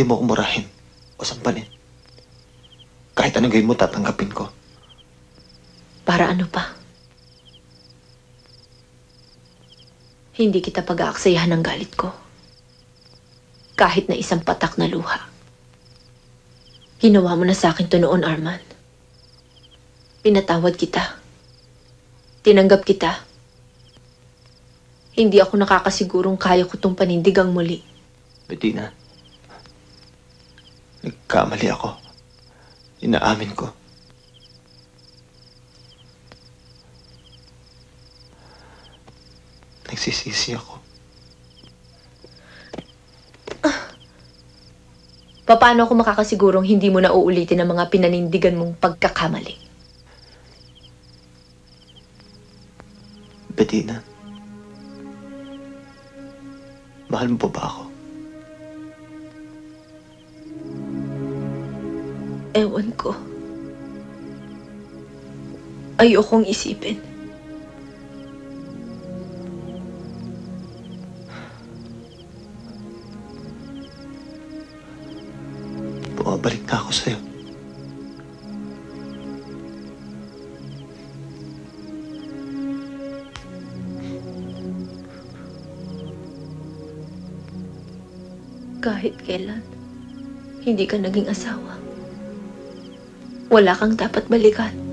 Di mo ako murahin o sampanin? Kahit anong gawin mo, tatanggapin ko. Para ano pa? Hindi kita pag-aaksayahan ng galit ko. Kahit na isang patak na luha. Ginawa mo na sa akin to noon, Arman. Pinatawad kita. Tinanggap kita. Hindi ako nakakasigurong kaya ko tong panindigang muli. Bettina, nagkamali ako. Inaamin ko. Nagsisisi ako. Paano ako makakasigurong hindi mo na uulitin ang mga pinanindigan mong pagkakamali? Bettina, mahal mo ba ako? Ewan ko. Ayokong isipin. Bumabalik na ako sa'yo. Kahit kailan, hindi ka naging asawa. Wala kang dapat balikan.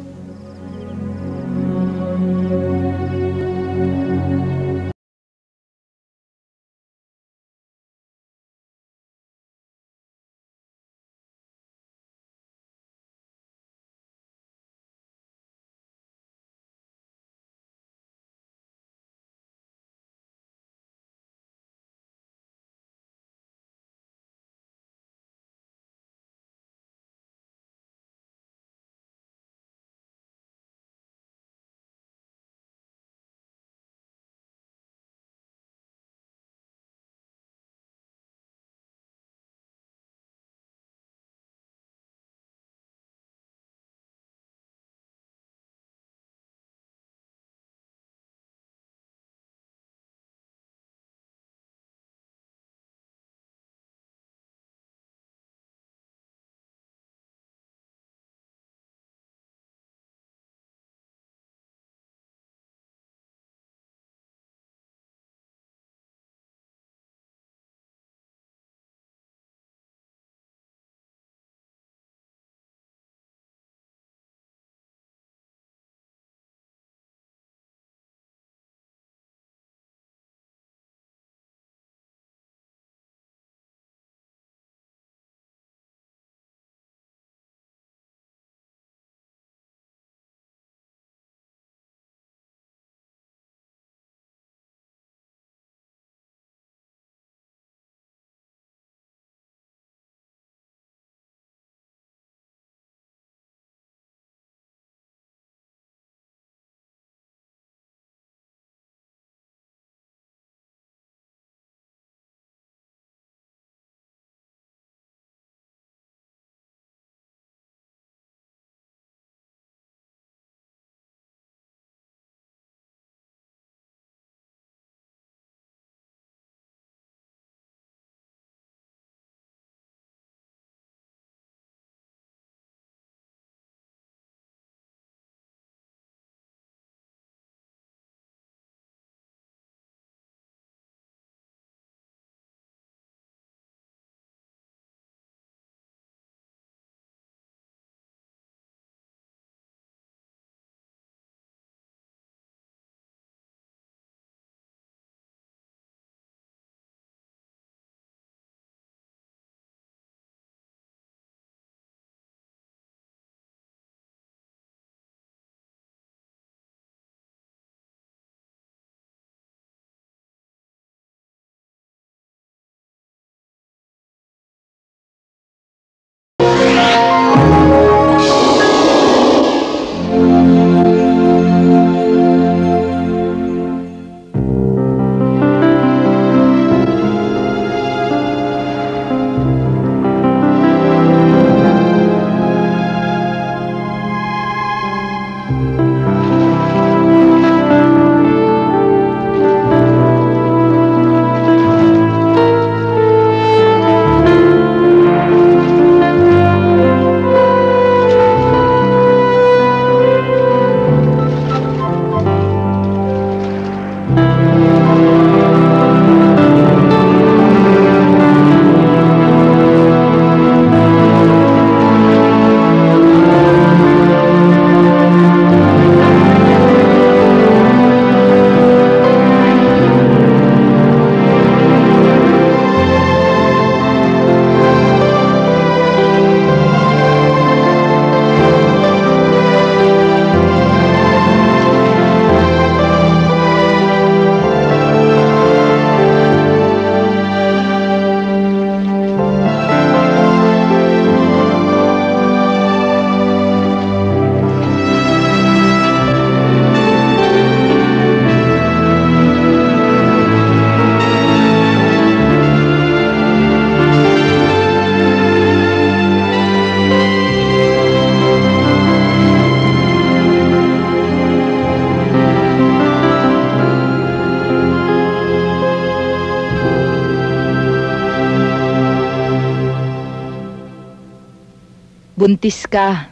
Buntis ka.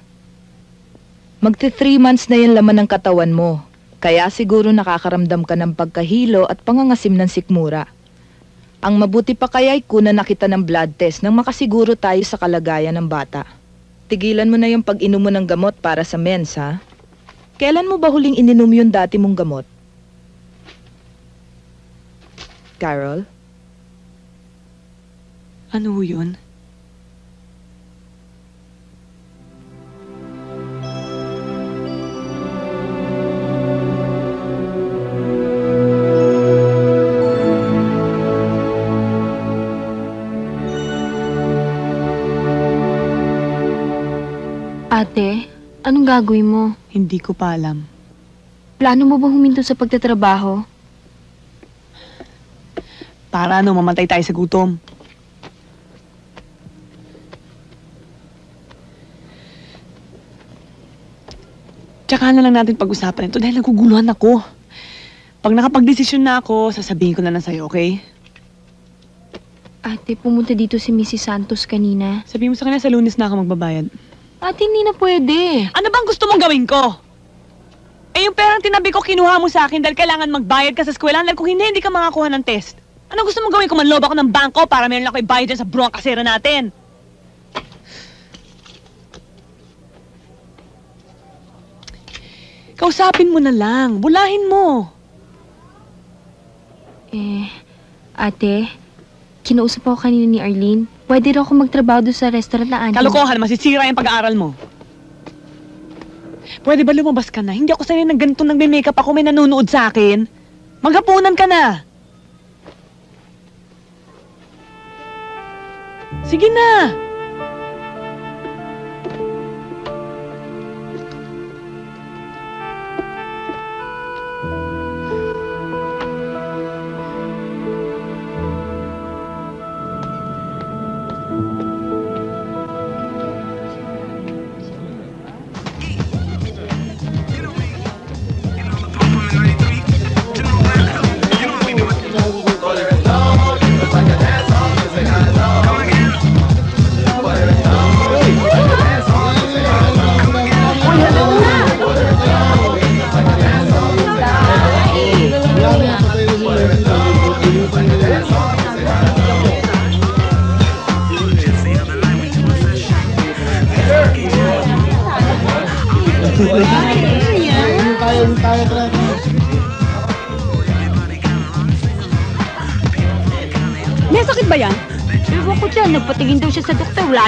Magti three months na yan laman ng katawan mo. Kaya siguro nakakaramdam ka ng pagkahilo at pangangasim ng sikmura. Ang mabuti pa kaya ay kunan na kita ng blood test nang makasiguro tayo sa kalagayan ng bata. Tigilan mo na yung pag-inom mo ng gamot para sa mens, ha? Kailan mo ba huling ininom yung dati mong gamot? Carol? Ano yun? Ate, anong gagawin mo? Hindi ko pa alam. Plano mo ba huminto sa pagtatrabaho? Para ano, mamatay tayo sa gutom. Tsaka na lang natin pag-usapan ito dahil naguguluhan ako. Pag nakapag-desisyon na ako, sasabihin ko na lang sa'yo, okay? Ate, pumunta dito si Mrs. Santos kanina. Sabihin mo sa kanya sa lunes na ako magbabayad. Ate, hindi na pwede. Ano bang gusto mong gawin ko? Eh, yung perang tinabi ko, kinuha mo sa akin dahil kailangan magbayad ka sa eskwelahan dahil kung hindi, hindi ka makakuha ng test. Ano gusto mong gawin ko? Manlob ako ng bangko para meron ako ibayad dyan sa bruwang kasera natin. Kausapin mo na lang. Bulahin mo. Eh, ate, kinausap ako kanina ni Arlene. Pwede raw ako magtrabaho doon sa restaurant na Angie. Kalokohan, masisira yung pag-aaral mo. Pwede ba lumabas ka na? Hindi ako sanay ng ganito nagme-makeup ako may nanonood sa akin. Maghapunan ka na. Sige na.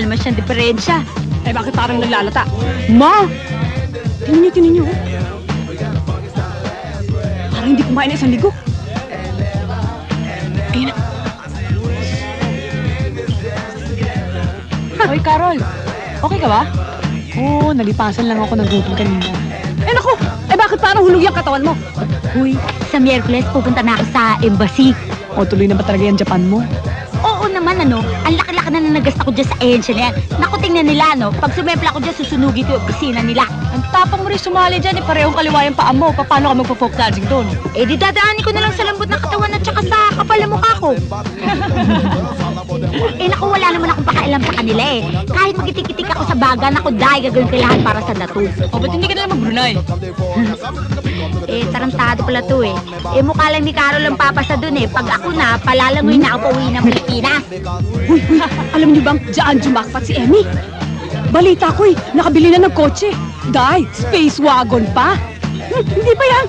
Naman siyang diferensya. Eh, bakit parang naglalata? Ma! Tingnan niyo, tingnan niyo. oh. Parang hindi kumain na isang ligo. Ayun na. Hoy, Carol. Okay ka ba? Oo, nalipasan lang ako ng gutom kanina. Eh, naku! Eh, bakit parang hulog yung katawan mo? Huy, sa Miyerkules pupunta na ako sa embassy. O, tuloy na ba talaga yung Japan mo? Oo naman, ano. Ang laki-laki na nagasta ko dyan sa ahensya na yan. Naku, tingnan nila, no. Pag sumempla ko dyan, susunugin ko yung opisina nila. Ang tapang mo rin sumali dyan, eh. Parehong kaliwa yung paa mo. Paano ka magpo-folk dancing doon? Eh, di dadaanin ko na lang sa lambot ng katawan at saka sa kapal ng mukha ko. eh, naku, wala naman akong pakailam sa kanila, eh. Kahit magitik-itik ako sa baga, naku, dahil gagawin ko lahat para sa datu. O, ba't hindi ka na lang mag-Brunei? Eh, tarantado pala to, eh. Eh, mukha lang ni Carol ang papasa dun, eh. Pag ako na, palalangoy na ako pauwi ng Pilipinas. Uy, uy, alam niyo bang dyan jumakpat si Emmy? Balita ko eh, nakabili na ng kotse. Dai, space wagon pa. Hmm, hindi pa yan.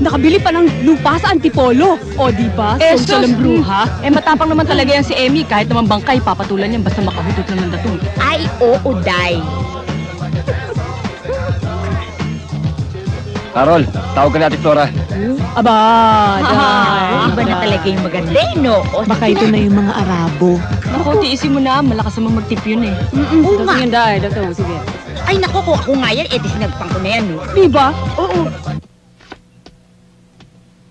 Nakabili pa ng lupa sa Antipolo. O, di ba? Eh, Social ang bruha. Eh, matapang naman talaga yan si Emmy. Kahit naman bangkay, papatulan yan basta makahutot lang ng dato. Ay, oo, Day. Carol, tawag ka natin Flora. Aba, Ah, iba na talaga yung maganda, eh, no? O, Baka ito na yung mga Arabo. Naku, tiisin mo na. Malakas naman mag-tip yun eh. Oo nga. Sige, Day. Dato, sige. Ay, naku, kung ako nga yan, eh, di sinagpang ko na yan, no? Di ba? Oo.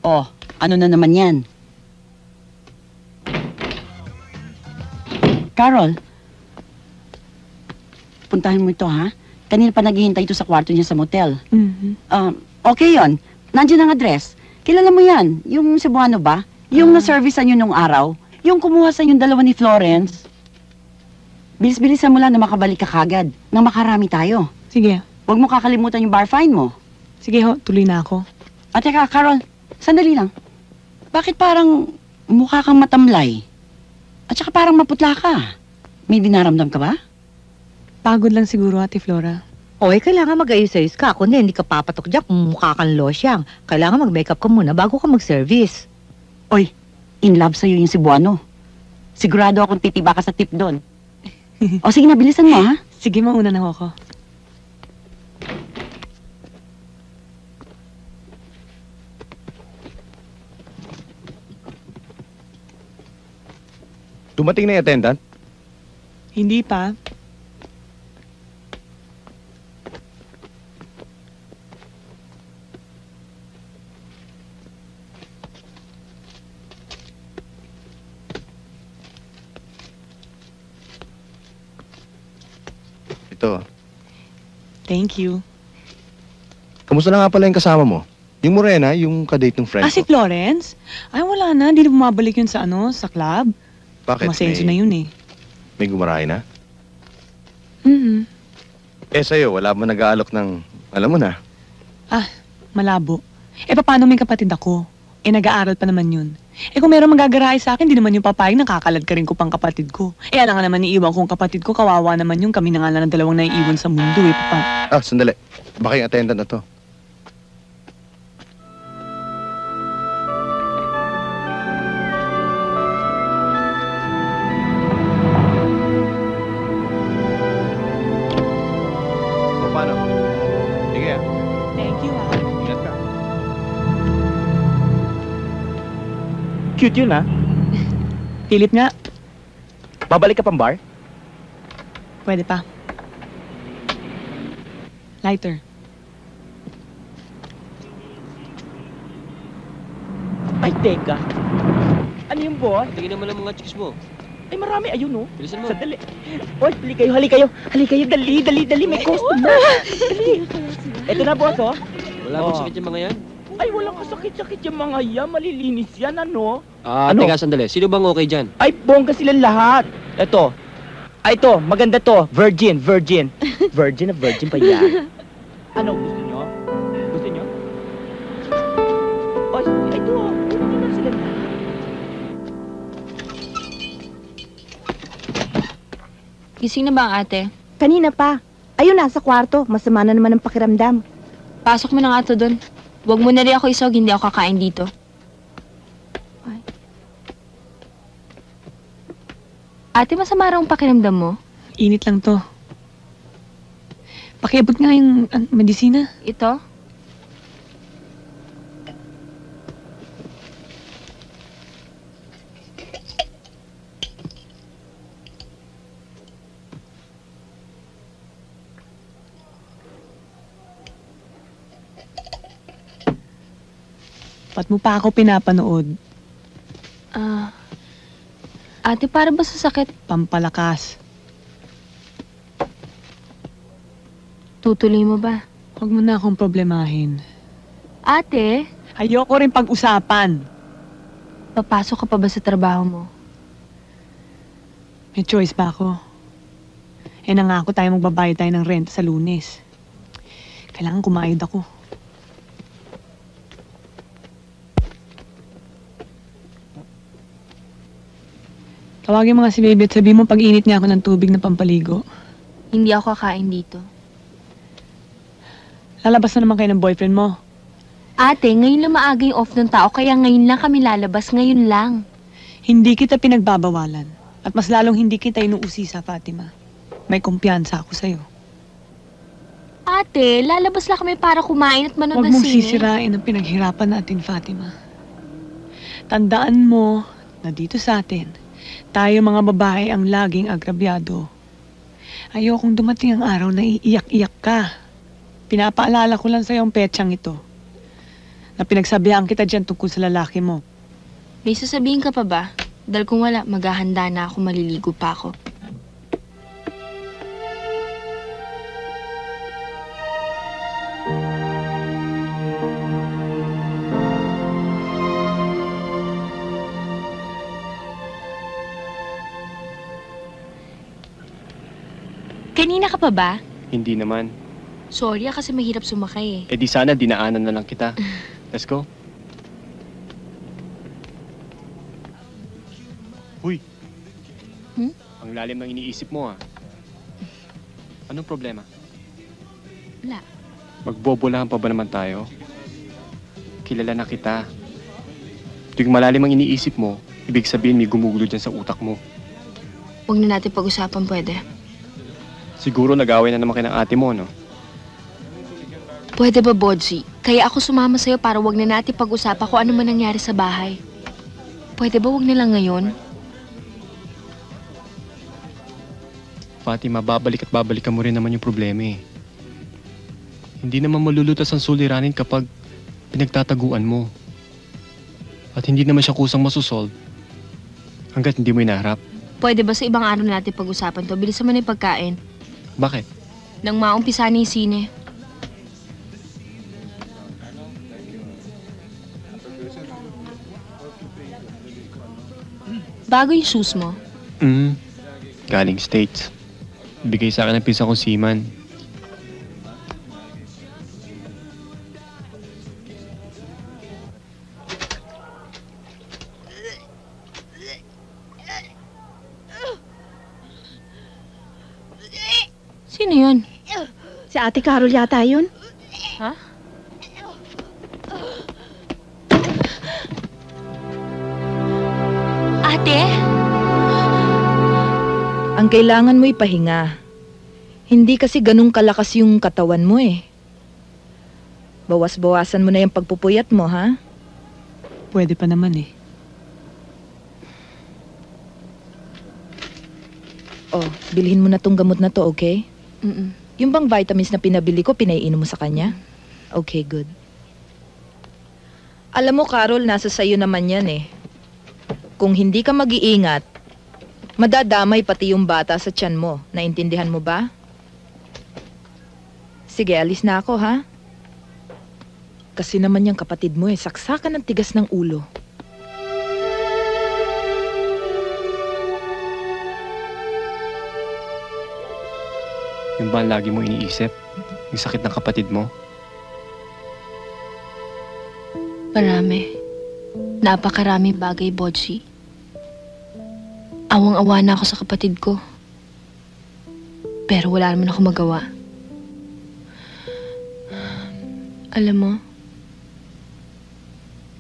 Oh, ano na naman yan? Carol, puntahan mo ito ha. Kanina pa naghihintay ito sa kwarto niya sa motel. Mhm. Um, okay yon. Nandiyan ang address. Kilala mo yan? Yung Cebuano ba? Yung na-service nyo nung araw? Yung kumuha sa yung dalawa ni Florence? Bilis-bilisan mo lang na makabalik ka kagad. Nang makarami tayo. Sige. Huwag mo kakalimutan yung bar fine mo. Sige ho, tuloy na ako. At teka, Carol, sandali lang. Bakit parang mukha kang matamlay? At saka parang maputla ka. May dinaramdam ka ba? Pagod lang siguro, Ate Flora. O, eh, kailangan mag-ayos-ayos ka. Kundi hindi ka papatok dyan kung mukha kang losyang. Kailangan mag-makeup ka muna bago ka mag-service. Oy, in love sa'yo yung Cebuano. Sigurado akong titiba ka sa tip doon. o sige na, bilisan mo ha. Sige, mauna na ako. Dumating na yung attendant? Hindi pa. Ito. Thank you. Kamusta na nga pala yung kasama mo? Yung Morena, yung kadate ng friend Ah, si. Florence? Ay, wala na. Hindi na bumabalik yun sa ano, sa club. Bakit? Masenso May- na yun eh. May gumarahay na? Mhm. Eh sa'yo, wala mo nag-aalok ng, alam mo na. Ah, malabo. Eh, paano may kapatid ako? Eh, nag-aaral pa naman yun. Eh, kung meron magagarahe sa akin, di naman yung papayag, nakakalad ka rin ko pang kapatid ko. Eh, alam nga naman iiwan kong kapatid ko, kawawa naman yung kami na nga lang ng dalawang naiiwan sa mundo eh, papa. Ah, sandali. Baka yung attendant na to. Cute yun ah. Philip nga, Babalik ka pang bar? pwede pa. Lighter. Ay, teka. Ano yung boss? Tingin naman ang mga chicks mo. Ay, marami. Ayun, oh. Bilisan mo. Sandali. Oy, hali kayo, hali kayo. Hali kayo, dali, dali, dali. May customer. dali. Ito na, boss, oh. Wala Oh. bang sakit yung mga yan? Ay, walang kasakit-sakit yung mga yan. Malilinis yan, ano? Ah, Ano? teka sandali. Sino bang okay dyan? Ay, bongga sila lahat. Ito. Ay, ito. Maganda to. Virgin, virgin. Virgin na virgin pa yan. Ano, gusto nyo? Gusto nyo? Ay, ay, ito. Ano na sila? Gising na ba ang ate? Kanina pa. Ayun, nasa kwarto. Masama na naman ang pakiramdam. Pasok mo na nga to doon. Huwag mo na rin ako isog, hindi ako kakain dito. Ate, masama raw ang pakiramdam mo? Init lang to. Pakiabot nga yung ah, medisina. Ito? Ba't mo pa ako pinapanood? Ah... ate, para ba sa sakit? Pampalakas. Tutuloy mo ba? Huwag mo na akong problemahin. Ate? Ayoko rin pag-usapan. Papasok ka pa ba sa trabaho mo? May choice ba ako? Eh nangako tayo magbabayad tayo ng rent sa lunes. Kailangan kumayod ako. Tawagin mo nga si baby at sabihin mo pag-init niya ako ng tubig na pampaligo. Hindi ako kakain dito. Lalabas na naman kayo ng boyfriend mo. Ate, ngayon lang maaga yung off ng tao, kaya ngayon lang kami lalabas, ngayon lang. Hindi kita pinagbabawalan. At mas lalong hindi kita inuusi sa Fatima. May kumpiyansa ako sa'yo. Ate, lalabas lang kami para kumain at manood Huwag ng mong sine. sisirain ang pinaghirapan natin, Fatima. Tandaan mo na dito sa atin, tayo mga babae ang laging agrabyado. Ayokong dumating ang araw na iiyak-iyak ka. Pinapaalala ko lang sa'yo ang petsang ito. Na pinagsabihan kita dyan tungkol sa lalaki mo. May sasabihin ka pa ba? Dahil kung wala, maghahanda na ako, maliligo pa ako. Kanina ka pa ba? Hindi naman. Sorry ah, kasi mahirap sumakay eh. Eh di sana dinaanan na lang kita. Let's go. Uy, Hmm? Ang lalim ng iniisip mo, ah. Anong problema? Wala. Magbobolahan pa ba naman tayo? Kilala na kita. Tuwing malalim ang iniisip mo, ibig sabihin may gumugulo dyan sa utak mo. Huwag na natin pag-usapan pwede. Siguro nag-away na naman kayo ng ate mo, no? Pwede ba, Bodji? Kaya ako sumama sa'yo para wag na natin pag-usapan kung ano man nangyari sa bahay. Pwede ba wag na lang ngayon? Fatima, babalik at babalikan mo rin naman yung problema eh. Hindi naman malulutas ang suliranin kapag pinagtataguan mo. At hindi naman siya kusang masusolve hanggat hindi mo inaharap. Pwede ba sa ibang araw na natin pag-usapan to? Bilisan mo na yung pagkain. Bakit? Nang maumpisa yung sine. Bago yung shoes mo. Mm. Galing States. Bigay sa akin ng pinsan ko seaman. Yun? Si Ate Carol yata yun. Ha? Ate? Ang kailangan mo ipahinga. Hindi kasi ganun kalakas yung katawan mo eh. Bawas-bawasan mo na yung pagpupuyat mo, ha? Pwede pa naman eh. Oh, bilhin mo na tong gamot na to, okay? Mm-mm. Yung bang vitamins na pinabili ko, pinaiinom mo sa kanya? Okay, good. Alam mo, Carol, nasa sayo naman yan eh. Kung hindi ka mag-iingat, madadamay pati yung bata sa tiyan mo. Naintindihan mo ba? Sige, alis na ako, ha? Kasi naman yung kapatid mo eh, saksakan ng tigas ng ulo. Yung ba lagi mo iniisip? Yung sakit ng kapatid mo? Marami. Napakarami bagay, Bodji. Awang-awa na ako sa kapatid ko. Pero wala naman ako magawa. Alam mo,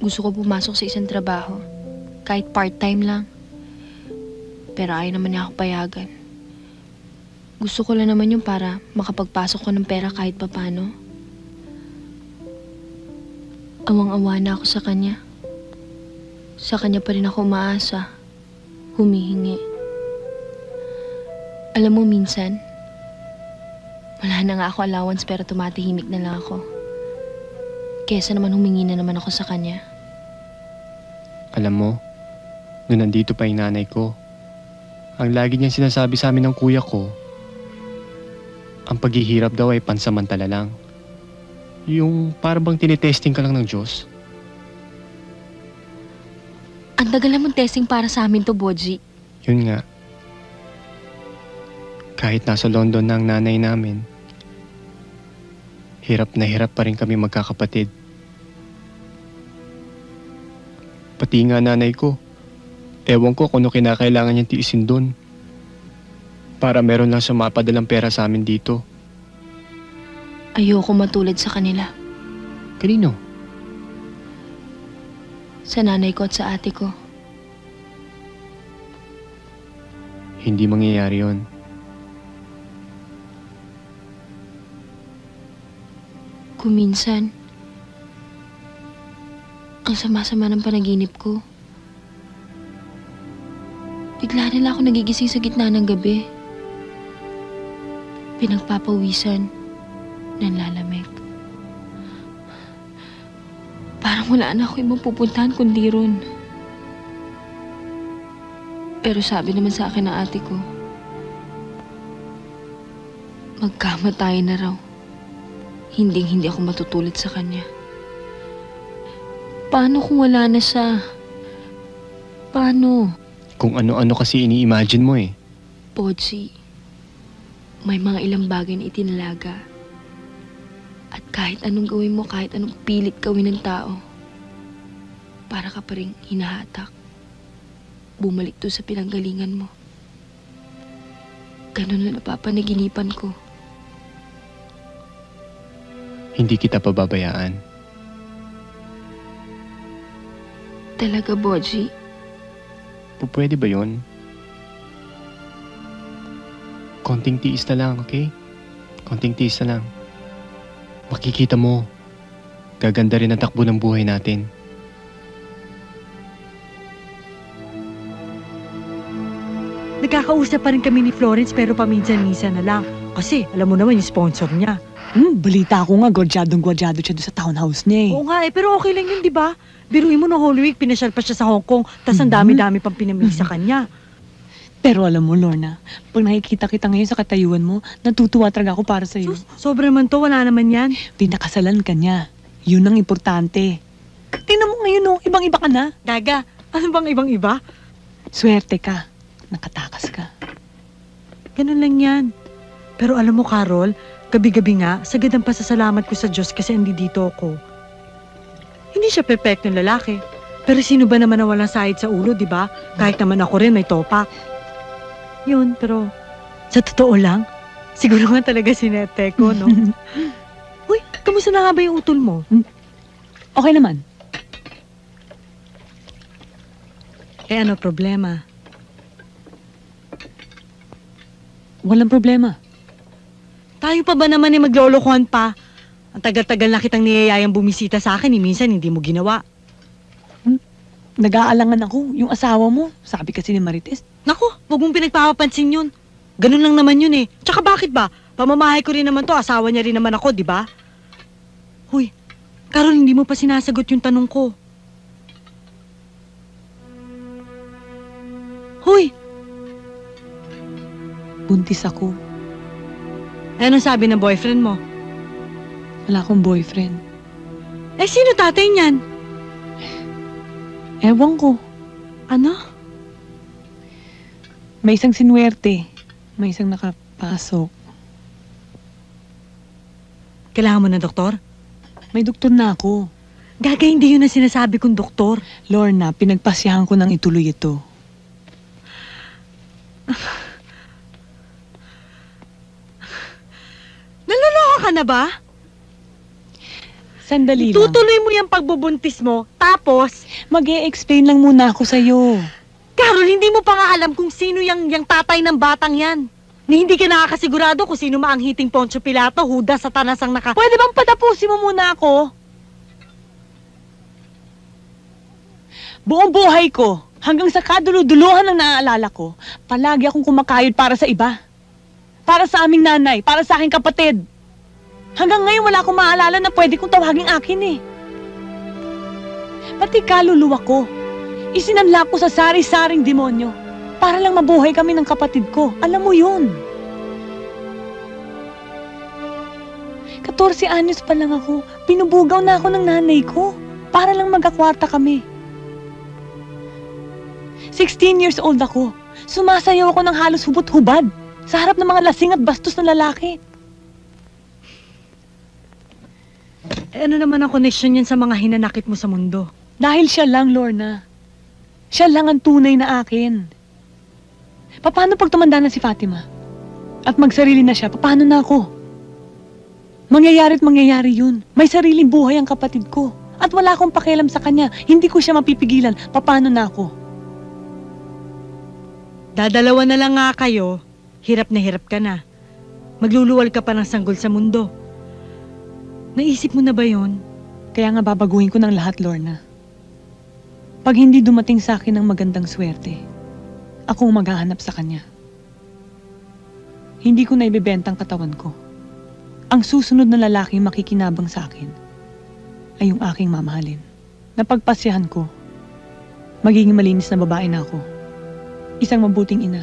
gusto ko pumasok sa isang trabaho. Kahit part-time lang. Pero ayaw naman niya ako payagan. Gusto ko lang naman yung para makapagpasok ko ng pera kahit papano. Awang-awa na ako sa kanya. Sa kanya pa rin ako umaasa. Humihingi. Alam mo, minsan, wala na nga ako allowance pero tumatahimik na lang ako. Kesa naman humingi na naman ako sa kanya. Alam mo, nung nandito pa yung nanay ko, ang lagi niyang sinasabi sa amin ng kuya ko, ang paghihirap daw ay pansamantala lang. Yung parang bang tinitesting ka lang ng Diyos. Ang tagal namang testing para sa amin to, Bodji. Yun nga. Kahit nasa London na ang nanay namin, hirap na hirap pa rin kami magkakapatid. Pati nga nanay ko, ewan ko kung ano kinakailangan niyang tiisin doon. Para meron lang siya mapadalang pera sa amin dito. Ayoko matulad sa kanila. Kanino? Sa nanay ko at sa ate ko. Hindi mangyayari yon. Kung minsan, ang sama-sama ng panaginip ko. Bigla na lang ako nagigising sa gitna ng gabi. Pinagpapawisan, nanlalamig. Parang wala na ako ibang pupuntahan kundi ron. Pero sabi naman sa akin ng ate ko, magkamatay na raw. Hinding hindi ako matutulad sa kanya. Paano kung wala na siya? Paano? Kung ano-ano kasi ini-imagine mo eh. Podsi, may mga ilang bagay na itinalaga. At kahit anong gawin mo, kahit anong pilit gawin ng tao, para ka pa rin hinahatak. Bumalik to sa pinanggalingan mo. Ganun na napapanaginipan ko. Hindi kita pababayaan. Talaga, Boji? Pwede ba yon? Konting tiis na lang, okay? Konting tiis na lang. Makikita mo, gaganda rin ang takbo ng buhay natin. Nagkakausap pa rin kami ni Florence pero paminsan-minsan na lang. Kasi alam mo naman yung sponsor niya. Hmm, balita ko nga, gordyadong gordyado siya doon sa townhouse niya eh. Oo nga eh, pero okay lang yun, di ba? Biruin mo no Holy Week, pinasyal pa siya sa Hong Kong, tas ang Mhm. dami-dami pang pinamili sa kanya. Pero alam mo, Lorna, pag nakikita kita ngayon sa katayuan mo, natutuwa talaga ako para sa'yo. Sobra naman to, wala naman yan. Pinakasalan ka niya. Yun ang importante. Tingnan mo ngayon, no, ibang-iba ka na. Gaga, ano bang ibang-iba? Swerte ka. Nakatakas ka. Ganun lang yan. Pero alam mo, Carol, gabi-gabi nga, sagad ang pasasalamat ko sa Diyos kasi andi dito ako. Hindi siya perfectong lalaki. Pero sino ba naman na walang sahid sa ulo, di ba? Kahit naman ako rin may topak. Yun, pero sa totoo lang, siguro nga talaga sinete ko, no? Uy, kamusta na nga ba yung utol mo? Okay naman. Eh ano problema? Walang problema. Tayo pa ba naman eh maglolokohan pa? Ang tagal-tagal na kitang niyayayang bumisita sa akin, eh, minsan hindi mo ginawa. Nag-aalangan ako, yung asawa mo. Sabi kasi ni Marites. Naku, huwag mong pinagpapapansin yun. Ganun lang naman yun eh. Tsaka bakit ba? Pamamahay ko rin naman to, asawa niya rin naman ako, di ba? Huy, Carol, hindi mo pa sinasagot yung tanong ko. Huy, Buntis ako. eh, anong sabi ng boyfriend mo? Wala akong boyfriend. Eh, sino tatay niyan? Ewan ko. Ano? May isang sinwerte. May isang nakapasok. Kailangan mo na doktor? May doktor na ako. Gaga, hindi yun ang sinasabi kong doktor. Lorna, pinagpasyahan ko nang ituloy ito. Naloloka ka na ba? Sandali lang. Tutuloy mo yung pagbubuntis mo, tapos... mag explain lang muna ako sa'yo. Carol, hindi mo pa nga alam kung sino yung, yung tatay ng batang yan. Ni hindi ka nakakasigurado kung sino maanghiting Poncio Pilato, Huda, Satanas ang naka... Pwede bang patapusin mo muna ako? Buong buhay ko, hanggang sa kaduluduluhan ng naaalala ko, palagi akong kumakayod para sa iba. Para sa aming nanay, para sa aking kapatid. Hanggang ngayon wala akong maalala na pwede kong tawaging akin eh. Pati kaluluwa ko, isinanla ko sa sari-saring demonyo para lang mabuhay kami ng kapatid ko. Alam mo yun. 14 anyos pa lang ako, pinubugaw na ako ng nanay ko para lang magkakwarta kami. 16 years old ako, sumasayaw ako ng halos hubot-hubad sa harap ng mga lasing at bastos na lalaki. Eh, ano naman ang connection yan sa mga hinanakit mo sa mundo? Dahil siya lang, Lorna. Siya lang ang tunay na akin. Paano pag tumanda na si Fatima? At magsarili na siya, paano na ako? Mangyayari at mangyayari yun. May sariling buhay ang kapatid ko. At wala akong pakialam sa kanya. Hindi ko siya mapipigilan. Paano na ako? Dadalawa na lang nga kayo, hirap na hirap ka na. Magluluwal ka pa ng sanggol sa mundo. Naisip mo na ba yon? Kaya nga babaguhin ko ng lahat, Lorna. Pag hindi dumating sa akin ng magandang swerte, ako ang maghahanap sa kanya. Hindi ko na ibebenta ang katawan ko. Ang susunod na lalaking makikinabang sa akin ay yung aking mamahalin. Napagpasyahan ko, magiging malinis na babae na ako. Isang mabuting ina.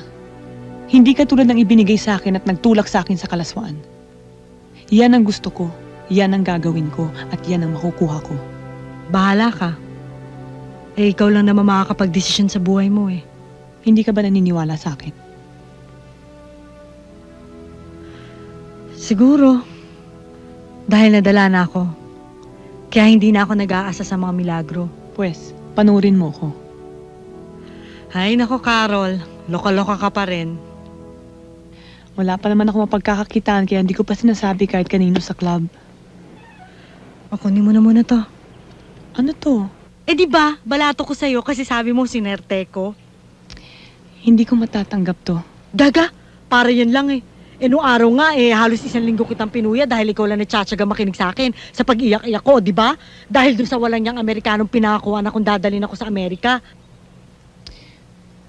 Hindi katulad ng ibinigay sa akin at nagtulak sa akin sa kalaswaan. Yan ang gusto ko, yan ang gagawin ko, at yan ang makukuha ko. Bahala ka. Eh, ikaw lang naman makakapag-desisyon sa buhay mo eh. Hindi ka ba naniniwala sa akin? Siguro. Dahil nadala na ako. Kaya hindi na ako nag-aasa sa mga milagro. Pwes, panurin mo ko. Ay, nako Carol. Loka-loka ka pa rin. Wala pa naman ako mapagkakakitaan kaya hindi ko pa sinasabi kahit kanino sa club. O, kunin mo na muna to. Ano to? Eh di ba, balato ko sa'yo kasi sabi mo sinerte ko. Hindi ko matatanggap to. Daga, para yan lang eh. Eh nung araw nga eh, halos isang linggo kitang pinuya dahil ikaw lang nagtsatsaga makinig sa akin sa pag-iyak-iyak ko, di ba? Dahil dun sa walang niyang Amerikanong pinakakuha na kung dadalhin ako sa Amerika.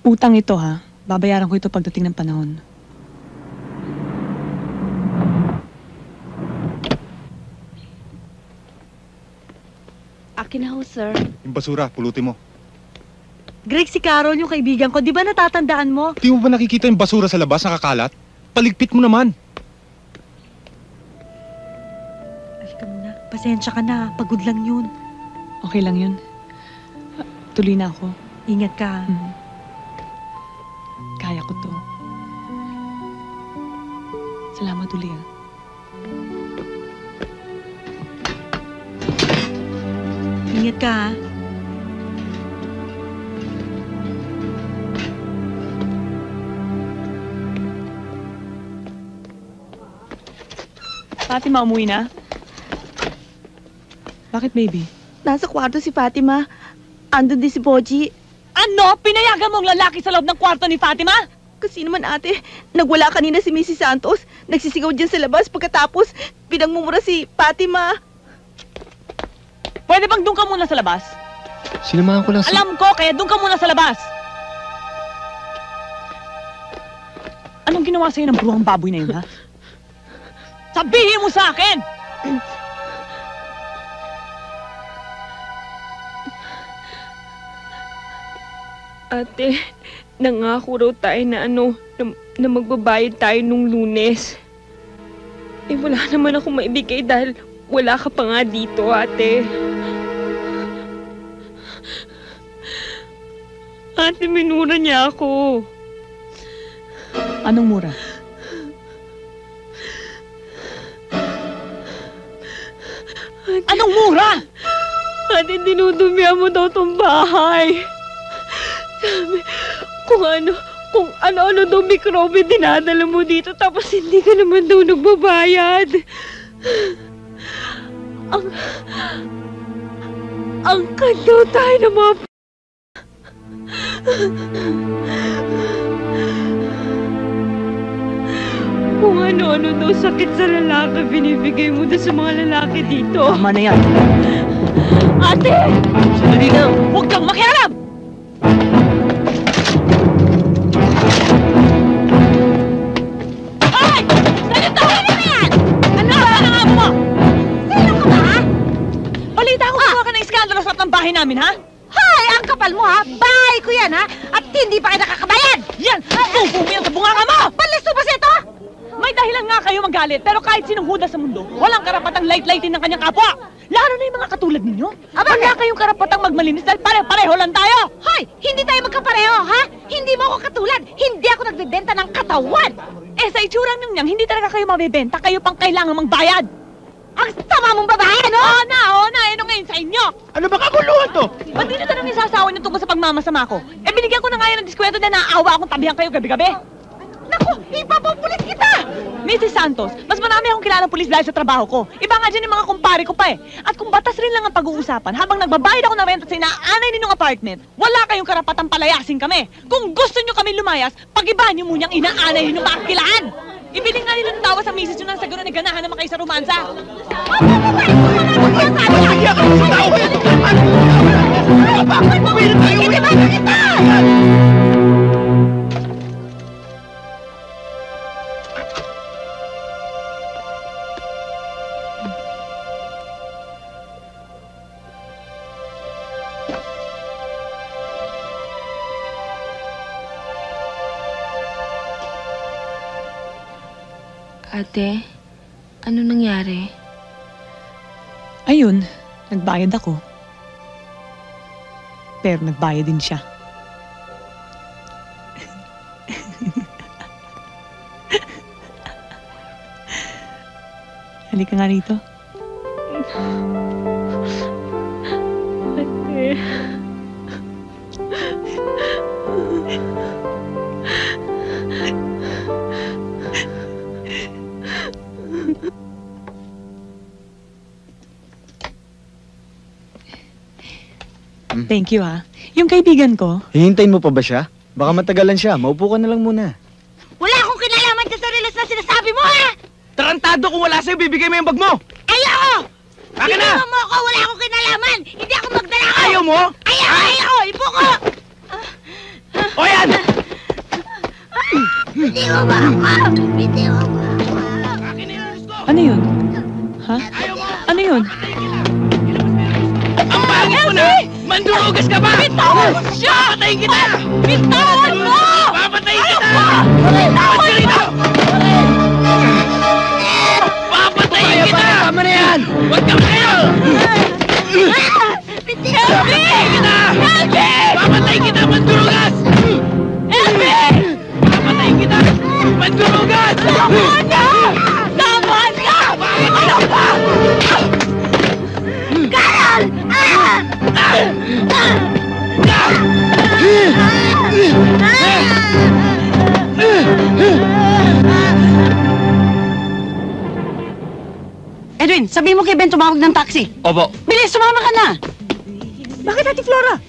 Utang ito ha. Babayaran ko ito pagdating ng panahon. Akin na ho, sir. Yung basura, pulutin mo. Greg, si Carol, yung kaibigan ko, di ba natatandaan mo? Di mo ba nakikita yung basura sa labas nakakalat? Paligpit mo naman. Halika muna, pasensya ka na, pagod lang yun. Okay lang yun. Tuloy na ako. Ingat ka. Mm. Kaya ko to. Salamat uli ah. Ingat ka ha. Fatima, umuwi na? Bakit, baby? Nasa kwarto si Fatima. Andun din si Boji. Ano? Pinayagan mong lalaki sa loob ng kwarto ni Fatima? Kasi naman ate, nagwala kanina si Mrs. Santos. Nagsisigaw dyan sa labas pagkatapos pinagmumura si Fatima. Pwede bang doon ka muna sa labas? Sinamahan ko lang si... Alam ko, kaya doon ka muna sa labas. Anong ginawa sa'yo ng bruhang baboy na yun, ha? Sabihin mo sa akin! Ate, nangako raw tayo na ano, na, na magbabayad tayo nung lunes. Eh, wala naman ako maibigay dahil wala ka pa nga dito, ate. Ate, minura niya ako. Anong mura? Anong mura? Ate, dinudumihan mo daw tong bahay. Sabi, kung ano, kung ano-ano daw mikrobe dinadala mo dito tapos hindi ka naman daw nagbabayad. Ang, ang daw tayo ng mga Kung ano-ano daw sakit sa lalaki, binibigay mo doon sa mga lalaki dito. Tama na yan. Ate! Sandali lang. Huwag kang makialam! Hoy! Salitahin mo yan! Ano ang mo? Sino ka ba? Balita ko gumawa ka ng iskandalo sa bahay namin, ha? Hay! Ang kapal mo ha! Bahay ko yan ha! At hindi pa kayo nakakabayad! Yan! Subo mo yan sa bunganga mo! Palisto ba ito? May dahilan nga kayo magalit, pero kahit sinong huda sa mundo, walang karapatang light-lightin ng kanyang kapwa! Lalo na yung mga katulad ninyo. Wala kayong karapatang magmalinis dahil pare-pareho lang tayo! Hoy! Hindi tayo magkapareho, ha? Hindi mo ako katulad! Hindi ako nagbebenta ng katawan! Eh, sa itsura ninyang, hindi talaga kayo mabibenta, kayo pang kailangan magbayad! Ang sama mong babae, ano? Oo na, oo na, ano ngayon sa inyo? Ano ba kaguluhan to? Ba't di na tanong isasawa niyo tungkol sa pagmamasama ko? Eh, binigyan ko na nga yan ng diskwento na naaawa akong tabihan kayo gabi-gabi. Naku, ipapapulis kita! Mrs. Santos, mas marami akong kilalang pulis dahil sa trabaho ko. Iba nga dyan yung mga kumpare ko pa eh. At kung batas rin lang ang pag-uusapan, habang nagbabayad ako ng renta sa inaanay ninyong apartment, wala kayong karapatang palayasin kami. Kung gusto nyo kami lumayas, pag-iba nyo munang inaanay ninyong makakilaan. Ibiling nga nila ng tawa sa misis nyo nang sa gano'n ay ganahan naman kayo sa romansa. Ate, ano nangyari? Ayun, nagbayad ako. Pero nagbayad din siya. Halika nga rito. Ate. Thank you ha. Yung kaibigan ko, Hihintayin mo pa ba siya? Baka matagalan siya. Maupo ka na lang muna. Wala akong kinalaman dyan sa relas na sinasabi mo, ha? Tarantado kung wala sa'yo, bibigay mo yung bag mo! Ayoko! Akin na! Biniwan mo ako, wala akong kinalaman! Hindi ako magdala ko! Ayaw mo? Ayaw, ayaw! Ipo ko! O yan! Hindi mo ba ako? Hindi mo ba ano yun? Ha? Ano yun? Pangit mo na! Mandurugas ka ba? Bitawan mo siya! Papatayin kita! Bitawan mo! Papatayin kita! Bitawan rito! Papatayin kita! Tama na yan! Huwag ka kayo! Papatayin kita! Papatayin kita, mandurugas! Papatayin kita! Mandurugas! Tama na! Tama na! Ano ba? Carol! Ah! Edwin, sabihin mo kay Ben tumawag ng taxi. Opo. Bilis, sumama ka na! Bakit, Ate Flora?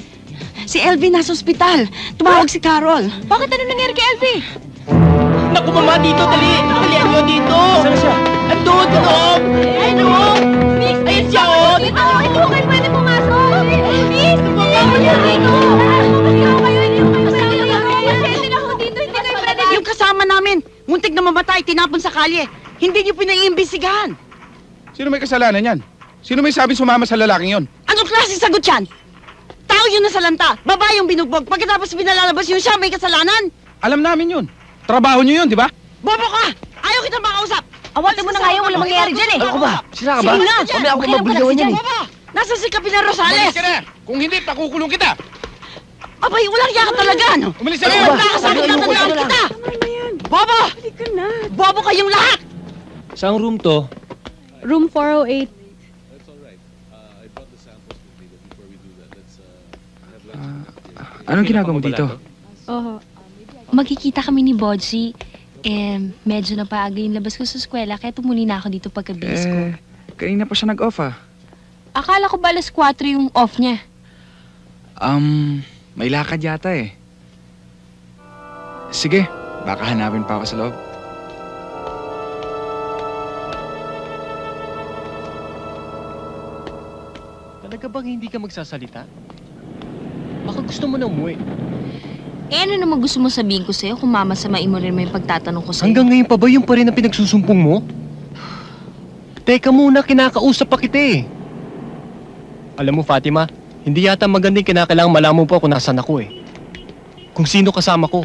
Si Elvie nasa ospital. Tumawag si Carol. Bakit ano nangyari kay Elvie? Naku, mama, dito, dali! Dalihan nyo dito! Saan siya? Andun, sa loob! Ay, loob! Ayun siya, oh! Dito! Kayo pwede pumasok! Yung kasama namin, muntik na mamatay, tinapon sa kalye. Hindi niyo pinaiimbestigahan. Sino may kasalanan yan? Sino may sabi sumama sa lalaking yon? Anong klase sagot yan? Tao yun na salanta, babae yung binugbog. Pagkatapos pinalalabas yun siya, may kasalanan. Alam namin yun. Trabaho nyo yun, di ba? Bobo ka! Ayaw kitang makausap! Awatin mo na nga yun, wala mangyayari dyan eh. Ako ba? Sira ka ba? Sige na! Mamaya ako si yan Jan. eh. Nasa si Kapina Rosales! Umalis ka na! Kung hindi, pakukulong kita! Abay, walang yaka talaga, no? Umalis ka na! Sabi ko, tatandaan ayoko na kita! Bobo! Bobo kayong lahat! Saang room to? Room 408. Anong ginagawa mo dito? Oo. Magkikita kami ni Bodji. Eh, medyo napaaga yung labas ko sa eskwela, kaya tumuli na ako dito pagka-base ko. Eh, kanina pa siya nag-off ah. Akala ko ba alas 4 yung off niya? Um, may lakad yata eh. Sige, baka hanapin pa ako sa loob. Talaga bang hindi ka magsasalita? Baka gusto mo na umuwi. Eh, ano naman gusto mo sabihin ko sa'yo kung mamasamain mo rin yung pagtatanong ko sa'yo? Hanggang ngayon pa ba yung pa rin ang pinagsusumpong mo? Teka muna, kinakausap pa kita eh. Alam mo, Fatima, hindi yata magandang kinakailangan malaman mo pa kung nasan ako eh. Kung sino kasama ko.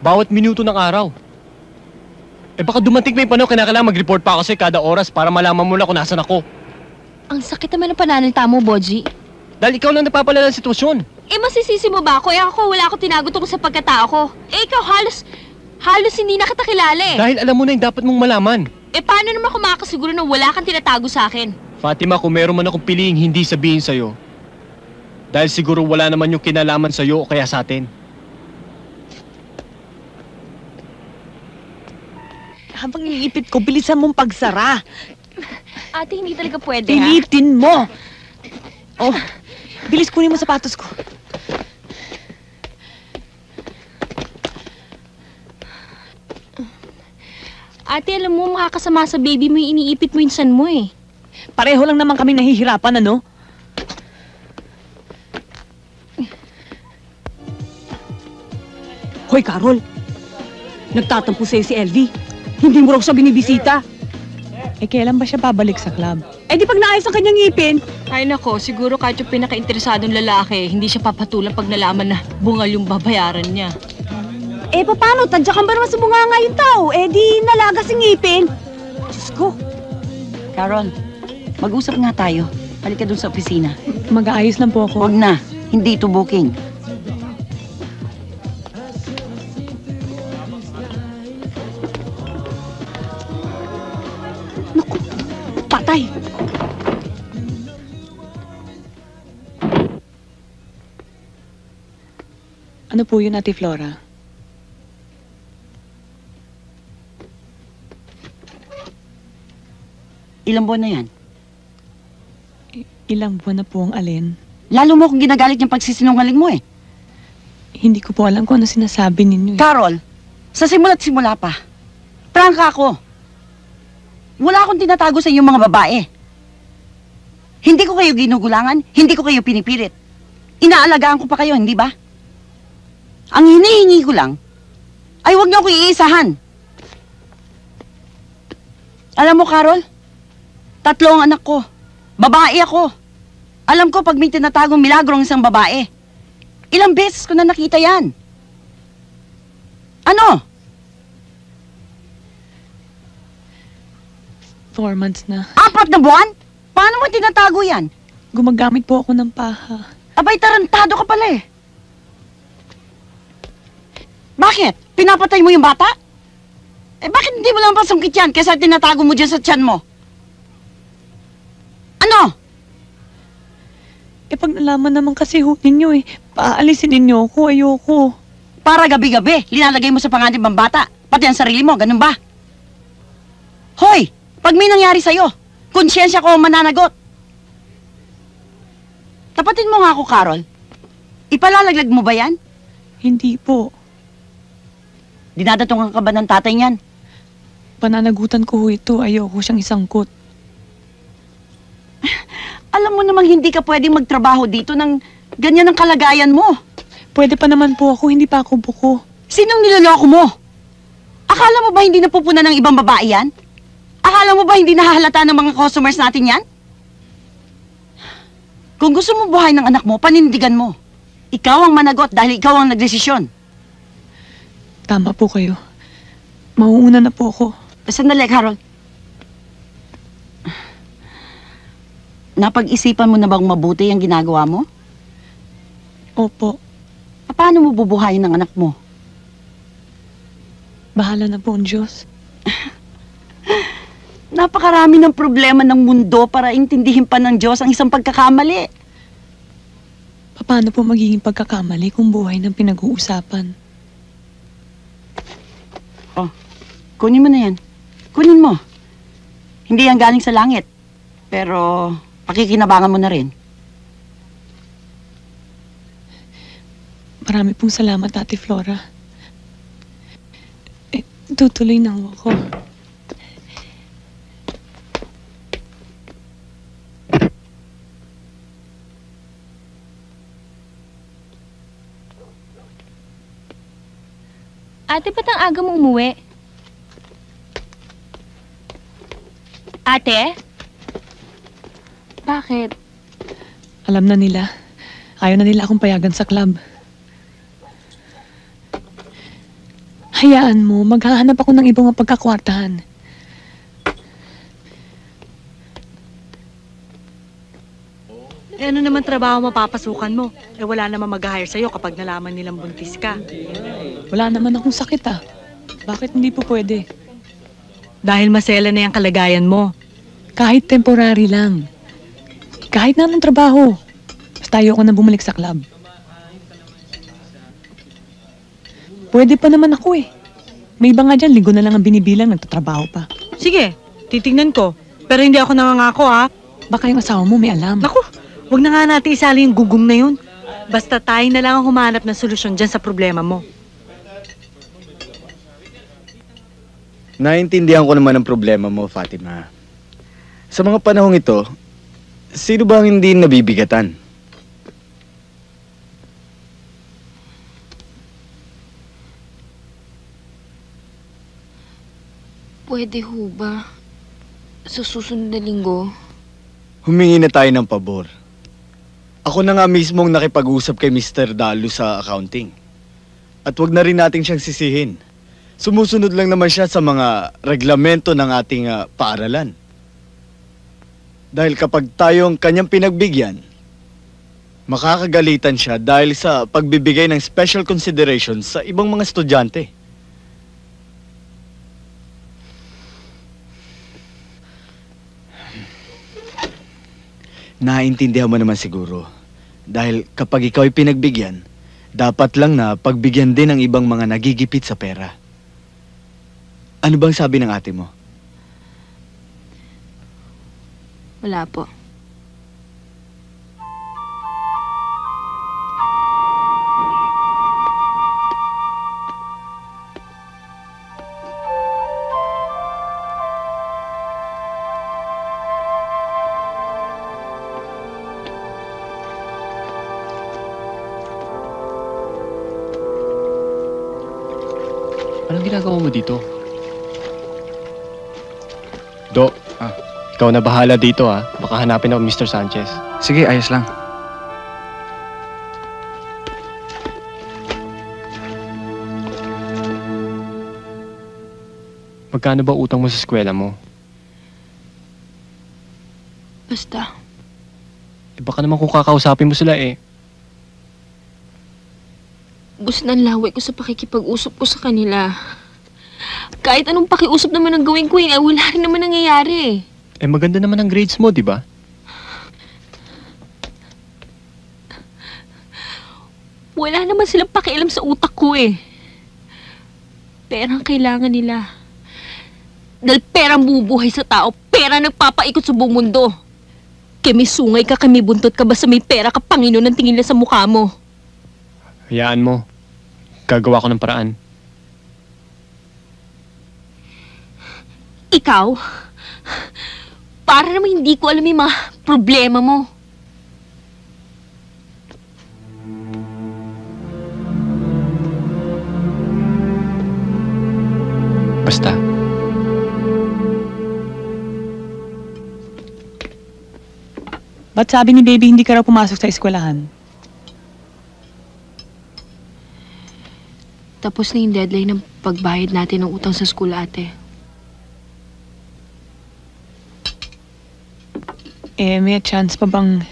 Bawat minuto ng araw. Eh baka dumating may panahon kinakailangan mag-report pa ako sa'yo kada oras para malaman mo na kung nasan ako. Ang sakit naman ng pananalita mo, Bodji. Dahil ikaw lang napapalala ng sitwasyon. Eh, masisisi mo ba ako? Eh, ako, wala ako tinago tungkol sa pagkatao ko. Eh, ikaw halos, halos hindi na kita kilala eh. Dahil alam mo na yung dapat mong malaman. Eh, paano naman ako makakasiguro na wala kang tinatago sa akin? Fatima, kung meron man akong piliing hindi sabihin sa'yo, dahil siguro wala naman yung kinalaman sa'yo o kaya sa atin. Habang iniipit ko, bilisan mong pagsara. Ate, hindi talaga pwede, ha? Pilitin mo! Oh, bilis kunin mo sapatos ko. Ate, alam mo, makakasama sa baby mo yung iniipit mo yung san mo eh. Pareho lang naman kami nahihirapan, ano? Hoy, Carol. Nagtatampo sa'yo si Elvie. Hindi mo raw siya binibisita. Eh, kailan ba siya babalik sa club? Eh, di pag naayos ang kanyang ngipin. Ay nako, siguro kahit yung pinaka-interesadong lalaki, hindi siya papatulan pag nalaman na bungal yung babayaran niya. Eh, paano? Tadyakan ba naman sa bunganga yung tao? Eh, di nalagas ang ngipin. Diyos ko. Carol, mag-usap nga tayo. Balik ka dun sa opisina. Mag-aayos lang po ako. Huwag na. Hindi ito booking. Patay. Ano po yun, Ate Flora? Ilang buwan na yan? Ilang buwan na po ang alin? Lalo mo akong ginagalit yung pagsisinungaling mo eh. Hindi ko po alam kung ano sinasabi ninyo. eh. Carol, sa simula't simula pa, prangka ako. Wala akong tinatago sa inyong mga babae. Hindi ko kayo ginugulangan, hindi ko kayo pinipilit. Inaalagaan ko pa kayo, hindi ba? Ang hinihingi ko lang, ay huwag niyo ako iisahan. Alam mo, Carol, tatlo ang anak ko. Babae ako. Alam ko pag may tinatagong milagro ang isang babae. Ilang beses ko na nakita yan. Ano? Four months na. Apat na buwan? Paano mo tinatago yan? Gumagamit po ako ng paha. Abay, tarantado ka pala eh. Bakit? Pinapatay mo yung bata? Eh, bakit hindi mo lang pasungkit yan kaysa tinatago mo dyan sa tiyan mo? Ano? Eh, pag nalaman naman kasi ho ninyo eh, paalisin ninyo ako, ayoko. Para gabi-gabi, linalagay mo sa panganib ang bata, pati ang sarili mo, ganun ba? Hoy! Pag may nangyari sa'yo, konsyensya ko ang mananagot. Tapatin mo nga ako, Carol. Ipalalaglag mo ba yan? Hindi po. Dinadatungan ka ba ng tatay niyan? Pananagutan ko ho ito, ayoko siyang isangkot. Alam mo namang hindi ka pwedeng magtrabaho dito ng ganyan ang kalagayan mo. Pwede pa naman po ako, hindi pa ako buko. Sinong niloloko mo? Akala mo ba hindi napupunan ng ibang babae yan? Akala mo ba hindi nahahalata ng mga customers natin yan? Kung gusto mo buhay ng anak mo, panindigan mo. Ikaw ang managot dahil ikaw ang nagdesisyon. Tama po kayo. Mauuna na po ako. Sandali, Carol. Napag-isipan mo na bang mabuti ang ginagawa mo? Opo. Paano mo bubuhayin ang anak mo? Bahala na po ang Diyos. Napakarami ng problema ng mundo para intindihin pa ng Diyos ang isang pagkakamali. Paano po magiging pagkakamali kung buhay ng pinag-uusapan? Oh, kunin mo na yan. Kunin mo. Hindi yan galing sa langit. Pero pakikinabangan mo na rin. Marami pong salamat, Ate Flora. Eh, tutuloy na ako. Ate, ba't ang aga mo umuwi? Ate? Bakit? Alam na nila. Ayaw na nila akong payagan sa club. Hayaan mo, maghahanap ako ng ibang mapagkakwartahan. Eh ano naman trabaho mapapasukan mo? Eh wala naman mag-hire sa'yo kapag nalaman nilang buntis ka. Wala naman akong sakit ah. Bakit hindi po pwede? Dahil masela na yung kalagayan mo. Kahit temporary lang. Kahit na anong trabaho. Basta ayoko na bumalik sa club. Pwede pa naman ako eh. May iba nga dyan, linggo na lang ang binibilang, nagtatrabaho pa. Sige, titignan ko. Pero hindi ako nangangako ha. Baka yung asawa mo may alam. Naku, wag na nga natin isali yung gugong na yun. Basta tayo na lang ang humanap ng solusyon dyan sa problema mo. Naintindihan ko naman ang problema mo, Fatima. Sa mga panahong ito, sino ba ang hindi nabibigatan? Pwede ho ba? Sa susunod na linggo? Humingi na tayo ng pabor. Ako na nga mismo ang nakipag-usap kay Mr. Dalu sa accounting. At wag na rin natin siyang sisihin. Sumusunod lang naman siya sa mga reglamento ng ating ah, paaralan. Dahil kapag tayo ang kanyang pinagbigyan, makakagalitan siya dahil sa pagbibigay ng special consideration sa ibang mga estudyante. Naintindihan mo naman siguro. Dahil kapag ikaw ay pinagbigyan, dapat lang na pagbigyan din ng ibang mga nagigipit sa pera. Ano bang sabi ng ate mo? Wala po. Anong ginagawa mo dito? Ikaw na bahala dito ah. Baka hanapin ako Mr. Sanchez. Sige, ayos lang. Magkano ba utang mo sa eskwela mo? Basta, Eh, baka naman kung kakausapin mo sila eh. bus ng laway ko sa pakikipag-usap ko sa kanila. Kahit anong pakiusap naman ang gawin ko, eh, wala rin naman nangyayari. Eh maganda naman ang grades mo, di ba? Wala naman silang pakialam sa utak ko eh. Pera ang kailangan nila. Dahil perang bubuhay sa tao, pera nagpapaikot sa buong mundo. May sungay ka, kami buntot ka, basta may pera ka, Panginoon ang tingin nila sa mukha mo. Hayaan mo. Gagawa ko ng paraan. Ikaw, para naman hindi ko alam yung mga problema mo. Basta. Ba't sabi ni baby hindi ka raw pumasok sa eskwelahan? Tapos na yung deadline ng pagbayad natin ng utang sa school, ate. Eh, may chance pa bang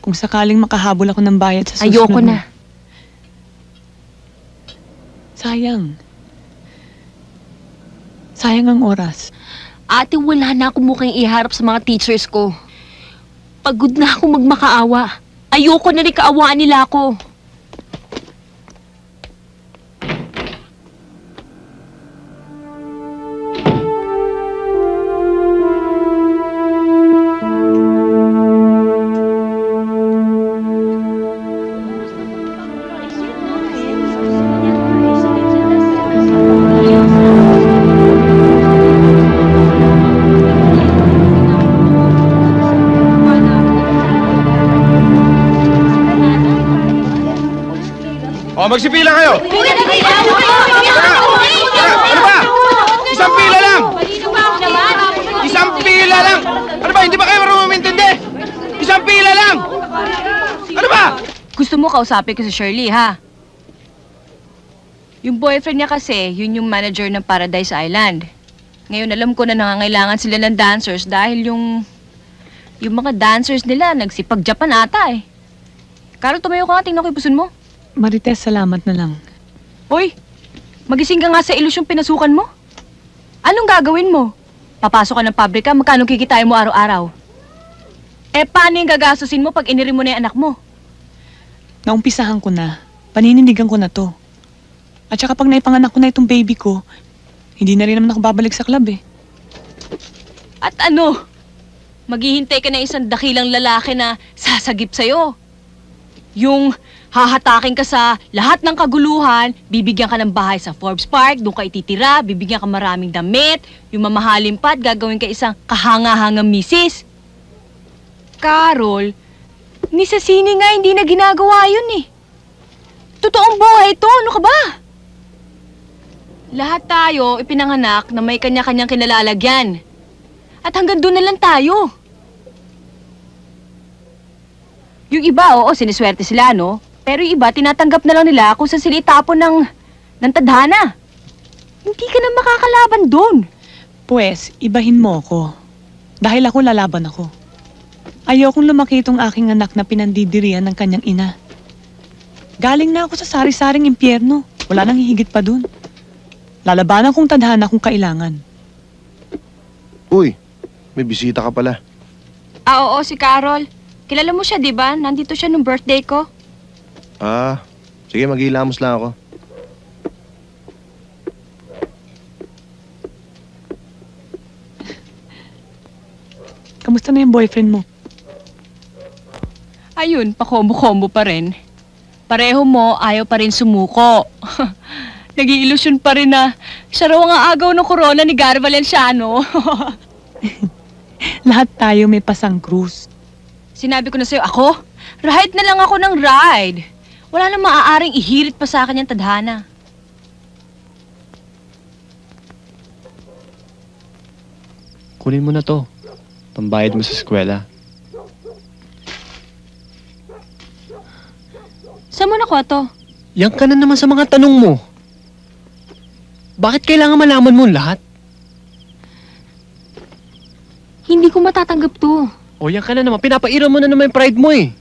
kung sakaling makahabol ako ng bayad sa susunod Ayoko na. Sayang. Sayang ang oras. Ate, wala na akong mukhang iharap sa mga teachers ko. Pagod na ako magmakaawa. Ayoko na rin kaawaan nila ako. Kausapin ko si Shirley, ha? Yung boyfriend niya kasi, yun yung manager ng Paradise Island. Ngayon, alam ko na nangangailangan sila ng dancers dahil yung... Yung mga dancers nila, nagsipag-Japan ata eh. Carol, tumayo ka nga, tingnan ko yung puson mo. Marites, salamat na lang. Hoy, magising ka nga sa ilusyong pinasukan mo. Anong gagawin mo? Papasok ka ng pabrika, magkano kikitain mo araw-araw? Eh, paano yung gagastusin mo pag iniri mo na yung anak mo? Naumpisahan ko na. Paninindigan ko na to. At saka pag naipanganak ko na itong baby ko, hindi na rin naman ako babalik sa club eh. At ano? Maghihintay ka na isang dakilang lalaki na sasagip sa'yo. Yung hahatakin ka sa lahat ng kaguluhan, bibigyan ka ng bahay sa Forbes Park, doon ka ititira, bibigyan ka maraming damit, yung mamahalin pa at gagawin ka isang kahanga-hangang misis. Carol, ni sa sine nga hindi na ginagawa yun eh. Totoong buhay to, ano ka ba? Lahat tayo ipinanganak na may kanya-kanyang kinalalagyan. At hanggang doon na lang tayo. Yung iba, oo, siniswerte sila, no? Pero yung iba, tinatanggap na lang nila kung saan sila itapon ng, ng tadhana. Hindi ka na makakalaban doon. Pues, ibahin mo ako. Dahil ako lalaban ako. Ayokong lumaki itong aking anak na pinandidirian ng kanyang ina. Galing na ako sa sari-saring impyerno. Wala nang hihigit pa dun. Lalabanan kong tadhana kung kailangan. Uy, may bisita ka pala. Ah, oo, si Carol. Kilala mo siya, di ba? Nandito siya nung birthday ko. Ah, sige, maghihilamos lang ako. Kamusta na yung boyfriend mo? Ayun, pakombo-kombo pa rin. Pareho mo, ayaw pa rin sumuko. Nag-iilusyon pa rin na siya raw ang agaw ng corona ni Gary Valenciano. Lahat tayo may pasang cruise. Sinabi ko na sa'yo, ako? Ride na lang ako ng ride. Wala na maaaring ihirit pa sa akin yung tadhana. Kunin mo na to. Pambayad mo sa eskwela. Saan mo nakuha to? Yan ka na naman sa mga tanong mo. Bakit kailangan malaman mo lahat? Hindi ko matatanggap to. O yan ka na naman, pinapaira mo na naman yung pride mo eh.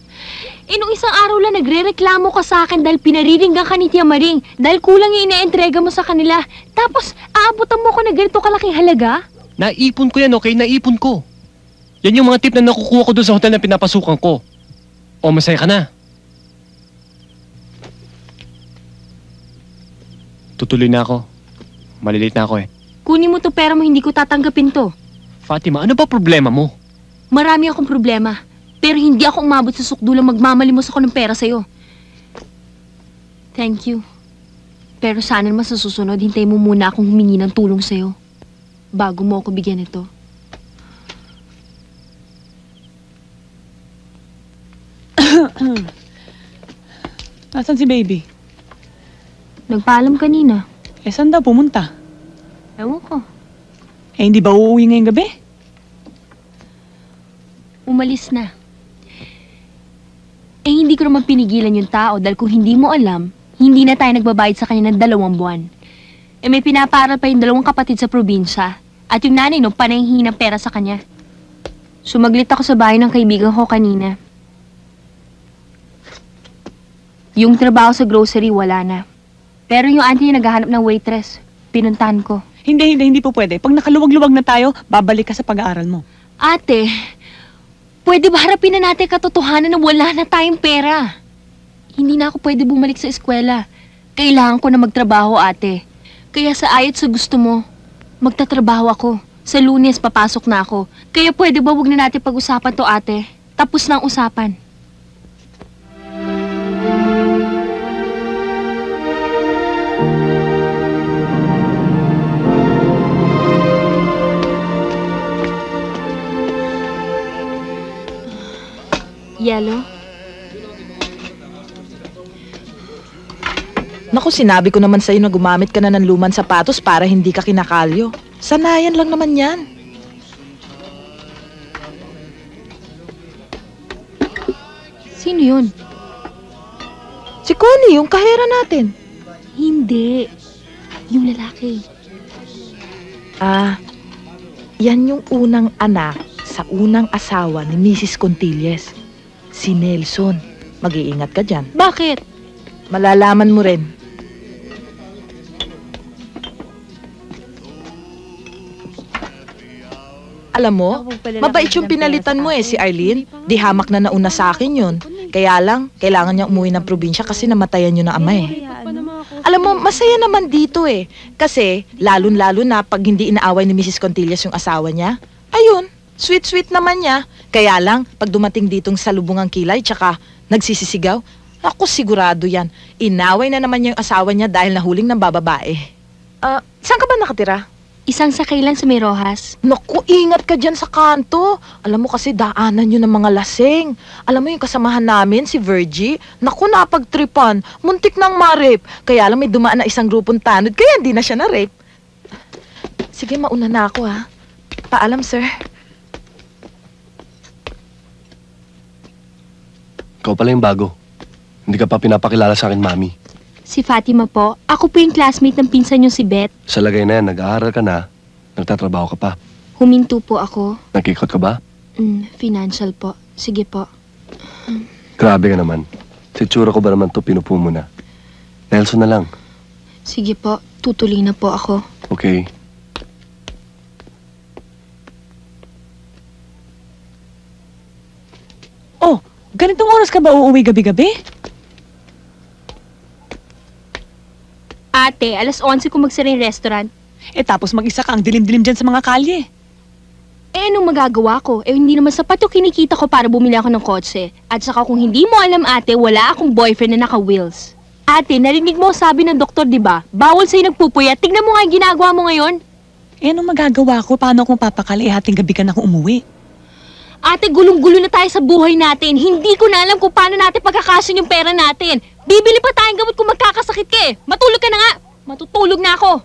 Eh, nung isang araw lang nagre-reklamo ka sa akin dahil pinariringgan ka ni Tia Maring, dahil kulang yung ina-entrega mo sa kanila. Tapos, aabutan mo ko na ganito kalaking halaga? Naipon ko yan, okay? Naipon ko. Yan yung mga tip na nakukuha ko doon sa hotel na pinapasukan ko. O, masaya ka na. Tutuloy na ako. Malilate na ako eh. Kunin mo to pera mo, hindi ko tatanggapin to. Fatima, ano ba problema mo? Marami akong problema. Pero hindi ako umabot sa sukdulang magmamalimos ako ng pera sa'yo. Thank you. Pero sana naman sa susunod, hintay mo muna akong humingi ng tulong sa'yo. Bago mo ako bigyan nito. Nasaan si baby? Nagpaalam kanina. Eh, saan daw pumunta? Ewan ko. Eh, hindi ba uuwi ngayong gabi? Umalis na. Eh, hindi ko naman pinigilan yung tao dahil kung hindi mo alam, hindi na tayo nagbabayad sa kanya ng dalawang buwan. Eh, may pinapaaral pa yung dalawang kapatid sa probinsya. At yung nanay no, panayhingi ng pera sa kanya. Sumaglit ako sa bahay ng kaibigan ko kanina. Yung trabaho sa grocery, wala na. Pero yung auntie niya naghahanap ng waitress. Pinuntahan ko. Hindi, hindi, hindi po pwede. Pag nakaluwag-luwag na tayo, babalik ka sa pag-aaral mo. Ate, pwede ba harapin na natin katotohanan na wala na tayong pera? Hindi na ako pwede bumalik sa eskwela. Kailangan ko na magtrabaho, ate. Kaya sa ayat sa gusto mo, magtatrabaho ako. Sa lunes, papasok na ako. Kaya pwede ba wag na natin pag-usapan to, ate? Tapos na ang usapan. Yellow? Naku, sinabi ko naman sa'yo na gumamit ka na ng luman sapatos para hindi ka kinakalyo. Sanayan lang naman yan. Sino yun? Si Connie, yung kahera natin. Hindi. Yung lalaki. Ah, yan yung unang anak sa unang asawa ni Mrs. Contilles. Si Nelson. Mag-iingat ka dyan. Bakit? Malalaman mo rin. Alam mo, mabait yung pinalitan mo eh, si Arlene. Di hamak na nauna sa akin yun. Kaya lang, kailangan niya umuwi ng probinsya kasi namatayan yun na ama eh. Alam mo, masaya naman dito eh. Kasi, lalon-lalo na pag hindi inaaway ni Mrs. Contillas yung asawa niya. Ayun, sweet-sweet naman niya. Kaya lang, pag dumating ditong salubungang kilay, tsaka nagsisisigaw, ako sigurado yan. Inaway na naman niya yung asawa niya dahil nahuling ng bababae. Ah, saan ka ba nakatira? Isang sakay lang sa may Rojas. Naku, ingat ka dyan sa kanto. Alam mo kasi daanan yun ng mga lasing. Alam mo yung kasamahan namin, si Virgie, naku, napagtripan. Muntik nang ma-rape. Kaya lang may dumaan na isang grupong tanod, kaya hindi na siya na-rape. Sige, mauna na ako ha. Paalam, sir. Ikaw pala yung bago. Hindi ka pa pinapakilala sa akin, Mami. Si Fatima po. Ako po yung classmate ng pinsan niyo si Beth. Sa lagay na yan, nag-aaral ka na, nagtatrabaho ka pa. Huminto po ako. Nagkikot ka ba? Mm, financial po. Sige po. Grabe ka naman. Sa itsura ko ba naman to pinupo mo na? Nelson na lang. Sige po. Tutuloy na po ako. Okay. Oh, ganitong oras ka ba uuwi gabi-gabi? Ate, alas 11 ko magsara yung restaurant. Eh tapos mag-isa ka ang dilim-dilim dyan sa mga kalye. Eh, anong magagawa ko? Eh, hindi naman sapat yung kinikita ko para bumili ako ng kotse. At saka kung hindi mo alam, ate, wala akong boyfriend na naka-wheels. Ate, narinig mo sabi ng doktor, di ba? Bawal sa'yo nagpupuya. Tignan mo nga yung ginagawa mo ngayon. Eh, anong magagawa ko? Paano kung papakali? Eh, hating gabi ka na akong umuwi. Ate, gulong-gulo na tayo sa buhay natin. Hindi ko na alam kung paano natin pagkakasun yung pera natin. Bibili pa tayong gamot kung magkakasakit ka eh. Matulog ka na nga. Matutulog na ako.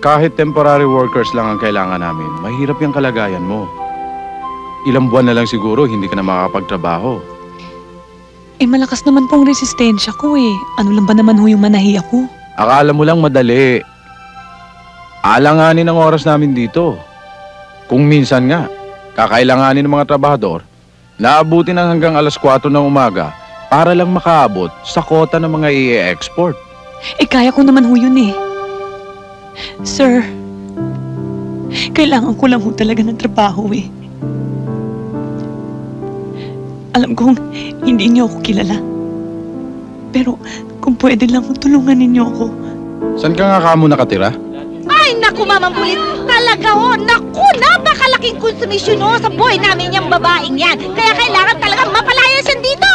Kahit temporary workers lang ang kailangan namin, mahirap yung kalagayan mo. Ilang buwan na lang siguro hindi ka na makakapagtrabaho. Eh, malakas naman pong resistensya ko eh. Ano lang ba naman ho yung manahi ako? Akala mo lang madali. Alanganin ang oras namin dito. Kung minsan nga, kakailanganin ng mga trabahador, naabutin ng hanggang alas 4 ng umaga para lang makaabot sa kota ng mga i-export. Eh, kaya ko naman ho yun eh. Sir, kailangan ko lang ho talaga ng trabaho eh. Alam kong hindi niyo ako kilala. Pero kung pwede lang tulungan ninyo ako. Saan ka nga kamo nakatira? Ay, naku, Mamang Bulit. Talaga ho. Naku, napakalaking konsumisyon ho sa buhay namin yung babaeng yan. Kaya kailangan talaga mapalayas yan dito.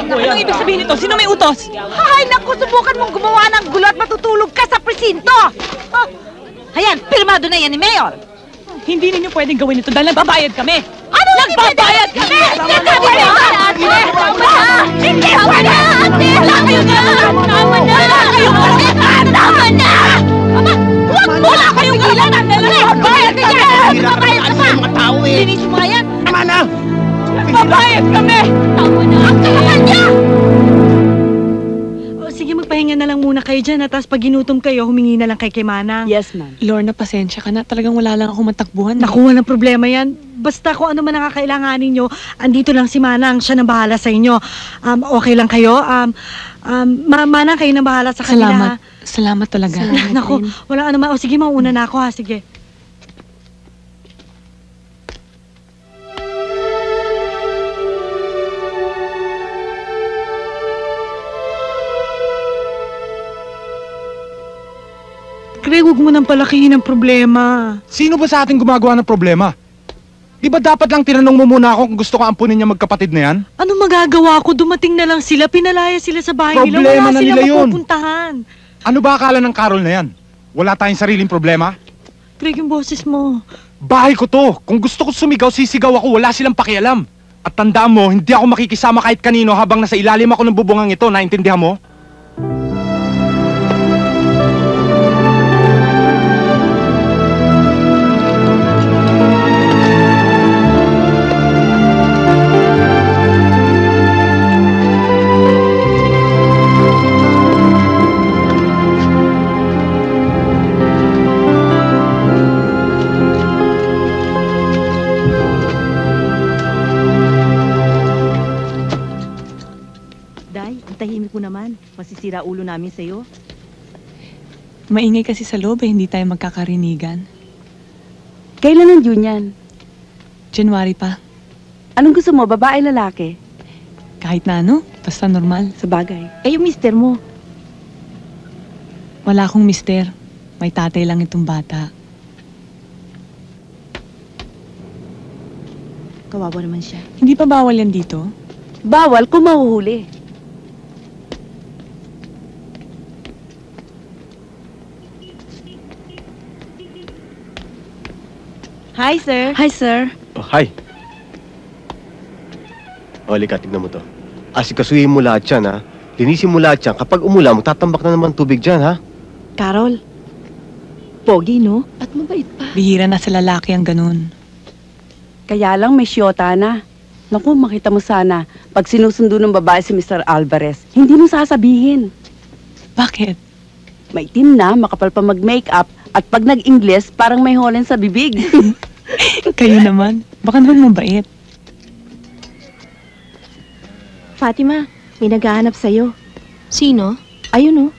Anong ibig sabihin nito? Sino may utos? Ay, naku, subukan mong gumawa ng gulo at matutulog ka sa presinto. Oh, ayan, pirmado na yan ni Mayor. Hindi ninyo pwedeng gawin ito dahil nagbabayad kami. Ano Nagbabayad kami! Hindi kami ate! Tama na! Hindi pwede! Ate! Kayo na! Tama na! Na! Tama na! Aba, huwag mo! Wala kayong ilan! Magbabayad ka dyan! Magbabayad ka pa! eh. Linis mo nga yan! Tama na! Nagbabayad kami! Tama na! Ang kapal niya! Magpahinga na lang muna kayo dyan. At tapos pag ginutom kayo, humingi na lang kay kay Manang. Yes, ma'am. Lorna, pasensya ka na. Talagang wala lang ako matakbuhan. eh. Naku, walang problema yan. Basta kung ano man ang kakailanganin nyo, andito lang si Manang. Siya nang bahala sa inyo. Um, okay lang kayo? Um, um, Ma- Manang, kayo nang bahala sa kanila. Salamat. Salamat talaga. Naku, wala ano man. O sige, mauna na ako ha. Sige. Craig, huwag mo nang palakihin ang problema. Sino ba sa ating gumagawa ng problema? Di ba dapat lang tinanong mo muna ako kung gusto ko ampunin niya magkapatid na yan? Ano magagawa ko? Dumating na lang sila. Pinalaya sila sa bahay nila. Problema Wala na sila nila yun. mapupuntahan. Ano ba akala ng Carol na yan? Wala tayong sariling problema? Craig, yung boses mo. Bahay ko to. Kung gusto ko sumigaw, sisigaw ako. Wala silang pakialam. At tandaan mo, hindi ako makikisama kahit kanino habang nasa ilalim ako ng bubungang ito. Naintindihan mo? Naman. Masisira ulo namin sa'yo. Maingay kasi sa loob eh. Hindi tayo magkakarinigan. Kailan ang June yan? January pa. Anong gusto mo, babae, lalaki? Kahit na ano, basta normal. Sa bagay. Eh, yung mister mo. Wala akong mister. May tatay lang itong bata. Kawawa naman siya. Hindi pa bawal yan dito? Bawal kung mahuhuli. Hi, sir. Hi, sir. Oh, hi. O, halika, tignan mo to. Asikasuhin mo lahat yan, ha? Linisin mo lahat yan. Kapag umula, magtatambak na naman tubig dyan, ha? Carol. Pogi, no? At mabait pa. Bihira na sa lalaki ang ganun. Kaya lang may syota na. Naku, makita mo sana. Pag sinusundo ng babae si Mr. Alvarez, hindi mo sasabihin. Bakit? Maitim na, makapal pa mag-makeup, at pag nag-Ingles, parang may holen sa bibig. Kayo naman. Baka naman mabait. Fatima, may naghahanap sa'yo. Sino? Ayun, oh.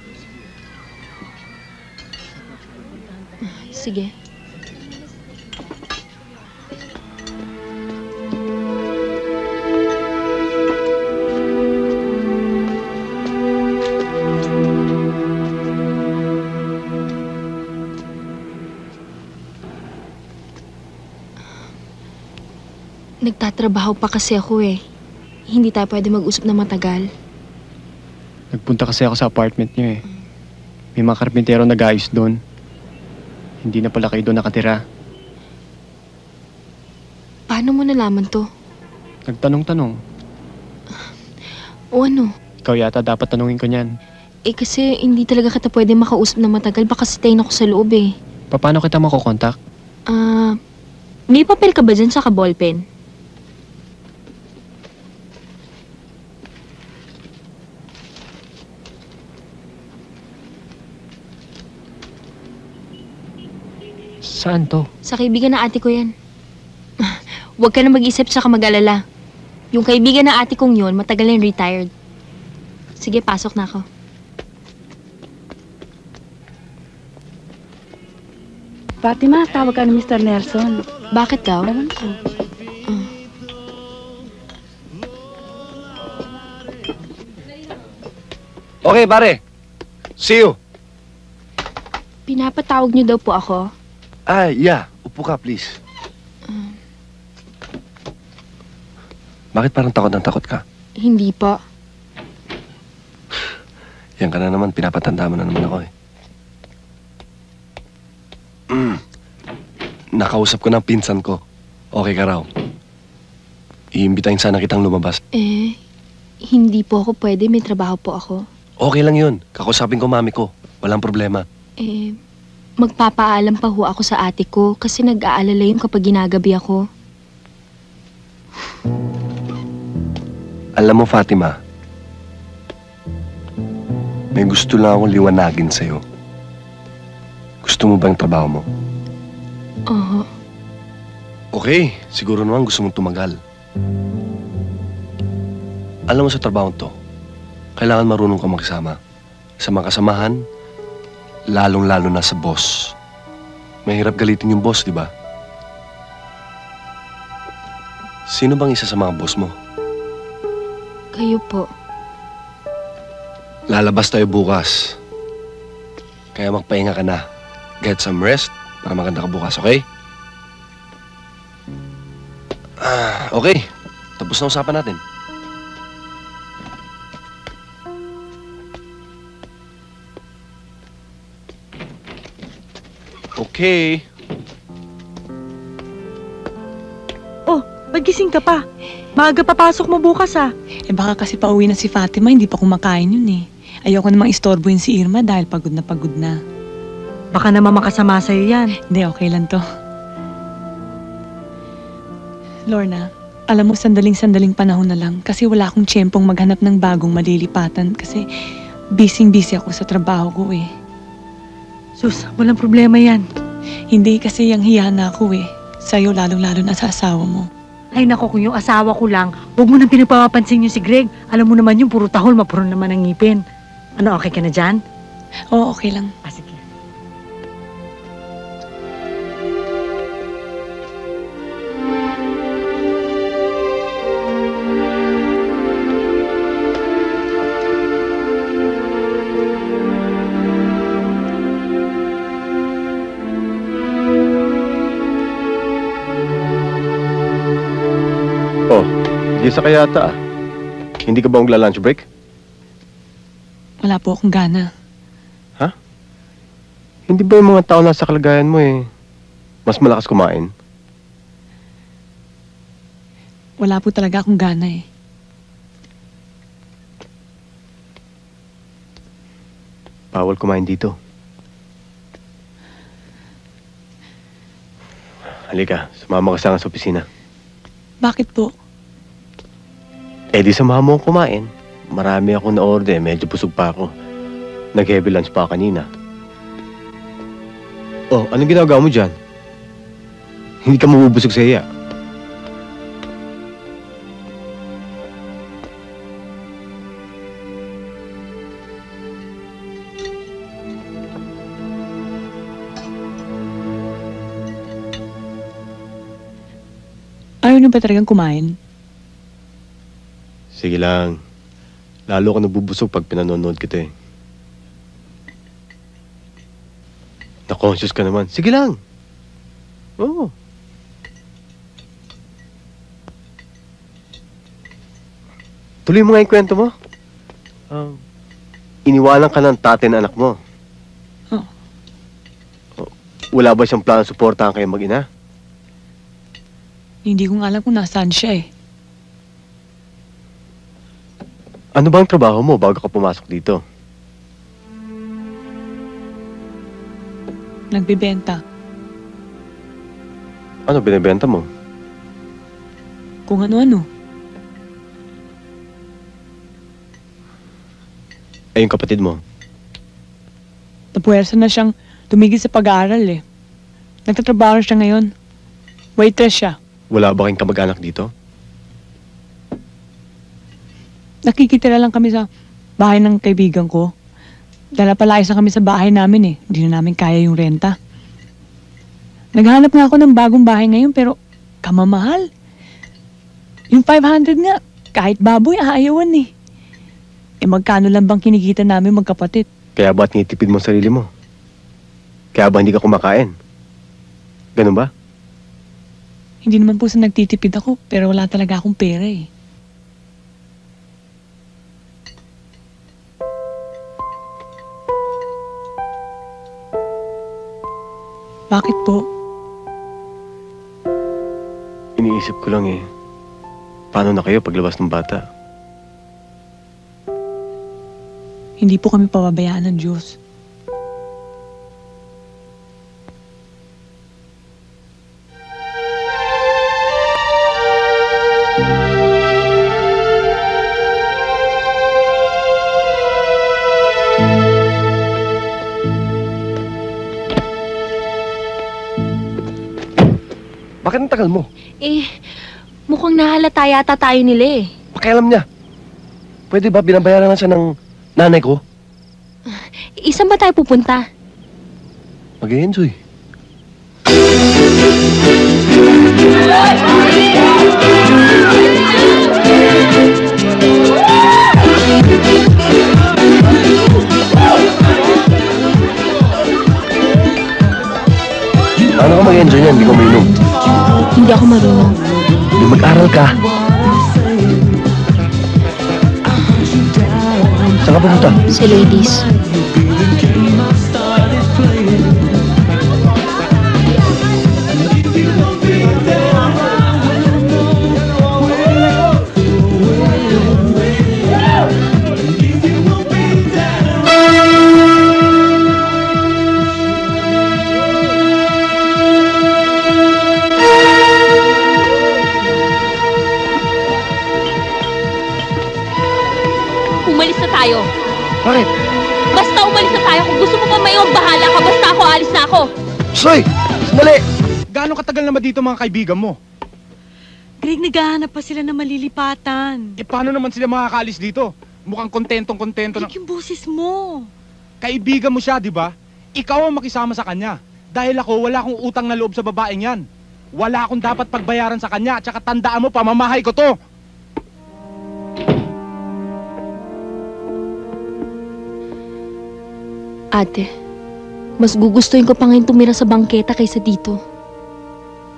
Sige. Nagtatrabaho pa kasi ako eh. Hindi tayo pwede mag-usap na matagal. Nagpunta kasi ako sa apartment niyo eh. May mga karpintero nag-ayos doon. Hindi na pala kayo doon nakatira. Paano mo nalaman to? Nagtanong-tanong. O ano? Ikaw yata dapat tanungin ko niyan. Eh kasi hindi talaga kita pwede makausap na matagal. Baka sitayin ako sa loob eh. Paano kita makokontak? Ah, may papel ka ba dyan sa kaballpen? Saan to? Sa kaibigan ng ate ko yan. Huwag ka na mag-isip sa mag-alala. Yung kaibigan ng ate kong yun, matagal na retired. Sige, pasok na ako. Fatima, tawag ka ni Mr. Nelson. Bakit daw? Ewan ko. Okay, pare. See you. Pinapatawag niyo daw po ako. Ah, yeah. Upo ka, please. Bakit parang takot ng takot ka? Hindi po. Yan ka na naman, pinapatanda mo na naman ako eh. Mm. Nakausap ko ng pinsan ko. Okay ka raw. Iimbitahin sana kitang lumabas. Eh, hindi po ako pwede. May trabaho po ako. Okay lang yun. Kakusapin ko mami ko. Walang problema. Eh, magpapaalam pa ho ako sa ate ko kasi nag-aalala yung kapag ginagabi ako. Alam mo, Fatima, may gusto lang akong liwanagin sa'yo. Gusto mo ba yung trabaho mo? Oo. Okay, siguro naman gusto mong tumagal. Alam mo sa trabaho to, kailangan marunong ka makisama. Sa mga kasamahan, lalong-lalo na sa boss. Mahirap galitin yung boss, di ba? Sino bang isa sa mga boss mo? Kayo po. Lalabas tayo bukas. Kaya magpahinga ka na. Get some rest para maganda ka bukas, okay? Ah, okay. Tapos na usapan natin. Okay. Oh, ba't gising ka pa? Maaga papasok mo bukas ah. Eh baka kasi pauwi na si Fatima, hindi pa kumakain yun eh. Ayoko namang istorbohin si Irma dahil pagod na pagod na. Baka naman makasama sa'yo yan. Hindi, okay lang to. Lorna, alam mo, sandaling-sandaling panahon na lang kasi wala akong tiyempong maghanap ng bagong malilipatan kasi busy-busy ako sa trabaho ko eh. Sus, walang problema yan. Hindi kasi yung hiya na ako eh. Sa'yo lalong-lalo na sa asawa mo. Ay nako, kung yung asawa ko lang, huwag mo nang pinapapansin yung si Greg. Alam mo naman yung puro tahol, mapuro naman ang ngipin. Ano, okay ka na dyan? Oo, okay lang. Ah, sige. Gisa ka yata ah. Hindi ka ba magla-lunch break? Wala po akong gana. Hindi ba yung mga tao nasa kalagayan mo eh, mas malakas kumain? Wala po talaga akong gana eh. Bawal kumain dito. Halika, sumama ka sa akin sa opisina. Bakit po? Eh di samahan mo kumain. Marami akong na-order, medyo busog pa ako. Nag-heavy lunch pa kanina. Oh, anong ginagawa mo dyan? Hindi ka mabubusog sa iya. Ayaw niyo ba talagang kumain? Sige lang. Lalo ka nabubusog pag pinanonood kita eh. Na-conscious ka naman. Sige lang. Oo. Tuloy mo nga yung kwento mo. Um, iniwanan ka ng tate ng anak mo. Oh. Oh, Wala ba siyang plano suportahan kayo mag-ina? Hindi ko nga alam kung nasaan siya eh. Ano ba ang trabaho mo bago ka pumasok dito? Nagbibenta. Ano binibenta mo? Kung ano-ano. Ay, yung kapatid mo. Napuwersa na siyang tumigil sa pag-aaral eh. Nagtatrabaho siya ngayon. Waitress siya. Wala ba kayong kamag-anak dito? Nakikitira lang kami sa bahay ng kaibigan ko. Dala palayas na kami sa bahay namin eh. Hindi na namin kaya yung renta. Naghanap nga ako ng bagong bahay ngayon pero kamamahal. Yung 500 nga, kahit baboy, aayawan eh. Eh magkano lang bang kinikita namin magkapatid? Kaya ba't nitipid mo sarili mo? Kaya ba hindi ka kumakain? Ganun ba? Hindi naman po sa nagtitipid ako, pero wala talaga akong pera eh. Bakit po? Iniisip ko lang eh. Paano na kayo paglabas ng bata? Hindi po kami pababayaan ng Diyos. Tagal mo? Eh, mukhang nahalata yata tayo nila eh. Pakialam niya. Pwede ba binabayaran na siya ng nanay ko? Isan ba tayo pupunta? Mag-enjoy. Paano ka mag-enjoy niyan? Hindi ko mainom. Hindi ako marunong. Mag-aral ka. Saan ka pupunta? Sa ladies. Soy! Sandali! Gaano katagal na ba dito mga kaibigan mo? Greg, naghahanap pa sila ng malilipatan. Eh paano naman sila makakaalis dito? Mukhang kontentong kontento na... Yung boses mo. Kaibigan mo siya, di ba? Ikaw ang makisama sa kanya. Dahil ako, wala akong utang na loob sa babaeng yan. Wala akong dapat pagbayaran sa kanya. At saka tandaan mo, pamamahay ko to. Ate, mas gugustuhin ko pa ngayon tumira sa bangketa kaysa dito.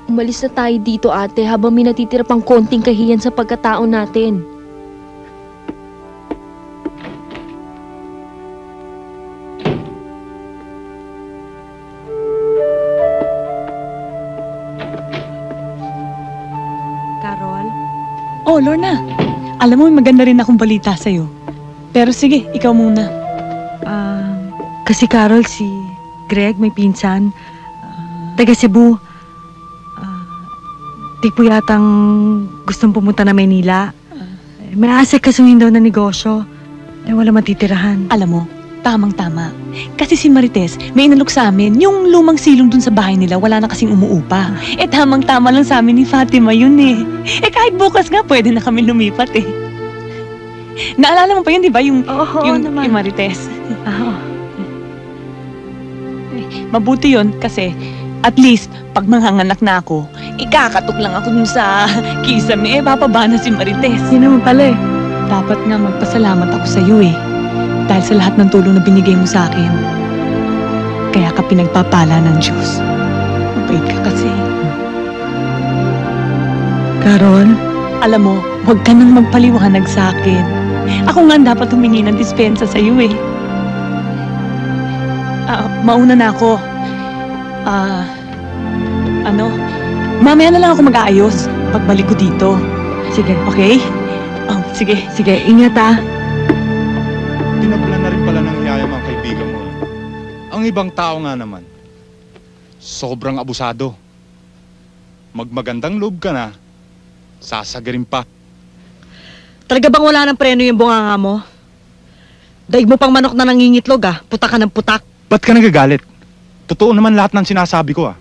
Umalis na tayo dito ate habang may natitira pang konting kahiyan sa pagkatao natin. Carol? Oh, Lorna. Alam mo, may maganda rin akong balita sa'yo. Pero sige, ikaw muna. Ah, kasi Carol, si Greg may pinsan. ah, taga Cebu. Ah, di po yatang gustong pumunta na Maynila. May asikasuhin daw na negosyo. Eh, wala matitirahan. Alam mo, tamang-tama. Kasi si Marites, may inalok sa amin, yung lumang silong dun sa bahay nila, wala na kasing umuupa. Eh, tamang-tama lang sa amin ni Fatima yun eh. Eh, kahit bukas nga, pwede na kami lumipat eh. Naalala mo pa yun, di ba? Yung, yung, yung Marites. Oo. Mabuti yun kasi at least pag manghanganak na ako, ikakatok lang ako dun sa kisame, eh, bababa na si Marites. Yun naman pala eh. Dapat nga magpasalamat ako sa iyo eh. Dahil sa lahat ng tulong na binigay mo sa akin. Kaya ka pinagpapala ng Diyos. Mabait ka kasi. Carol? Alam mo, huwag ka nang magpaliwanag sa akin. Ako nga dapat humingi ng dispensa sa iyo eh. Ah, mauna na ako. Ah, ano? Mamaya na lang ako mag-aayos pagbalik ko dito. Sige. Okay? Oh, sige. Sige, ingat ah. Tinabla na rin pala ng hiyayam ang kaibigan mo. Ang ibang tao nga naman. Sobrang abusado. Magmagandang loob ka na, sasagarin pa. Talaga bang wala ng preno yung bunganga mo? Daig mo pang manok na nangingitlog ah. Putak ka ng putak. Ba't ka nagagalit? Totoo naman lahat ng sinasabi ko ah.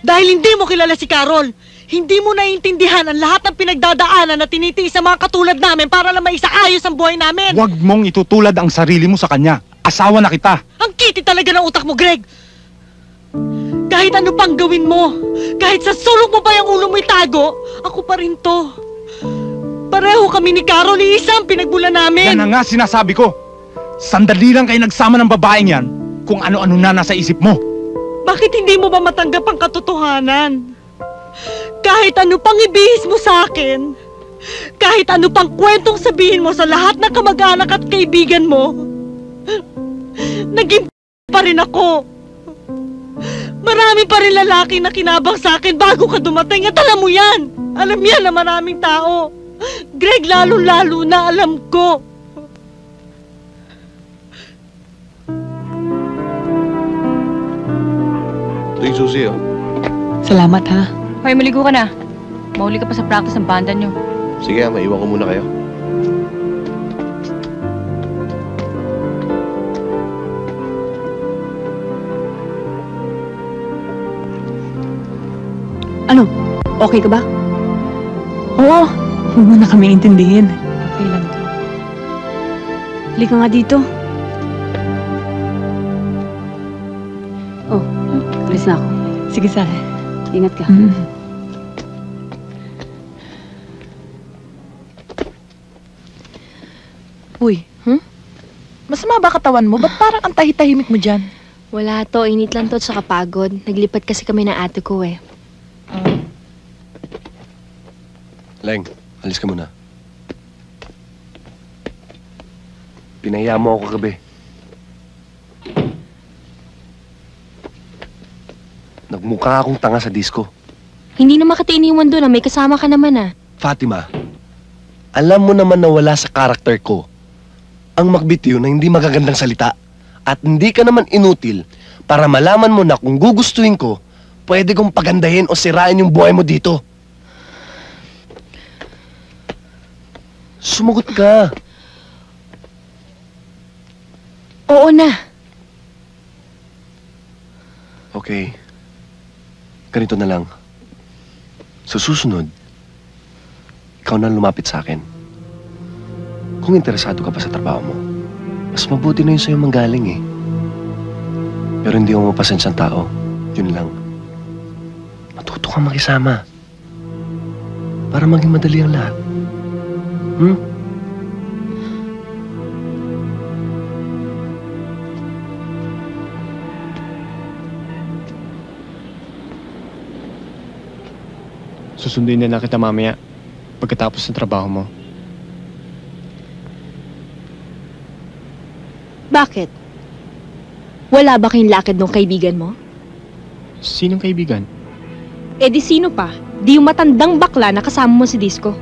Dahil hindi mo kilala si Carol. Hindi mo naiintindihan ang lahat ng pinagdadaanan na tinitiis sa mga katulad namin para lang maisaayos ang buhay namin. Huwag mong itutulad ang sarili mo sa kanya. Asawa na kita. Ang kitty talaga ng utak mo, Greg. Kahit ano pang gawin mo, kahit sa sulok mo pa yung ulo mo itago, ako pa rin to. Pareho kami ni Carol, iisa ang pinagbulan namin. Yan na nga sinasabi ko. Sandali lang kayo nagsama ng babaeng yan kung ano-ano na nasa isip mo. Bakit hindi mo ba matanggap ang katotohanan? Kahit ano pang ibihis mo sa akin, kahit ano pang kwentong sabihin mo sa lahat ng kamag-anak at kaibigan mo, naging pa rin ako. Marami pa rin lalaki na kinabang sa akin bago ka dumating at alam mo yan. Alam yan na maraming tao. Greg, lalo-lalo na alam ko. Ito yung susi, oh. Salamat ha. Hoy, maligo ka na. Mahuli ka pa sa practice ng banda nyo. Sige, maiwan ko muna kayo. Ano? Okay ka ba? Oo. Huwag mo na kami intindihin. Okay lang to. Halika nga dito. Oh, alis na ako. Sige, Sara. Ingat ka. Uy, hmm? Masama ba katawan mo? Ba't parang ang tahitahimik mo dyan? Wala to, init lang to at saka pagod. Naglipat kasi kami ng ate ko eh. Leng, alis ka muna. Pinahiya mo ako kagabi. Nagmukha akong tanga sa disco. Hindi naman kita iniwan doon ah. May kasama ka naman ah. Fatima, alam mo naman na wala sa karakter ko ang magbitiw na hindi magagandang salita at hindi ka naman inutil para malaman mo na kung gugustuhin ko, pwede kong pagandahin o sirain yung buhay mo dito. Sumagot ka. Oo na. Okay. Ganito na lang. Sa susunod, ikaw na lumapit sa akin. Kung interesado ka pa sa trabaho mo, mas mabuti na yun sa'yo manggaling eh. Pero hindi ako mapasensyang tao. Yun lang. Matuto kang makisama. Para maging madali ang lahat. Hmm? Susunduin na lang kita mamaya pagkatapos ng trabaho mo. Bakit? Wala ba kayong lakad ng kaibigan mo? Sinong kaibigan? Eh di sino pa? Di yung matandang bakla na kasama mo si Disco.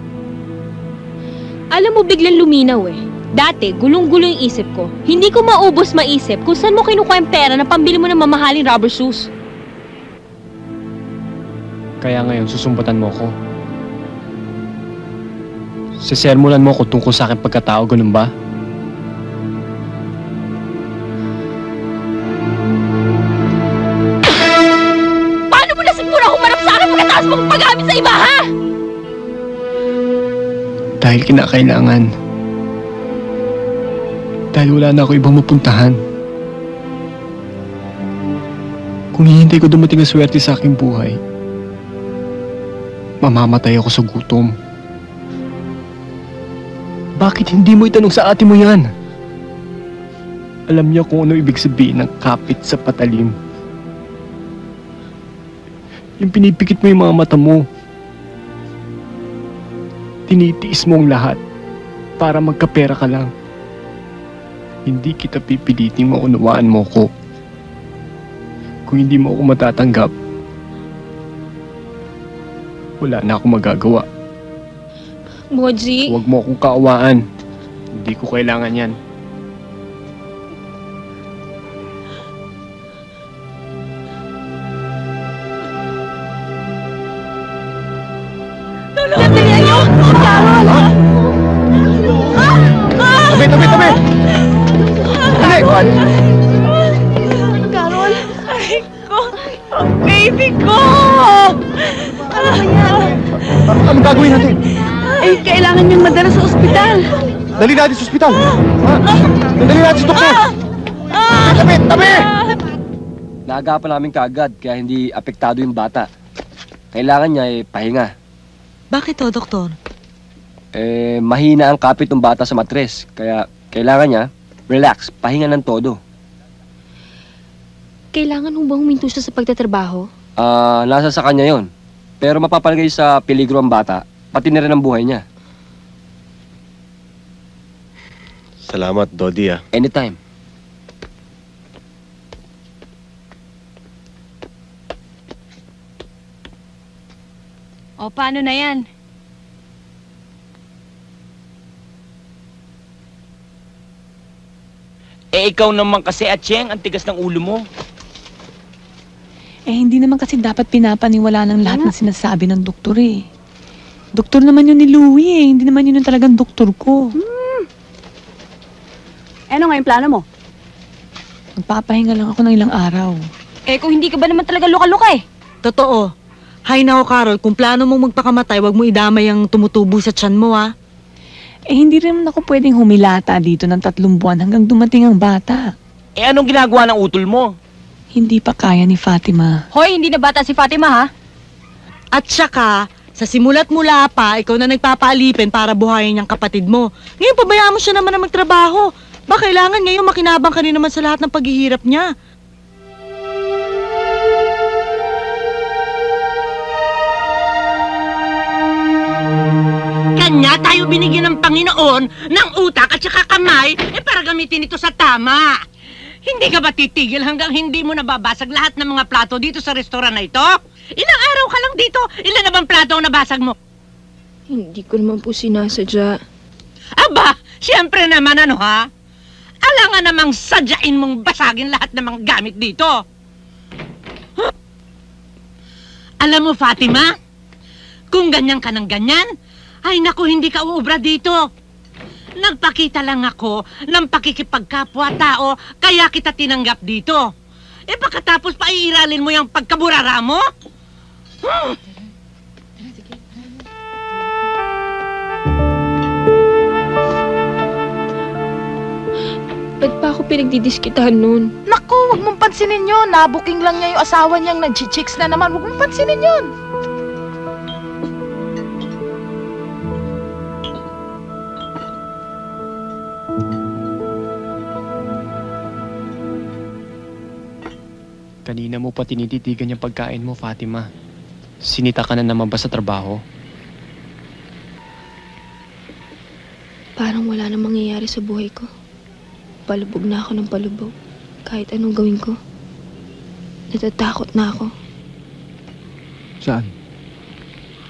Alam mo, biglang luminaw eh. Dati, gulong-gulo yung isip ko. Hindi ko maubos maisip kung saan mo kinukuha yung pera na pambili mo ng mamahaling rubber shoes. Kaya ngayon, susumbatan mo ko. Sisermulan mo ko tungkol sa aking pagkatao, ganun ba? Paano mo nasigmura humarap sa akin pagkatapos mong pag-amin sa iba, ha? Dahil kinakailangan. Dahil wala na ako ibang mapuntahan. Kung hihintay ko dumating ang swerte sa aking buhay, mamamatay ako sa gutom. Bakit hindi mo itanong sa ate mo yan? Alam niya kung ano ibig sabihin ng kapit sa patalim. Yung pinipikit mo yung mga mata mo. Tinitiis mo ang lahat para magkapera ka lang. Hindi kita pipiliting maunawaan mo ko. Kung hindi mo ako matatanggap, wala na akong magagawa. Moji, Huwag mo akong kaawaan. Hindi ko kailangan yan. Dali natin sa ospital. Ha? Dali natin sa doktor. Tabi! Tabi! Naagapan namin kaagad kaya hindi apektado yung bata. Kailangan niya eh pahinga. Bakit to, doktor? Eh, mahina ang kapit ng bata sa matres. Kaya kailangan niya relax, pahinga ng todo. Kailangan mo bang huminto siya sa pagtatrabaho? Ah, nasa sa kanya yon. Pero mapapalagay sa peligro ang bata, pati na rin ang buhay niya. Salamat, Dodi ah. Anytime. O, paano na yan? Eh, ikaw naman kasi, Acheng, ang tigas ng ulo mo. Eh, hindi naman kasi dapat pinapaniwala ng lahat ng sinasabi ng doktor eh. Doktor naman yun ni Louie eh. Hindi naman yun yung talagang doktor ko. Ano nga yung plano mo? Magpapahinga lang ako ng ilang araw. Eh, kung hindi ka ba naman talaga luka-luka eh? Totoo. Hay nako, Carol, kung plano mong magpakamatay, wag mo idamay ang tumutubo sa tiyan mo, ha? Eh, hindi rin ako pwedeng humilata dito ng tatlong buwan hanggang dumating ang bata. Eh, anong ginagawa ng utol mo? Hindi pa kaya ni Fatima. Hoy, hindi na bata si Fatima, ha? At saka, sa simula't mula pa, ikaw na nagpapaalipin para buhayin niyang kapatid mo. Ngayon, pabayaan mo siya naman na magtrabaho. Ba, kailangan ngayon makinabang ka rin naman sa lahat ng paghihirap niya. Kanya tayo binigyan ng Panginoon ng utak at saka kamay eh para gamitin ito sa tama. Hindi ka ba titigil hanggang hindi mo nababasag lahat ng mga plato dito sa restoran na ito? Ilang araw ka lang dito? Ilan na bang plato ang nabasag mo? Hindi ko naman po sinasadya. Aba, siyempre naman ano ha? Alangan namang sadyain mong basagin lahat ng mga gamit dito. Huh? Alam mo, Fatima, kung ganyan ka ng ganyan, ay naku, hindi ka uubra dito. Nagpakita lang ako ng pakikipagkapwa-tao, kaya kita tinanggap dito. Eh pagkatapos pa iiralin mo yung pagkaburara mo? Hmm. Ba't pa ako pinagdidiskitahan nun? Naku, wag mong pansinin yun. Nabuking lang niya yung asawa niyang nag-chicks na naman. Wag mong pansinin yun. Kanina mo pa tinititigan yung pagkain mo, Fatima. Sinita ka na naman ba sa trabaho? Parang wala na mangyayari sa buhay ko. Palubog na ako ng palubog. Kahit anong gawin ko. Natatakot na ako. Saan?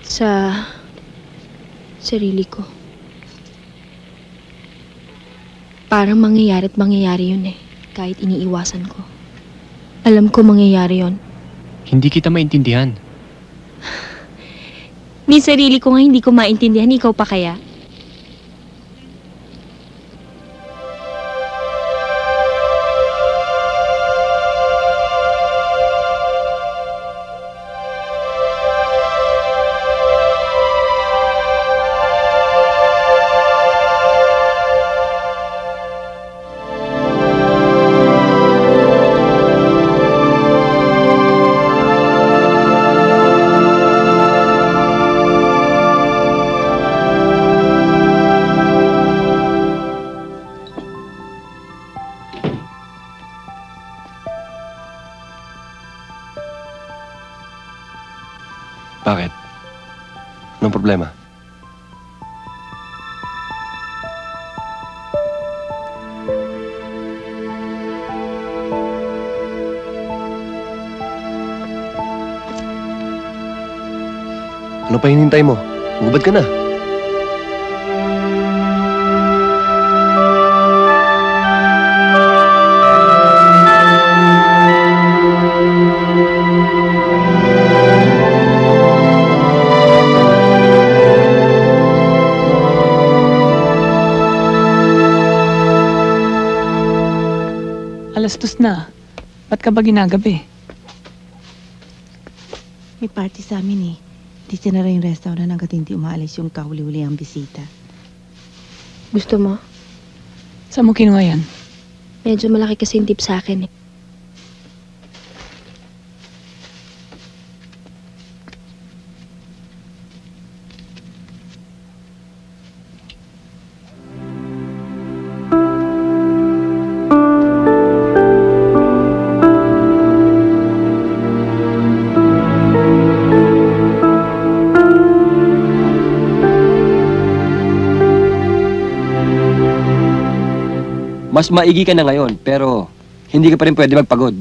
Sa... sarili ko. Parang mangyayari at mangyayari yun eh. Kahit iniiwasan ko. Alam ko mangyayari yon. Hindi kita maintindihan. Ni sarili ko nga hindi ko maintindihan. Ikaw pa kaya? Bakit? Anong problema? Ano pa hinintay mo? Gubad ka na. Ka ba ginagabi? May party sa amin eh. Dito na rin yung restaurant hanggat hindi umaalis yung kahuli-huli ang bisita. Gusto mo? Saan mo kinuha yan? Medyo malaki kasi yung tip sa akin eh. Mas maigi ka na ngayon, pero hindi ka pa rin pwede magpagod.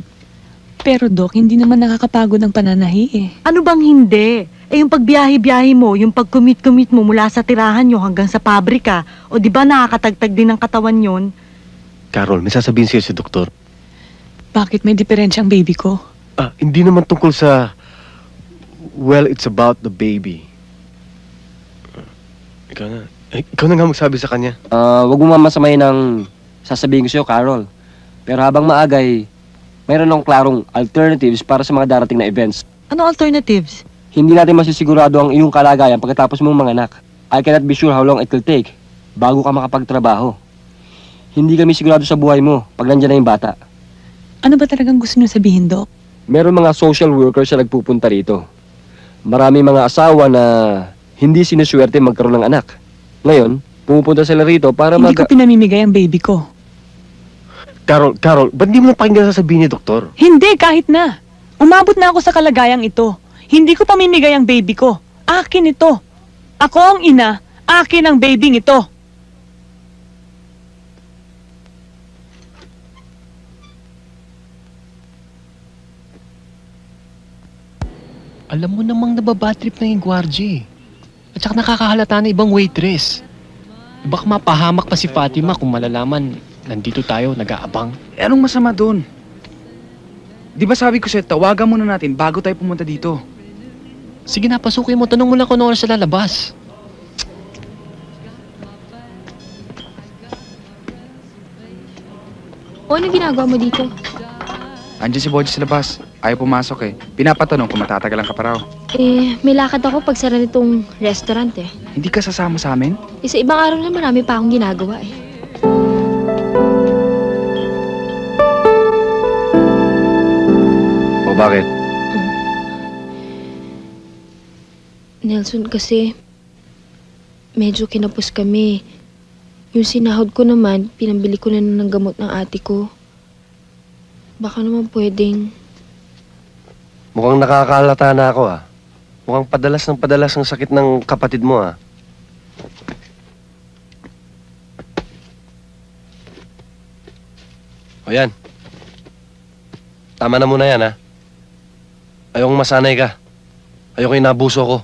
Pero Dok, hindi naman nakakapagod ang pananahi eh. Ano bang hindi? Eh yung pagbiyahe-biyahe mo, yung pag-commute-commute mo mula sa tirahan nyo hanggang sa pabrika, o di ba nakakatagtag din ng katawan yon? Carol, may sasabihin sa'yo si doktor. Bakit may diferensya ang baby ko? Ah, hindi naman tungkol sa... Well, it's about the baby. Ikaw na. Eh, ikaw na nga magsabi sa kanya. Ah, wag mo mamasamay ng sasabihin ko sa'yo, Carol. Pero habang maagay, mayroon akong klarong alternatives para sa mga darating na events. Ano alternatives? Hindi natin masisigurado ang iyong kalagayan pagkatapos mong manganak. I cannot be sure how long it will take bago ka makapagtrabaho. Hindi kami sigurado sa buhay mo pag nandyan na yung bata. Ano ba talagang gusto niyo sabihin, Dok? Meron mga social workers na nagpupunta rito. Marami mga asawa na hindi sinuswerte magkaroon ng anak. Ngayon, pumupunta sila rito para Hindi mag... ko pinamimigay ang baby ko. Carol, Carol, ba't di mo na pakinggan ang sasabihin ni doktor? Hindi, kahit na. Umabot na ako sa kalagayang ito. Hindi ko pamimigay ang baby ko. Akin ito. Ako ang ina, akin ang baby ito. Alam mo namang nababatrip na yung gwardya eh. At saka nakakahalata na ibang waitress. Baka mapahamak pa si Fatima kung malalaman nandito tayo, nag-aabang. Eh, anong masama doon? Di ba sabi ko sa'yo, tawagan muna natin bago tayo pumunta dito. Sige na, pasukin mo. Tanong mo lang kung ano oras sa lalabas. O, ano ginagawa mo dito? Andiyan si Bodge sa labas. Ayaw pumasok eh. Pinapatanong kung matatagalan ka pa raw. Eh, may lakad ako pag sara nitong restaurant eh. Hindi ka sasama sa amin? Eh, sa ibang araw na marami pa akong ginagawa eh. Bakit? Nelson, kasi medyo kinapos kami. Yung sinahod ko naman, pinambili ko na ng gamot ng ate ko. Baka naman pwedeng... Mukhang nakakalata na ako ah. Mukhang padalas ng padalas ang sakit ng kapatid mo ah. O yan. Tama na muna yan ah. Ayokong masanay ka. Ayoko yung nabuso ko.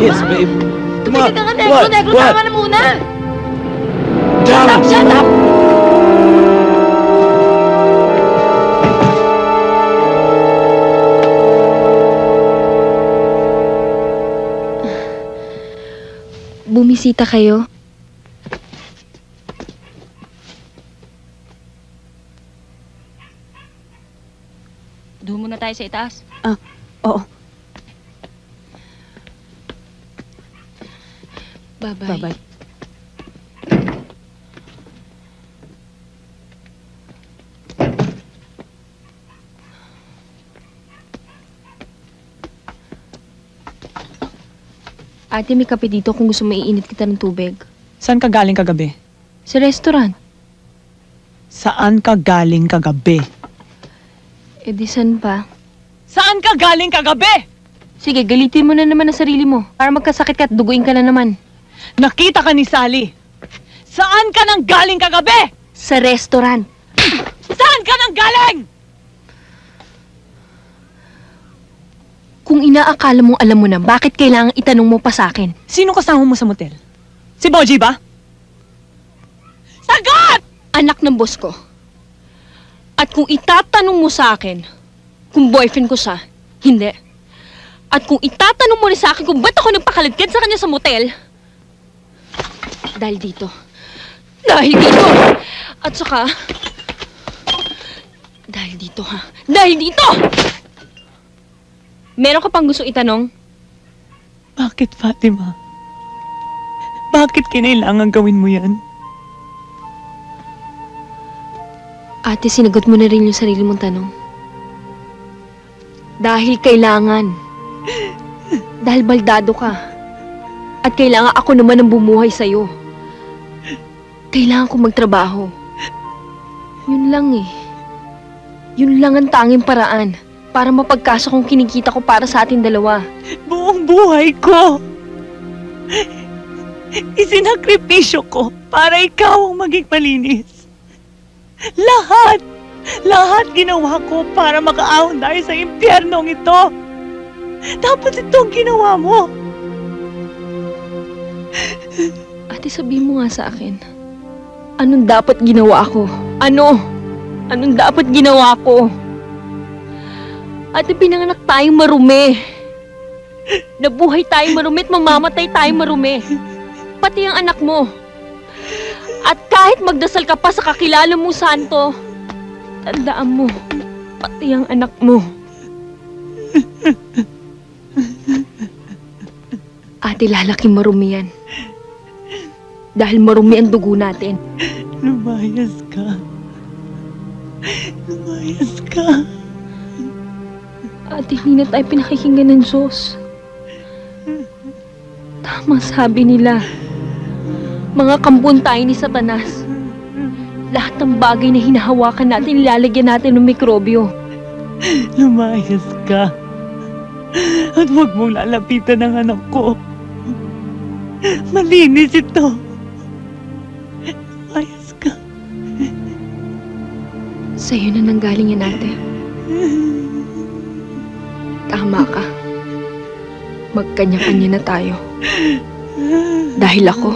Kiss, babe. Come on. Tumigil ka Negro. on. Negro, tama na muna. Shut up, shut up. Bumisita kayo? Doon muna tayo sa itaas. Ah, oo. Bye-bye. Bye-bye. Ate, may kape dito kung gusto maiinit kita ng tubig. Saan ka galing kagabi? Sa restaurant. Saan ka galing kagabi? Eh di saan pa? Saan ka galing kagabi? Sige, galitin mo na naman ang sarili mo. Para magkasakit ka at duguin ka na naman. Nakita ka ni Sally. Saan ka nang galing kagabi? Sa restaurant. Saan ka nang galing? Kung inaakala mong alam mo na, bakit kailangan itanong mo pa sa akin? Sino kasama mo sa motel? Si Boji ba? Sagot! Anak ng boss ko. At kung itatanong mo sa akin, kung boyfriend ko siya, hindi. At kung itatanong mo rin sa akin kung ba't ako nagpakaladkad sa kanya sa motel, dahil dito. Dahil dito! At saka, dahil dito ha. Dahil dito! Meron ka pang gusto itanong? Bakit, Fatima? Bakit kinailangan gawin mo yan? Ate, sinagot mo na rin yung sarili mong tanong. Dahil kailangan. Dahil baldado ka. At kailangan ako naman ang bumuhay sa'yo. Kailangan ko magtrabaho. Yun lang eh. Yun lang ang tanging paraan para mapagkasa kong kinikita ko para sa ating dalawa. Buong buhay ko. Isinakripisyo ko para ikaw ang maging malinis. Lahat! Lahat ginawa ko para makaahon tayo sa impyernong ito. Tapos ito ang ginawa mo. Ate, sabi mo nga sa akin. Anong dapat ginawa ko? Ano? Anong dapat ginawa ko? Ate, pinanganak tayong marumi. Nabuhay tayong marumi at mamamatay tayong marumi. Pati ang anak mo. At kahit magdasal ka pa sa kakilala mong santo, tandaan mo, pati ang anak mo. Ate, lalaking marumi yan. Dahil marumi ang dugo natin. Lumayas ka. Lumayas ka. Ate, hindi na tayo pinakikinggan ng Diyos. Tama sabi nila. Mga kampun tayo ni Satanas. Lahat ng bagay na hinahawakan natin, nilalagyan natin ng mikrobyo. Lumayas ka. At huwag mong lalapitan ng anak ko. Malinis ito. Lumayas ka. Sa'yo na nanggaling yan, ate. Tama ka. Magkanya-kanya na tayo. Dahil ako,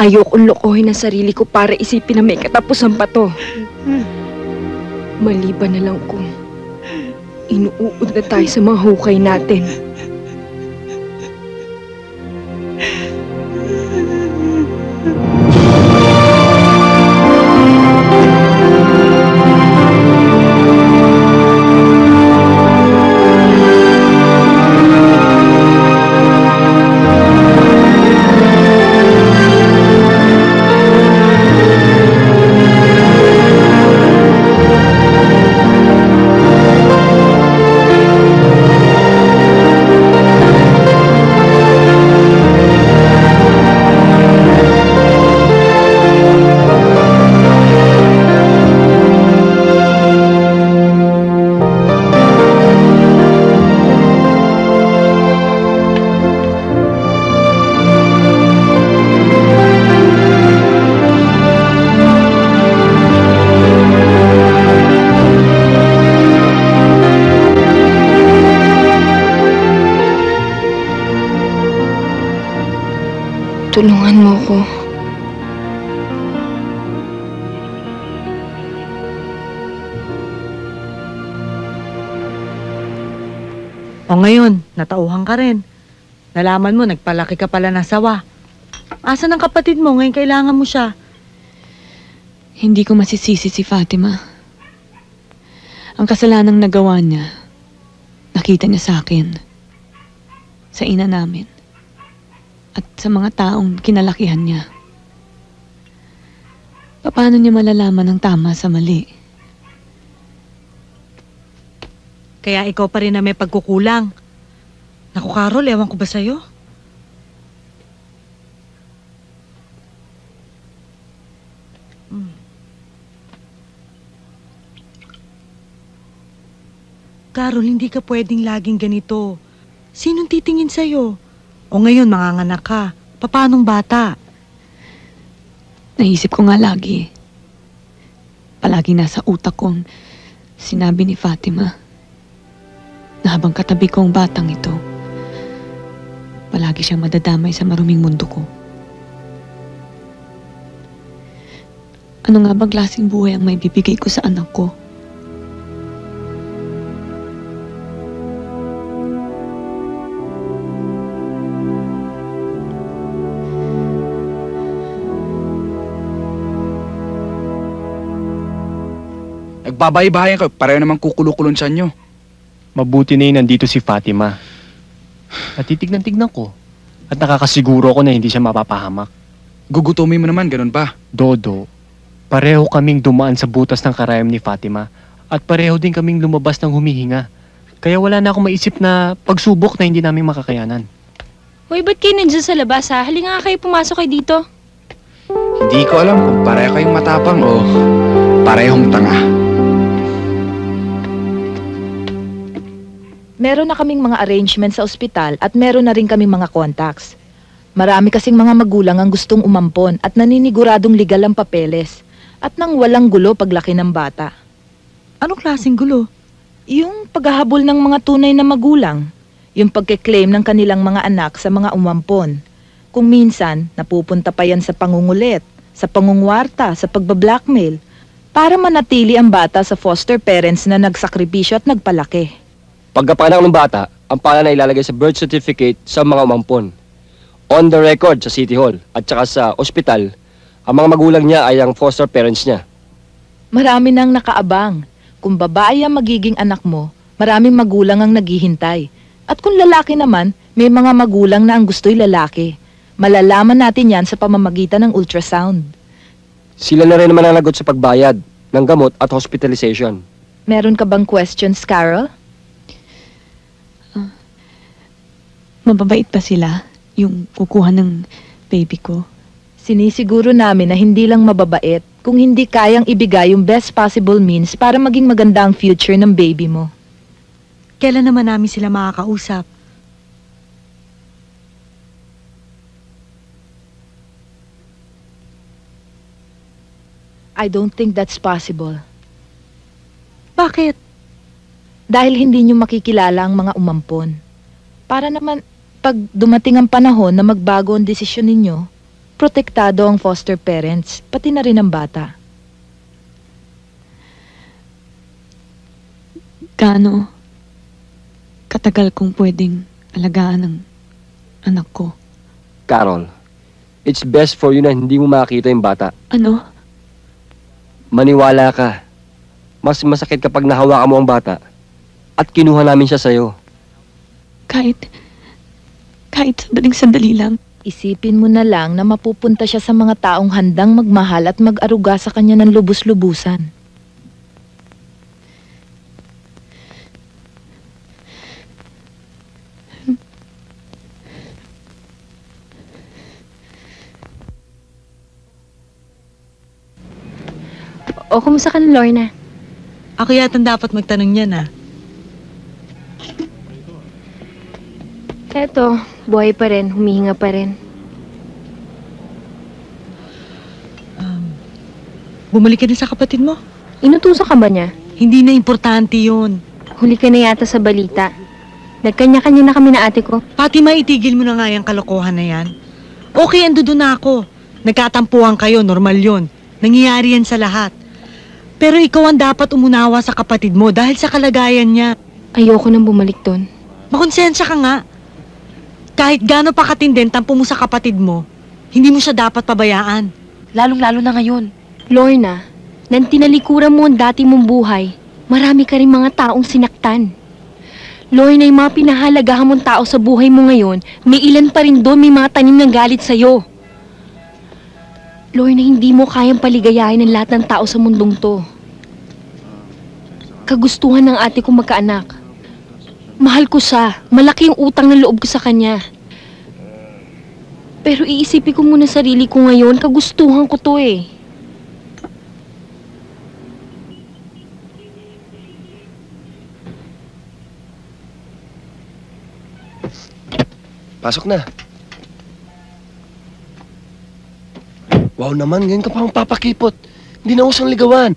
ayokong lokohin ang sarili ko para isipin na may katapusan pa to. Maliban na lang kung inuud na tayo sa mga hukay natin. Nalaman mo, nagpalaki ka pala ng sawa. Asa ng kapatid mo ngayon kailangan mo siya? Hindi ko masisisi si Fatima. Ang kasalanang nagawa niya, nakita niya sa akin, sa ina namin, at sa mga taong kinalakihan niya. Paano niya malalaman ang tama sa mali? Kaya ikaw pa rin na may pagkukulang. Naku, Carol, ewan ko ba sa'yo? Hmm. Carol, hindi ka pwedeng laging ganito. Sinong titingin sa'yo? O ngayon, manganganak ka. Papanong bata? Naisip ko nga lagi. Palagi nasa utak kong sinabi ni Fatima na habang katabi ko ang batang ito, palagi siyang madadamay sa maruming mundo ko. Ano nga bang klaseng buhay ang maibibigay ko sa anak ko? Nagbabahay-bahayan kayo. Pareho naman kukulo-kulon sa inyo. Mabuti na yun nandito si Fatima. At titignan-tignan ko. At nakakasiguro ko na hindi siya mapapahamak. Gugutumin mo naman, ganun ba? Dodo, pareho kaming dumaan sa butas ng karayom ni Fatima. At pareho din kaming lumabas ng humihinga. Kaya wala na akong maisip na pagsubok na hindi namin makakayanan. Hoy, ba't kayo nandyan sa labas ha? Halika nga kayo pumasok kayo dito. Hindi ko alam kung pareho kayong matapang o parehong tanga. Meron na kaming mga arrangements sa ospital at meron na rin kaming mga contacts. Marami kasing mga magulang ang gustong umampon at naniniguradong legal ang papeles at nang walang gulo paglaki ng bata. Anong klaseng gulo? Yung paghahabol ng mga tunay na magulang. Yung pagke-claim ng kanilang mga anak sa mga umampon. Kung minsan, napupunta pa yan sa pangungulit, sa pangungwarta, sa pagbablackmail, para manatili ang bata sa foster parents na nagsakripisyo at nagpalaki. Pagkapanganak ng bata, ang pangalan ay ilalagay sa birth certificate sa mga umampon. On the record sa City Hall at saka sa ospital, ang mga magulang niya ay ang foster parents niya. Marami nang nakaabang. Kung babae ang magiging anak mo, maraming magulang ang naghihintay. At kung lalaki naman, may mga magulang na ang gusto'y lalaki. Malalaman natin yan sa pamamagitan ng ultrasound. Sila na rin naman ang lagot sa pagbayad ng gamot at hospitalization. Meron ka bang questions, Carol? Mababait pa sila? Yung kukuha ng baby ko? Sinisiguro namin na hindi lang mababait kung hindi kayang ibigay yung best possible means para maging maganda ang future ng baby mo. Kailan naman namin sila makakausap? I don't think that's possible. Bakit? Dahil hindi nyo makikilala ang mga umampon. Para naman, pag dumating ang panahon na magbago ang desisyon ninyo, protektado ang foster parents, pati na rin ang bata. Gaano katagal kong pwedeng alagaan ang anak ko? Carol, it's best for you na hindi mo makita yung bata. Ano? Maniwala ka. Mas masakit kapag nahawakan mo ang bata at kinuha namin siya sa'yo. Kahit, kahit sandaling sandali lang. Isipin mo na lang na mapupunta siya sa mga taong handang magmahal at mag-aruga sa kanya ng lubos-lubusan. O, kumusta ka na, Lorna? Ako yata dapat magtanong niyan ah. Eto, buhay pa rin, humihinga pa rin. Bumalik ka na sa kapatid mo? Inutusan ka ba niya? Hindi na importante yun. Huli ka na yata sa balita. Nagkanya-kanya na kami na ate ko. Fatima, itigil mo na nga yung kalokohan na yan. Okay, ando doon na ako. Nagkatampuhan kayo, normal yon. Nangyayari yan sa lahat. Pero ikaw ang dapat umunawa sa kapatid mo dahil sa kalagayan niya. Ayoko nang bumalik doon. Makonsensya ka nga. Kahit gaano pa katindin tampo mo sa kapatid mo, hindi mo siya dapat pabayaan. Lalong-lalo na ngayon. Lorna, nang tinalikuran mo ang dati mong buhay, marami ka rin mga taong sinaktan. Lorna, yung mga pinahalagahan mong tao sa buhay mo ngayon, may ilan pa rin doon may mga tanim ng galit sa'yo. Lorna, hindi mo kayang paligayahin ang lahat ng tao sa mundong to. Kagustuhan ng ate ko magkaanak. Mahal ko siya. Malaki yung utang na loob ko sa kanya. Pero iisipin ko muna sarili ko ngayon, kagustuhan ko to eh. Pasok na. Wow naman, ngayon ka pa papakipot. Hindi na usang ligawan.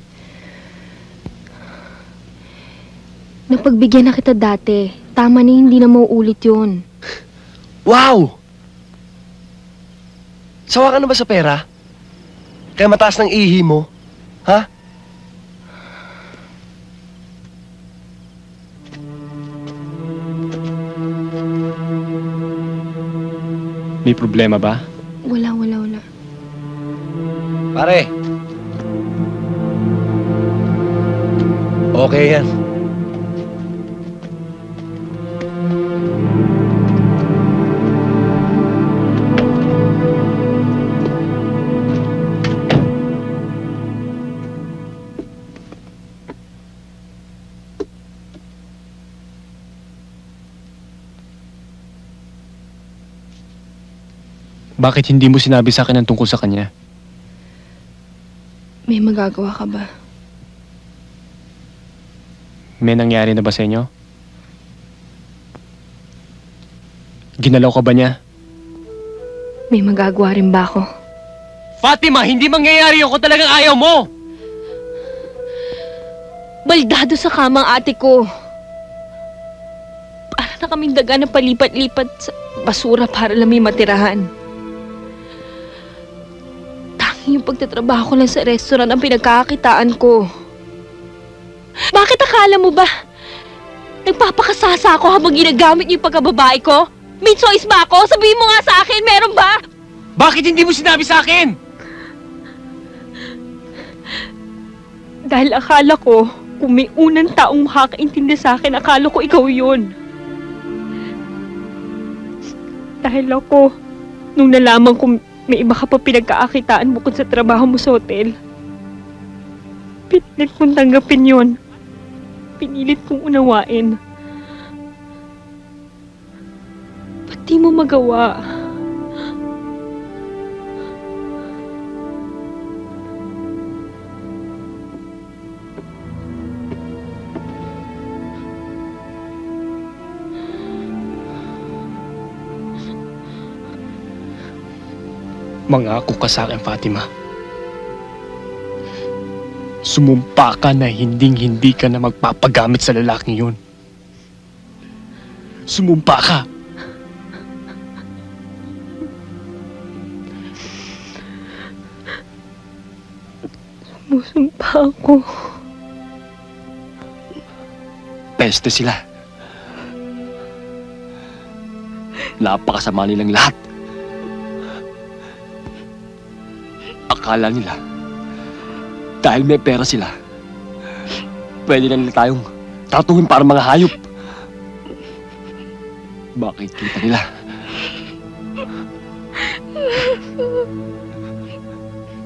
Napagbigyan na kita dati. Tama na hindi na mauulit yun. Wow! Sawa ka na ba sa pera? Kaya mataas ng ihi mo? Ha? May problema ba? Wala, wala, wala. Pare, Okay yan. Bakit hindi mo sinabi sa akin ang tungkol sa kanya? May magagawa ka ba? May nangyari na ba sa inyo? Ginalaw ka ba niya? May magagawa rin ba ako? Fatima, hindi mangyayari yun kung talagang ayaw mo! Baldado sa kamang ate ko. Para na kaming daga na palipat-lipat sa basura para lang may matirahan. Yung pagtatrabaho ko lang sa restaurant ang pinagkakakitaan ko. Bakit akala mo ba? Nagpapakasasa ako habang ginagamit niyo yung pagkababae ko? May choice ba ako? Sabihin mo nga sa akin, meron ba? Bakit hindi mo sinabi sa akin? Dahil akala ko, kung may unang taong makakaintindi sa akin, akala ko ikaw yun. Dahil ako, nung nalaman ko may iba ka pa pinagkaakitaan bukod sa trabaho mo sa hotel, pinilit kong tanggapin yun. Pinilit kong unawain. Ba't di mo magawa? Mangako ka sa akin, Fatima. Sumumpa ka na hinding-hindi ka na magpapagamit sa lalaking yun. Sumumpa ka. Musumpa ako. Peste sila. Napakasama nilang lahat. Akala nila, dahil may pera sila, pwede na nila tayong tatuhin para mga hayop. Bakit kita nila?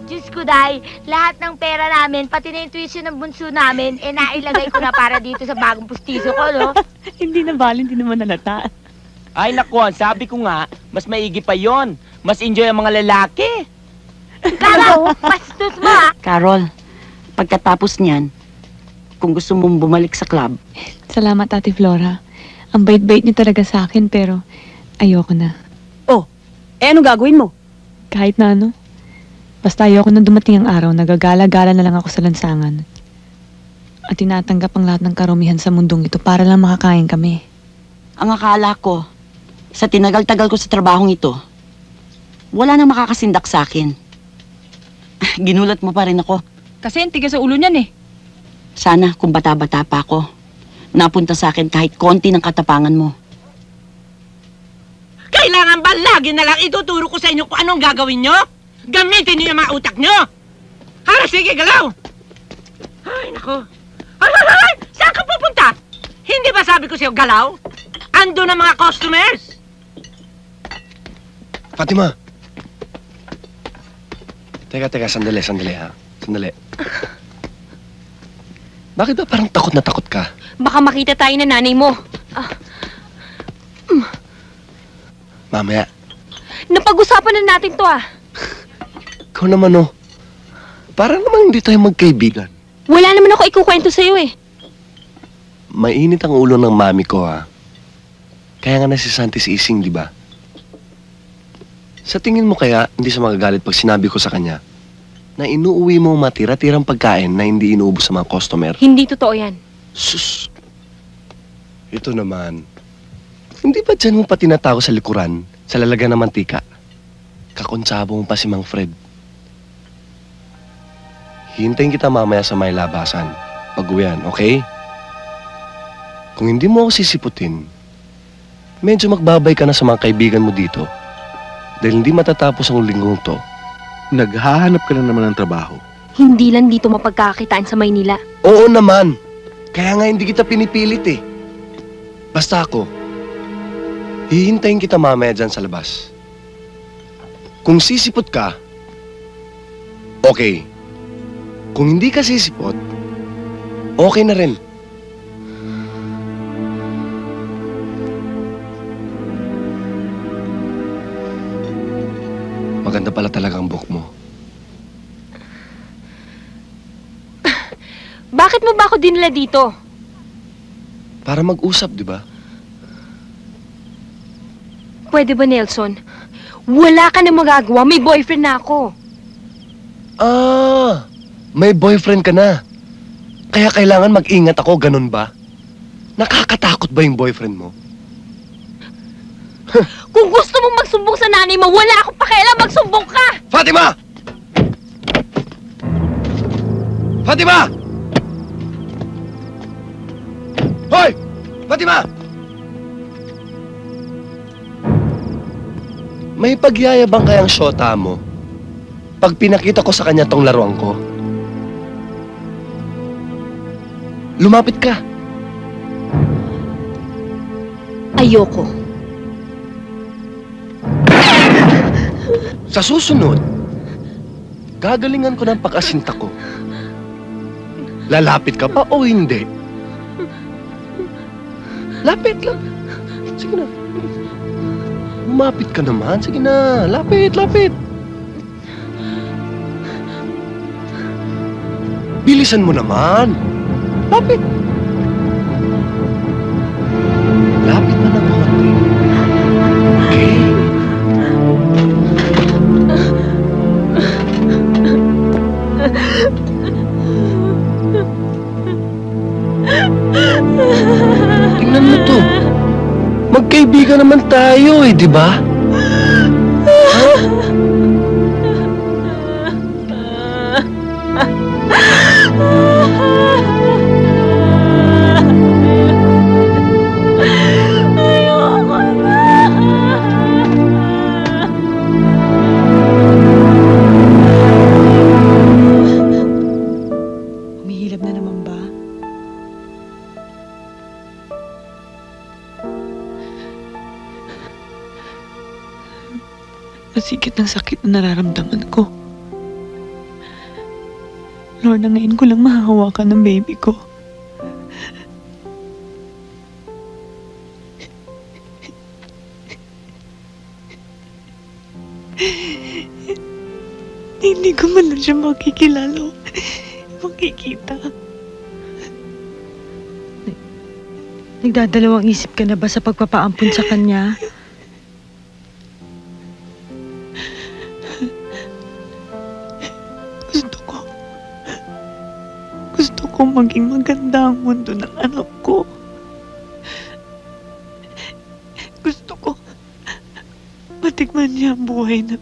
Diyos ko, Day, lahat ng pera namin, pati na yung tuition ng bunso namin, eh nailagay ko na para dito sa bagong pustiso ko, no? hindi na bali, hindi naman nalata. Ay naku, sabi ko nga, mas maigi pa yon. Mas enjoy ang mga lalaki. Kala, pastos mo, ah! Carol, pagkatapos niyan, kung gusto mong bumalik sa club, Salamat, Ate Flora. Ang bait-bait niyo talaga sa akin, pero ayoko na. Oh, eh ano gagawin mo? Kahit na ano. Basta ayoko na dumating ang araw, nagagala-gala na lang ako sa lansangan. At tinatanggap ang lahat ng karumihan sa mundong ito para lang makakain kami. ang akala ko, sa tinagal-tagal ko sa trabahong ito, wala nang makakasindak sa akin. Ginulat mo pa rin ako. Kasi ang tigas sa ulo niyan eh. Sana kung bata-bata pa ako, napunta sa akin kahit konti ng katapangan mo. Kailangan ba lagi na lang ituturo ko sa inyo kung anong gagawin nyo? Gamitin niyo yung mga utak nyo! Hara, sige, galaw! Ay, nako. Ay, ay, ay! Saan ka pupunta? Hindi ba sabi ko sa'yo, galaw? Ando na mga customers! Fatima! Teka, teka, sandali, sandali ha. Sandali. Bakit ba parang takot na takot ka? Baka makita tayo na nanay mo. Ah, Mamaya, napag-usapan na natin to ah. ikaw naman oh. Parang naman hindi tayo magkaibigan. Wala naman ako ikukwento sa'yo eh. Mainit ang ulo ng mami ko ha. Kaya nga nasisanti si Ising, di ba? Sa tingin mo kaya, hindi siya magagalit pag sinabi ko sa kanya na inuuwi mo matira-tirang pagkain na hindi inuubos sa mga customer? Hindi totoo yan. Sus! Ito naman. Hindi ba dyan mo pa tinatago sa likuran, sa lalagyan ng mantika? Kakontsabo mo pa si Mang Fred. Hintayin kita mamaya sa may labasan. Pag-uwian, okay? Kung hindi mo ako sisiputin, medyo magbabay ka na sa mga kaibigan mo dito. Dahil hindi matatapos ang linggong to. Naghahanap ka na naman ng trabaho. Hindi lang dito mapagkakakitaan sa Maynila. Oo naman. Kaya nga hindi kita pinipilit eh. Basta ako, hihintayin kita mamaya dyan sa labas. Kung sisipot ka, okay. Kung hindi ka sisipot, okay na rin. Maganda pala talaga ang buhok mo. Bakit mo ba ako dinala dito? Para mag-usap, di ba? Pwede ba, Nelson? Wala ka na magagawa. May boyfriend na ako. Ah, may boyfriend ka na. Kaya kailangan mag-ingat ako, ganun ba? Nakakatakot ba yung boyfriend mo? Kung gusto mong magsumbong sa nanay mo, wala akong pakialam. Magsumbong ka! Fatima! Fatima! Hoy! Fatima! May pagyayabang kayang syota mo pag pinakita ko sa kanya tong laruan ko. Lumapit ka. Ayoko. Sa susunod, gagalingan ko ng pag-asinta ko. Lalapit ka pa o hindi? Lapit lang. Sige na. Lumapit ka naman. Sige na. Lapit, lapit. Bilisan mo naman. Lapit. Lapit di ba? Lorna, ngayon ko lang mahahawakan ng baby ko. Hindi ko man lang siya makikilala o makikita. Nagdadalawang isip ka na ba sa pagpapaampun sa kanya? Maging maganda ang mundo ng anak ko. Gusto ko matikman niya ang buhay na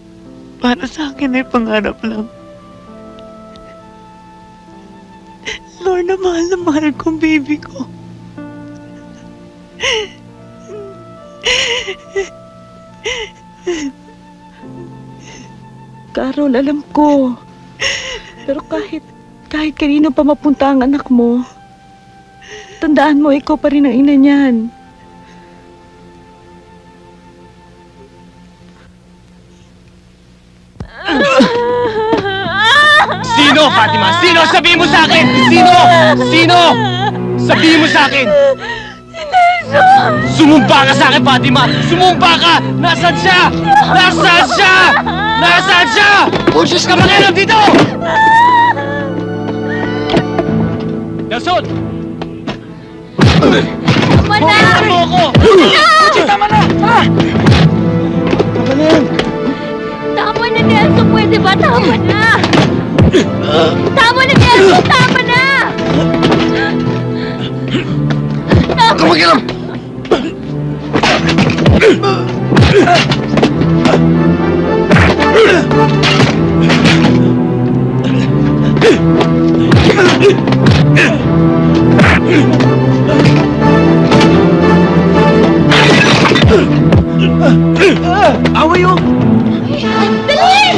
para sa akin ay pangarap lang. Lord, na mahal na mahal ko baby ko. Carol, alam ko. Pero kahit, kahit kanino pa mapunta ang anak mo, tandaan mo, ikaw pa rin ang ina niyan. Sino, Fatima? Sino? Sabihin mo sa akin! Sino? Sino? Sabihin mo sa akin! Sumumpa ka sa akin, Fatima! Sumumpa ka! Nasaan siya? Nasaan siya? Nasaan siya? Pusis ka makialam dito! Nelson! Tama na! Buksan mo ako! Puchi, tama na! Ha? Tama na yan! Tama na, Nelson! Pwede ba? Tama na! Tama na, Nelson! Tama na! Tama Kumagilam! Away yun! Dali!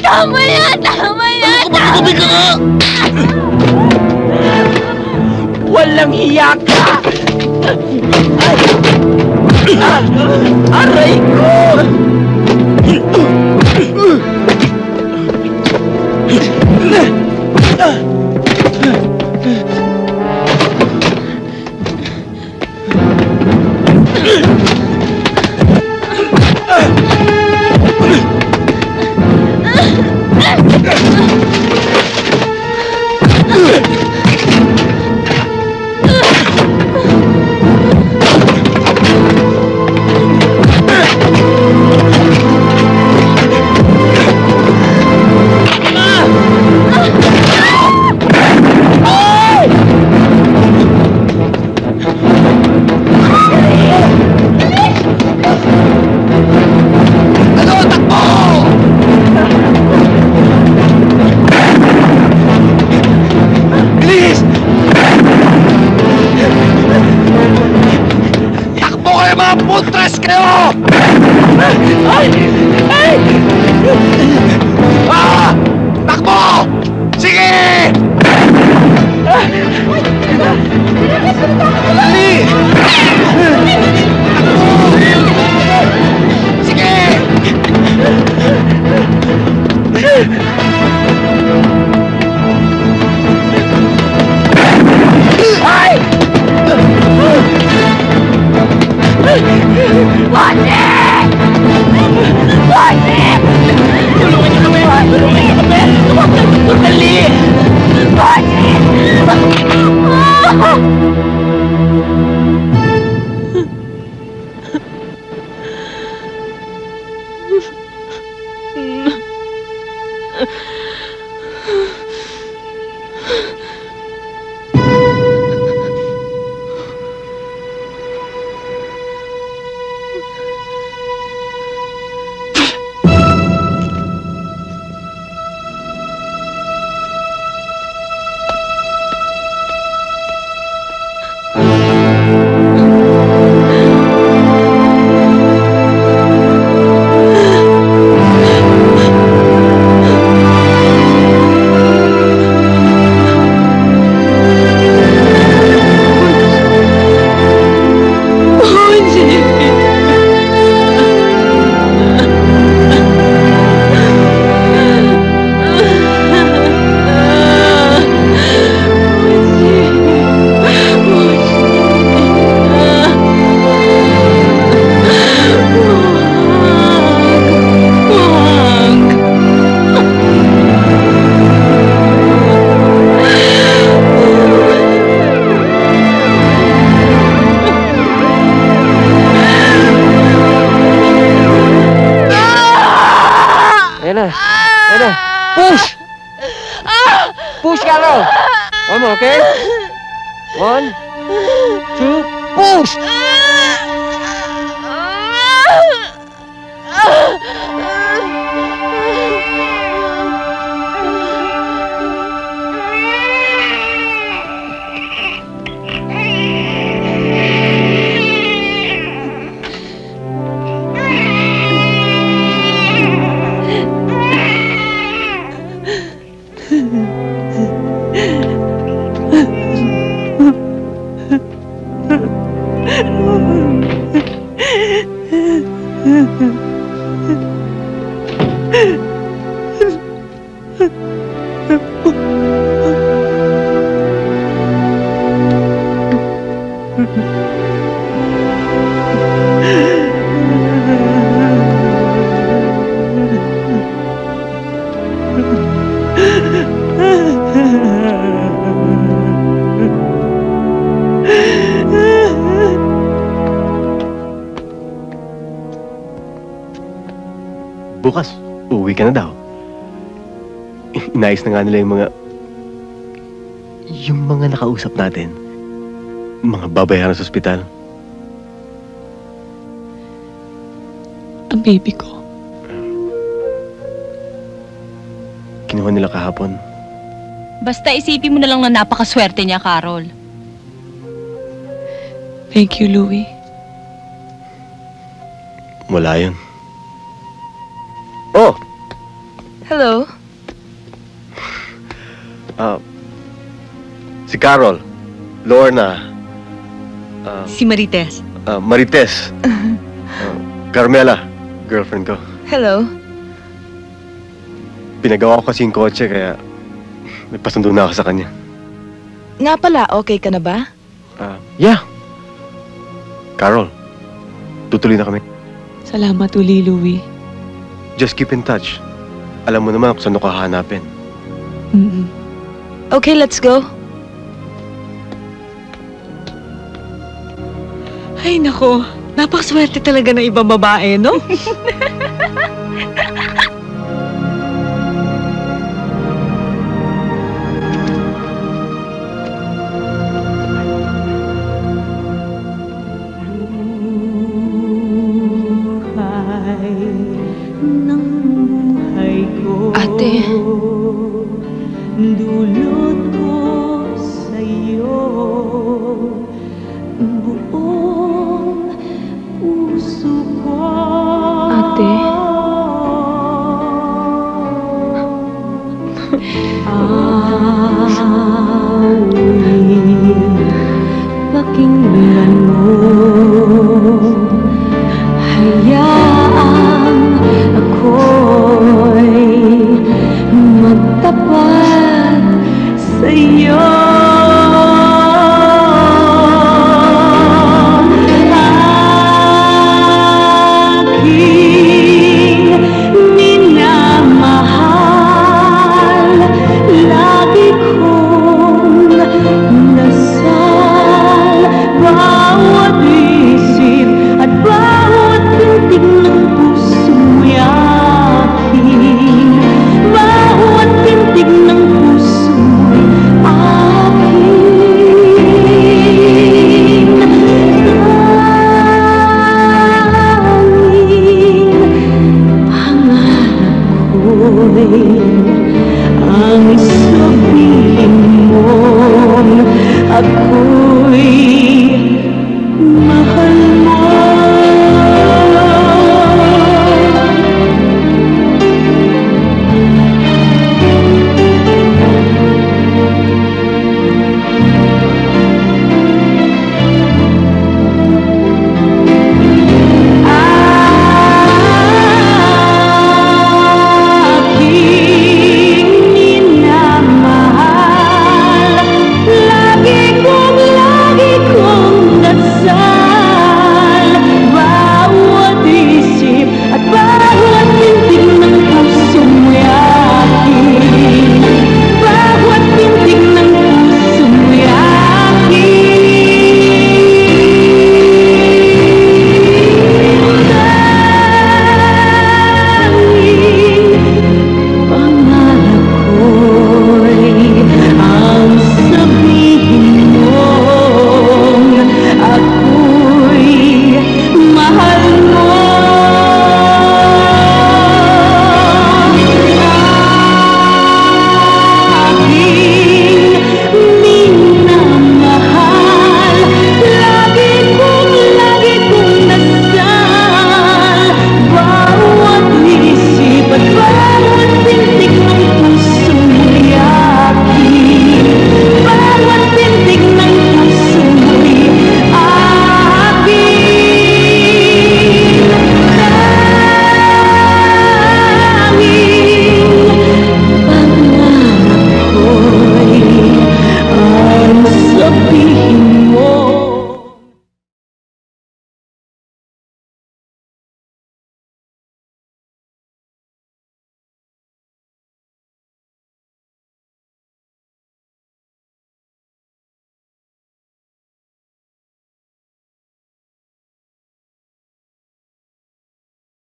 Tama na! Tama na! Tubig ka nga! Walang hiya ka! Ah! Aray ko! Bilis! Nga nila yung mga... Yung mga nakausap natin. Mga babayaran sa ospital. Ang baby ko. Kinuha nila kahapon. Basta isipin mo na lang na napakaswerte niya, Carol. Thank you, Louie. Wala yun. Carol. Lorna. Ah, Si Marites. ah, Marites. Ah, Carmela, girlfriend ko. Hello. Pinagawa ko kasi yung kotse kaya may pasundo na ako sa kanya. Nga pala, okay ka na ba? Ah, yeah. Carol, tutuloy na kami. Salamat uli, Louie. Just keep in touch. Alam mo naman kung saan ko hahanapin. Mm-mm. Okay, let's go. Ay, nako. Napakaswerte talaga ng ibang babae, no?